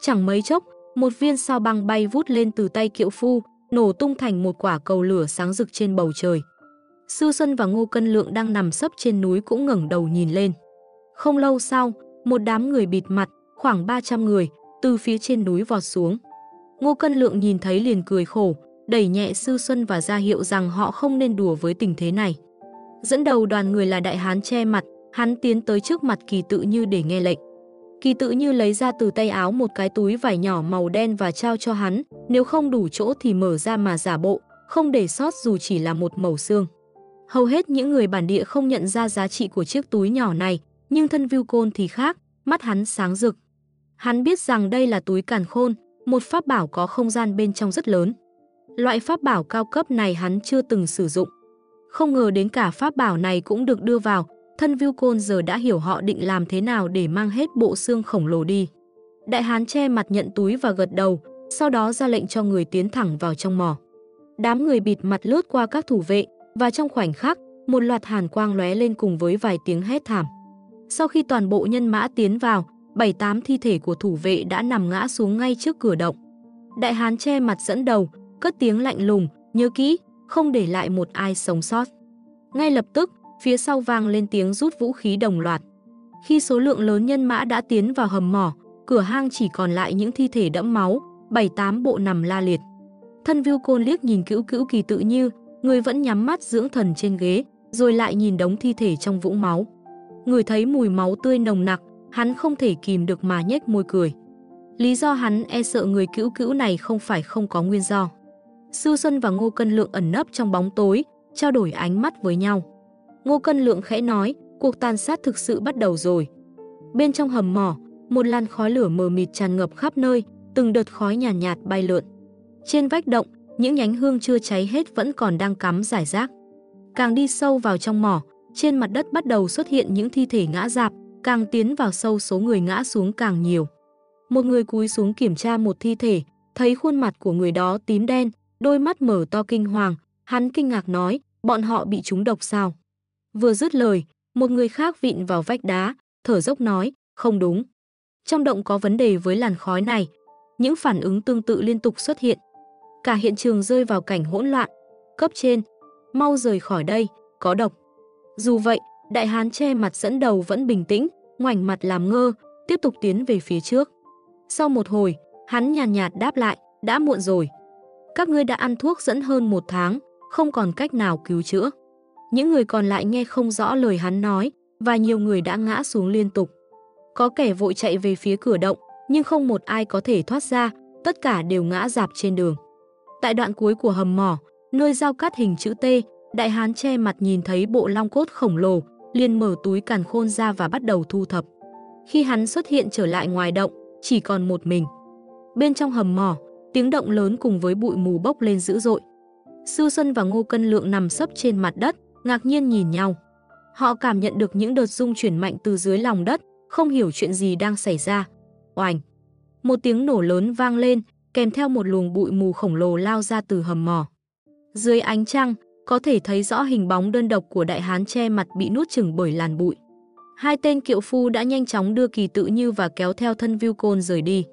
Chẳng mấy chốc, một viên sao băng bay vút lên từ tay kiệu phu, nổ tung thành một quả cầu lửa sáng rực trên bầu trời. Sư Xuân và Ngô Cân Lượng đang nằm sấp trên núi cũng ngẩng đầu nhìn lên. Không lâu sau, một đám người bịt mặt, khoảng 300 người, từ phía trên núi vọt xuống. Ngô Cân Lượng nhìn thấy liền cười khổ, đẩy nhẹ Sư Xuân và ra hiệu rằng họ không nên đùa với tình thế này. Dẫn đầu đoàn người là đại hán che mặt, hắn tiến tới trước mặt kỳ tự như để nghe lệnh. Kỳ tự như lấy ra từ tay áo một cái túi vải nhỏ màu đen và trao cho hắn, nếu không đủ chỗ thì mở ra mà giả bộ, không để sót dù chỉ là một màu xương. Hầu hết những người bản địa không nhận ra giá trị của chiếc túi nhỏ này, nhưng thân view Côn thì khác, mắt hắn sáng rực. Hắn biết rằng đây là túi càn khôn, một pháp bảo có không gian bên trong rất lớn. Loại pháp bảo cao cấp này hắn chưa từng sử dụng. Không ngờ đến cả pháp bảo này cũng được đưa vào, thân Viu Côn giờ đã hiểu họ định làm thế nào để mang hết bộ xương khổng lồ đi. Đại hán che mặt nhận túi và gật đầu, sau đó ra lệnh cho người tiến thẳng vào trong mỏ. Đám người bịt mặt lướt qua các thủ vệ, và trong khoảnh khắc, một loạt hàn quang lóe lên cùng với vài tiếng hét thảm. Sau khi toàn bộ nhân mã tiến vào, bảy tám thi thể của thủ vệ đã nằm ngã xuống ngay trước cửa động. Đại hán che mặt dẫn đầu, cất tiếng lạnh lùng, nhớ kỹ, không để lại một ai sống sót. Ngay lập tức, phía sau vang lên tiếng rút vũ khí đồng loạt. Khi số lượng lớn nhân mã đã tiến vào hầm mỏ, cửa hang chỉ còn lại những thi thể đẫm máu, bảy tám bộ nằm la liệt. Thân Viu Côn liếc nhìn cữu cữu kỳ tự như, người vẫn nhắm mắt dưỡng thần trên ghế, rồi lại nhìn đống thi thể trong vũng máu. Người thấy mùi máu tươi nồng nặc, hắn không thể kìm được mà nhếch môi cười. Lý do hắn e sợ người cữu cữu này không phải không có nguyên do. Sư Xuân và Ngô Cân Lượng ẩn nấp trong bóng tối, trao đổi ánh mắt với nhau. Ngô Cân Lượng khẽ nói, cuộc tàn sát thực sự bắt đầu rồi. Bên trong hầm mỏ, một làn khói lửa mờ mịt tràn ngập khắp nơi, từng đợt khói nhàn nhạt, nhạt bay lượn. Trên vách động, những nhánh hương chưa cháy hết vẫn còn đang cắm rải rác. Càng đi sâu vào trong mỏ, trên mặt đất bắt đầu xuất hiện những thi thể ngã rạp, càng tiến vào sâu số người ngã xuống càng nhiều. Một người cúi xuống kiểm tra một thi thể, thấy khuôn mặt của người đó tím đen, đôi mắt mở to kinh hoàng, hắn kinh ngạc nói, bọn họ bị trúng độc sao? Vừa dứt lời, một người khác vịn vào vách đá, thở dốc nói, không đúng. Trong động có vấn đề với làn khói này. Những phản ứng tương tự liên tục xuất hiện. Cả hiện trường rơi vào cảnh hỗn loạn. Cấp trên, mau rời khỏi đây, có độc. Dù vậy, đại hán che mặt dẫn đầu vẫn bình tĩnh, ngoảnh mặt làm ngơ, tiếp tục tiến về phía trước. Sau một hồi, hắn nhàn nhạt, nhạt đáp lại, đã muộn rồi. Các ngươi đã ăn thuốc dẫn hơn một tháng, không còn cách nào cứu chữa. Những người còn lại nghe không rõ lời hắn nói và nhiều người đã ngã xuống liên tục. Có kẻ vội chạy về phía cửa động, nhưng không một ai có thể thoát ra, tất cả đều ngã dạp trên đường. Tại đoạn cuối của hầm mỏ, nơi giao cắt hình chữ T, đại hán che mặt nhìn thấy bộ long cốt khổng lồ, liền mở túi càn khôn ra và bắt đầu thu thập. Khi hắn xuất hiện trở lại ngoài động, chỉ còn một mình. Bên trong hầm mỏ, tiếng động lớn cùng với bụi mù bốc lên dữ dội. Sư Xuân và Ngô Cân Lượng nằm sấp trên mặt đất, ngạc nhiên nhìn nhau. Họ cảm nhận được những đợt rung chuyển mạnh từ dưới lòng đất, không hiểu chuyện gì đang xảy ra. Oành! Một tiếng nổ lớn vang lên, kèm theo một luồng bụi mù khổng lồ lao ra từ hầm mỏ. Dưới ánh trăng, có thể thấy rõ hình bóng đơn độc của đại hán che mặt bị nuốt chừng bởi làn bụi. Hai tên kiệu phu đã nhanh chóng đưa kỳ tự như và kéo theo thân viu côn rời đi.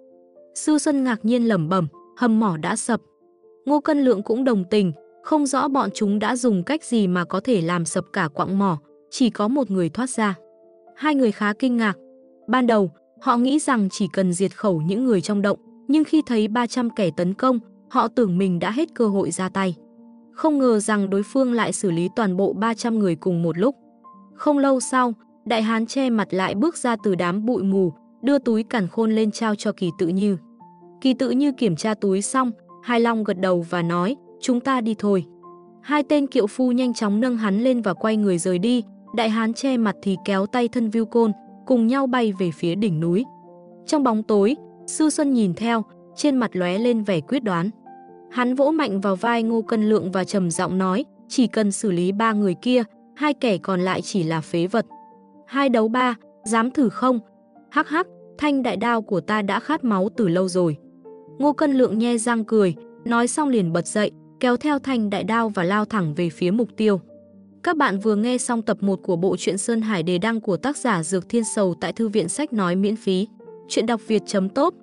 Sư Xuân ngạc nhiên lẩm bẩm, hầm mỏ đã sập. Ngô Cân Lượng cũng đồng tình, không rõ bọn chúng đã dùng cách gì mà có thể làm sập cả quặng mỏ, chỉ có một người thoát ra. Hai người khá kinh ngạc. Ban đầu, họ nghĩ rằng chỉ cần diệt khẩu những người trong động, nhưng khi thấy 300 kẻ tấn công, họ tưởng mình đã hết cơ hội ra tay. Không ngờ rằng đối phương lại xử lý toàn bộ 300 người cùng một lúc. Không lâu sau, đại hán che mặt lại bước ra từ đám bụi mù, đưa túi cản khôn lên trao cho kỳ tự như. Kỳ tự như kiểm tra túi xong, Hai Long gật đầu và nói, chúng ta đi thôi. Hai tên kiệu phu nhanh chóng nâng hắn lên và quay người rời đi, đại hán che mặt thì kéo tay thân viu côn, cùng nhau bay về phía đỉnh núi. Trong bóng tối, Sư Xuân nhìn theo, trên mặt lóe lên vẻ quyết đoán. Hắn vỗ mạnh vào vai Ngô Cân Lượng và trầm giọng nói, chỉ cần xử lý ba người kia, hai kẻ còn lại chỉ là phế vật. Hai đấu ba, dám thử không? Hắc hắc, thanh đại đao của ta đã khát máu từ lâu rồi. Ngô Cân Lượng nhe răng cười, nói xong liền bật dậy, kéo theo thành đại đao và lao thẳng về phía mục tiêu. Các bạn vừa nghe xong tập 1 của bộ truyện Sơn Hải Đề Đăng của tác giả Dược Thiên Sầu tại Thư viện Sách Nói miễn phí. Chuyện đọc việt.top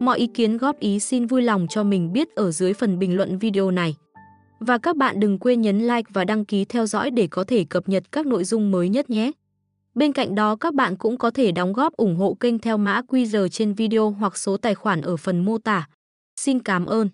Mọi ý kiến góp ý xin vui lòng cho mình biết ở dưới phần bình luận video này. Và các bạn đừng quên nhấn like và đăng ký theo dõi để có thể cập nhật các nội dung mới nhất nhé. Bên cạnh đó, các bạn cũng có thể đóng góp ủng hộ kênh theo mã QR trên video hoặc số tài khoản ở phần mô tả. Xin cảm ơn.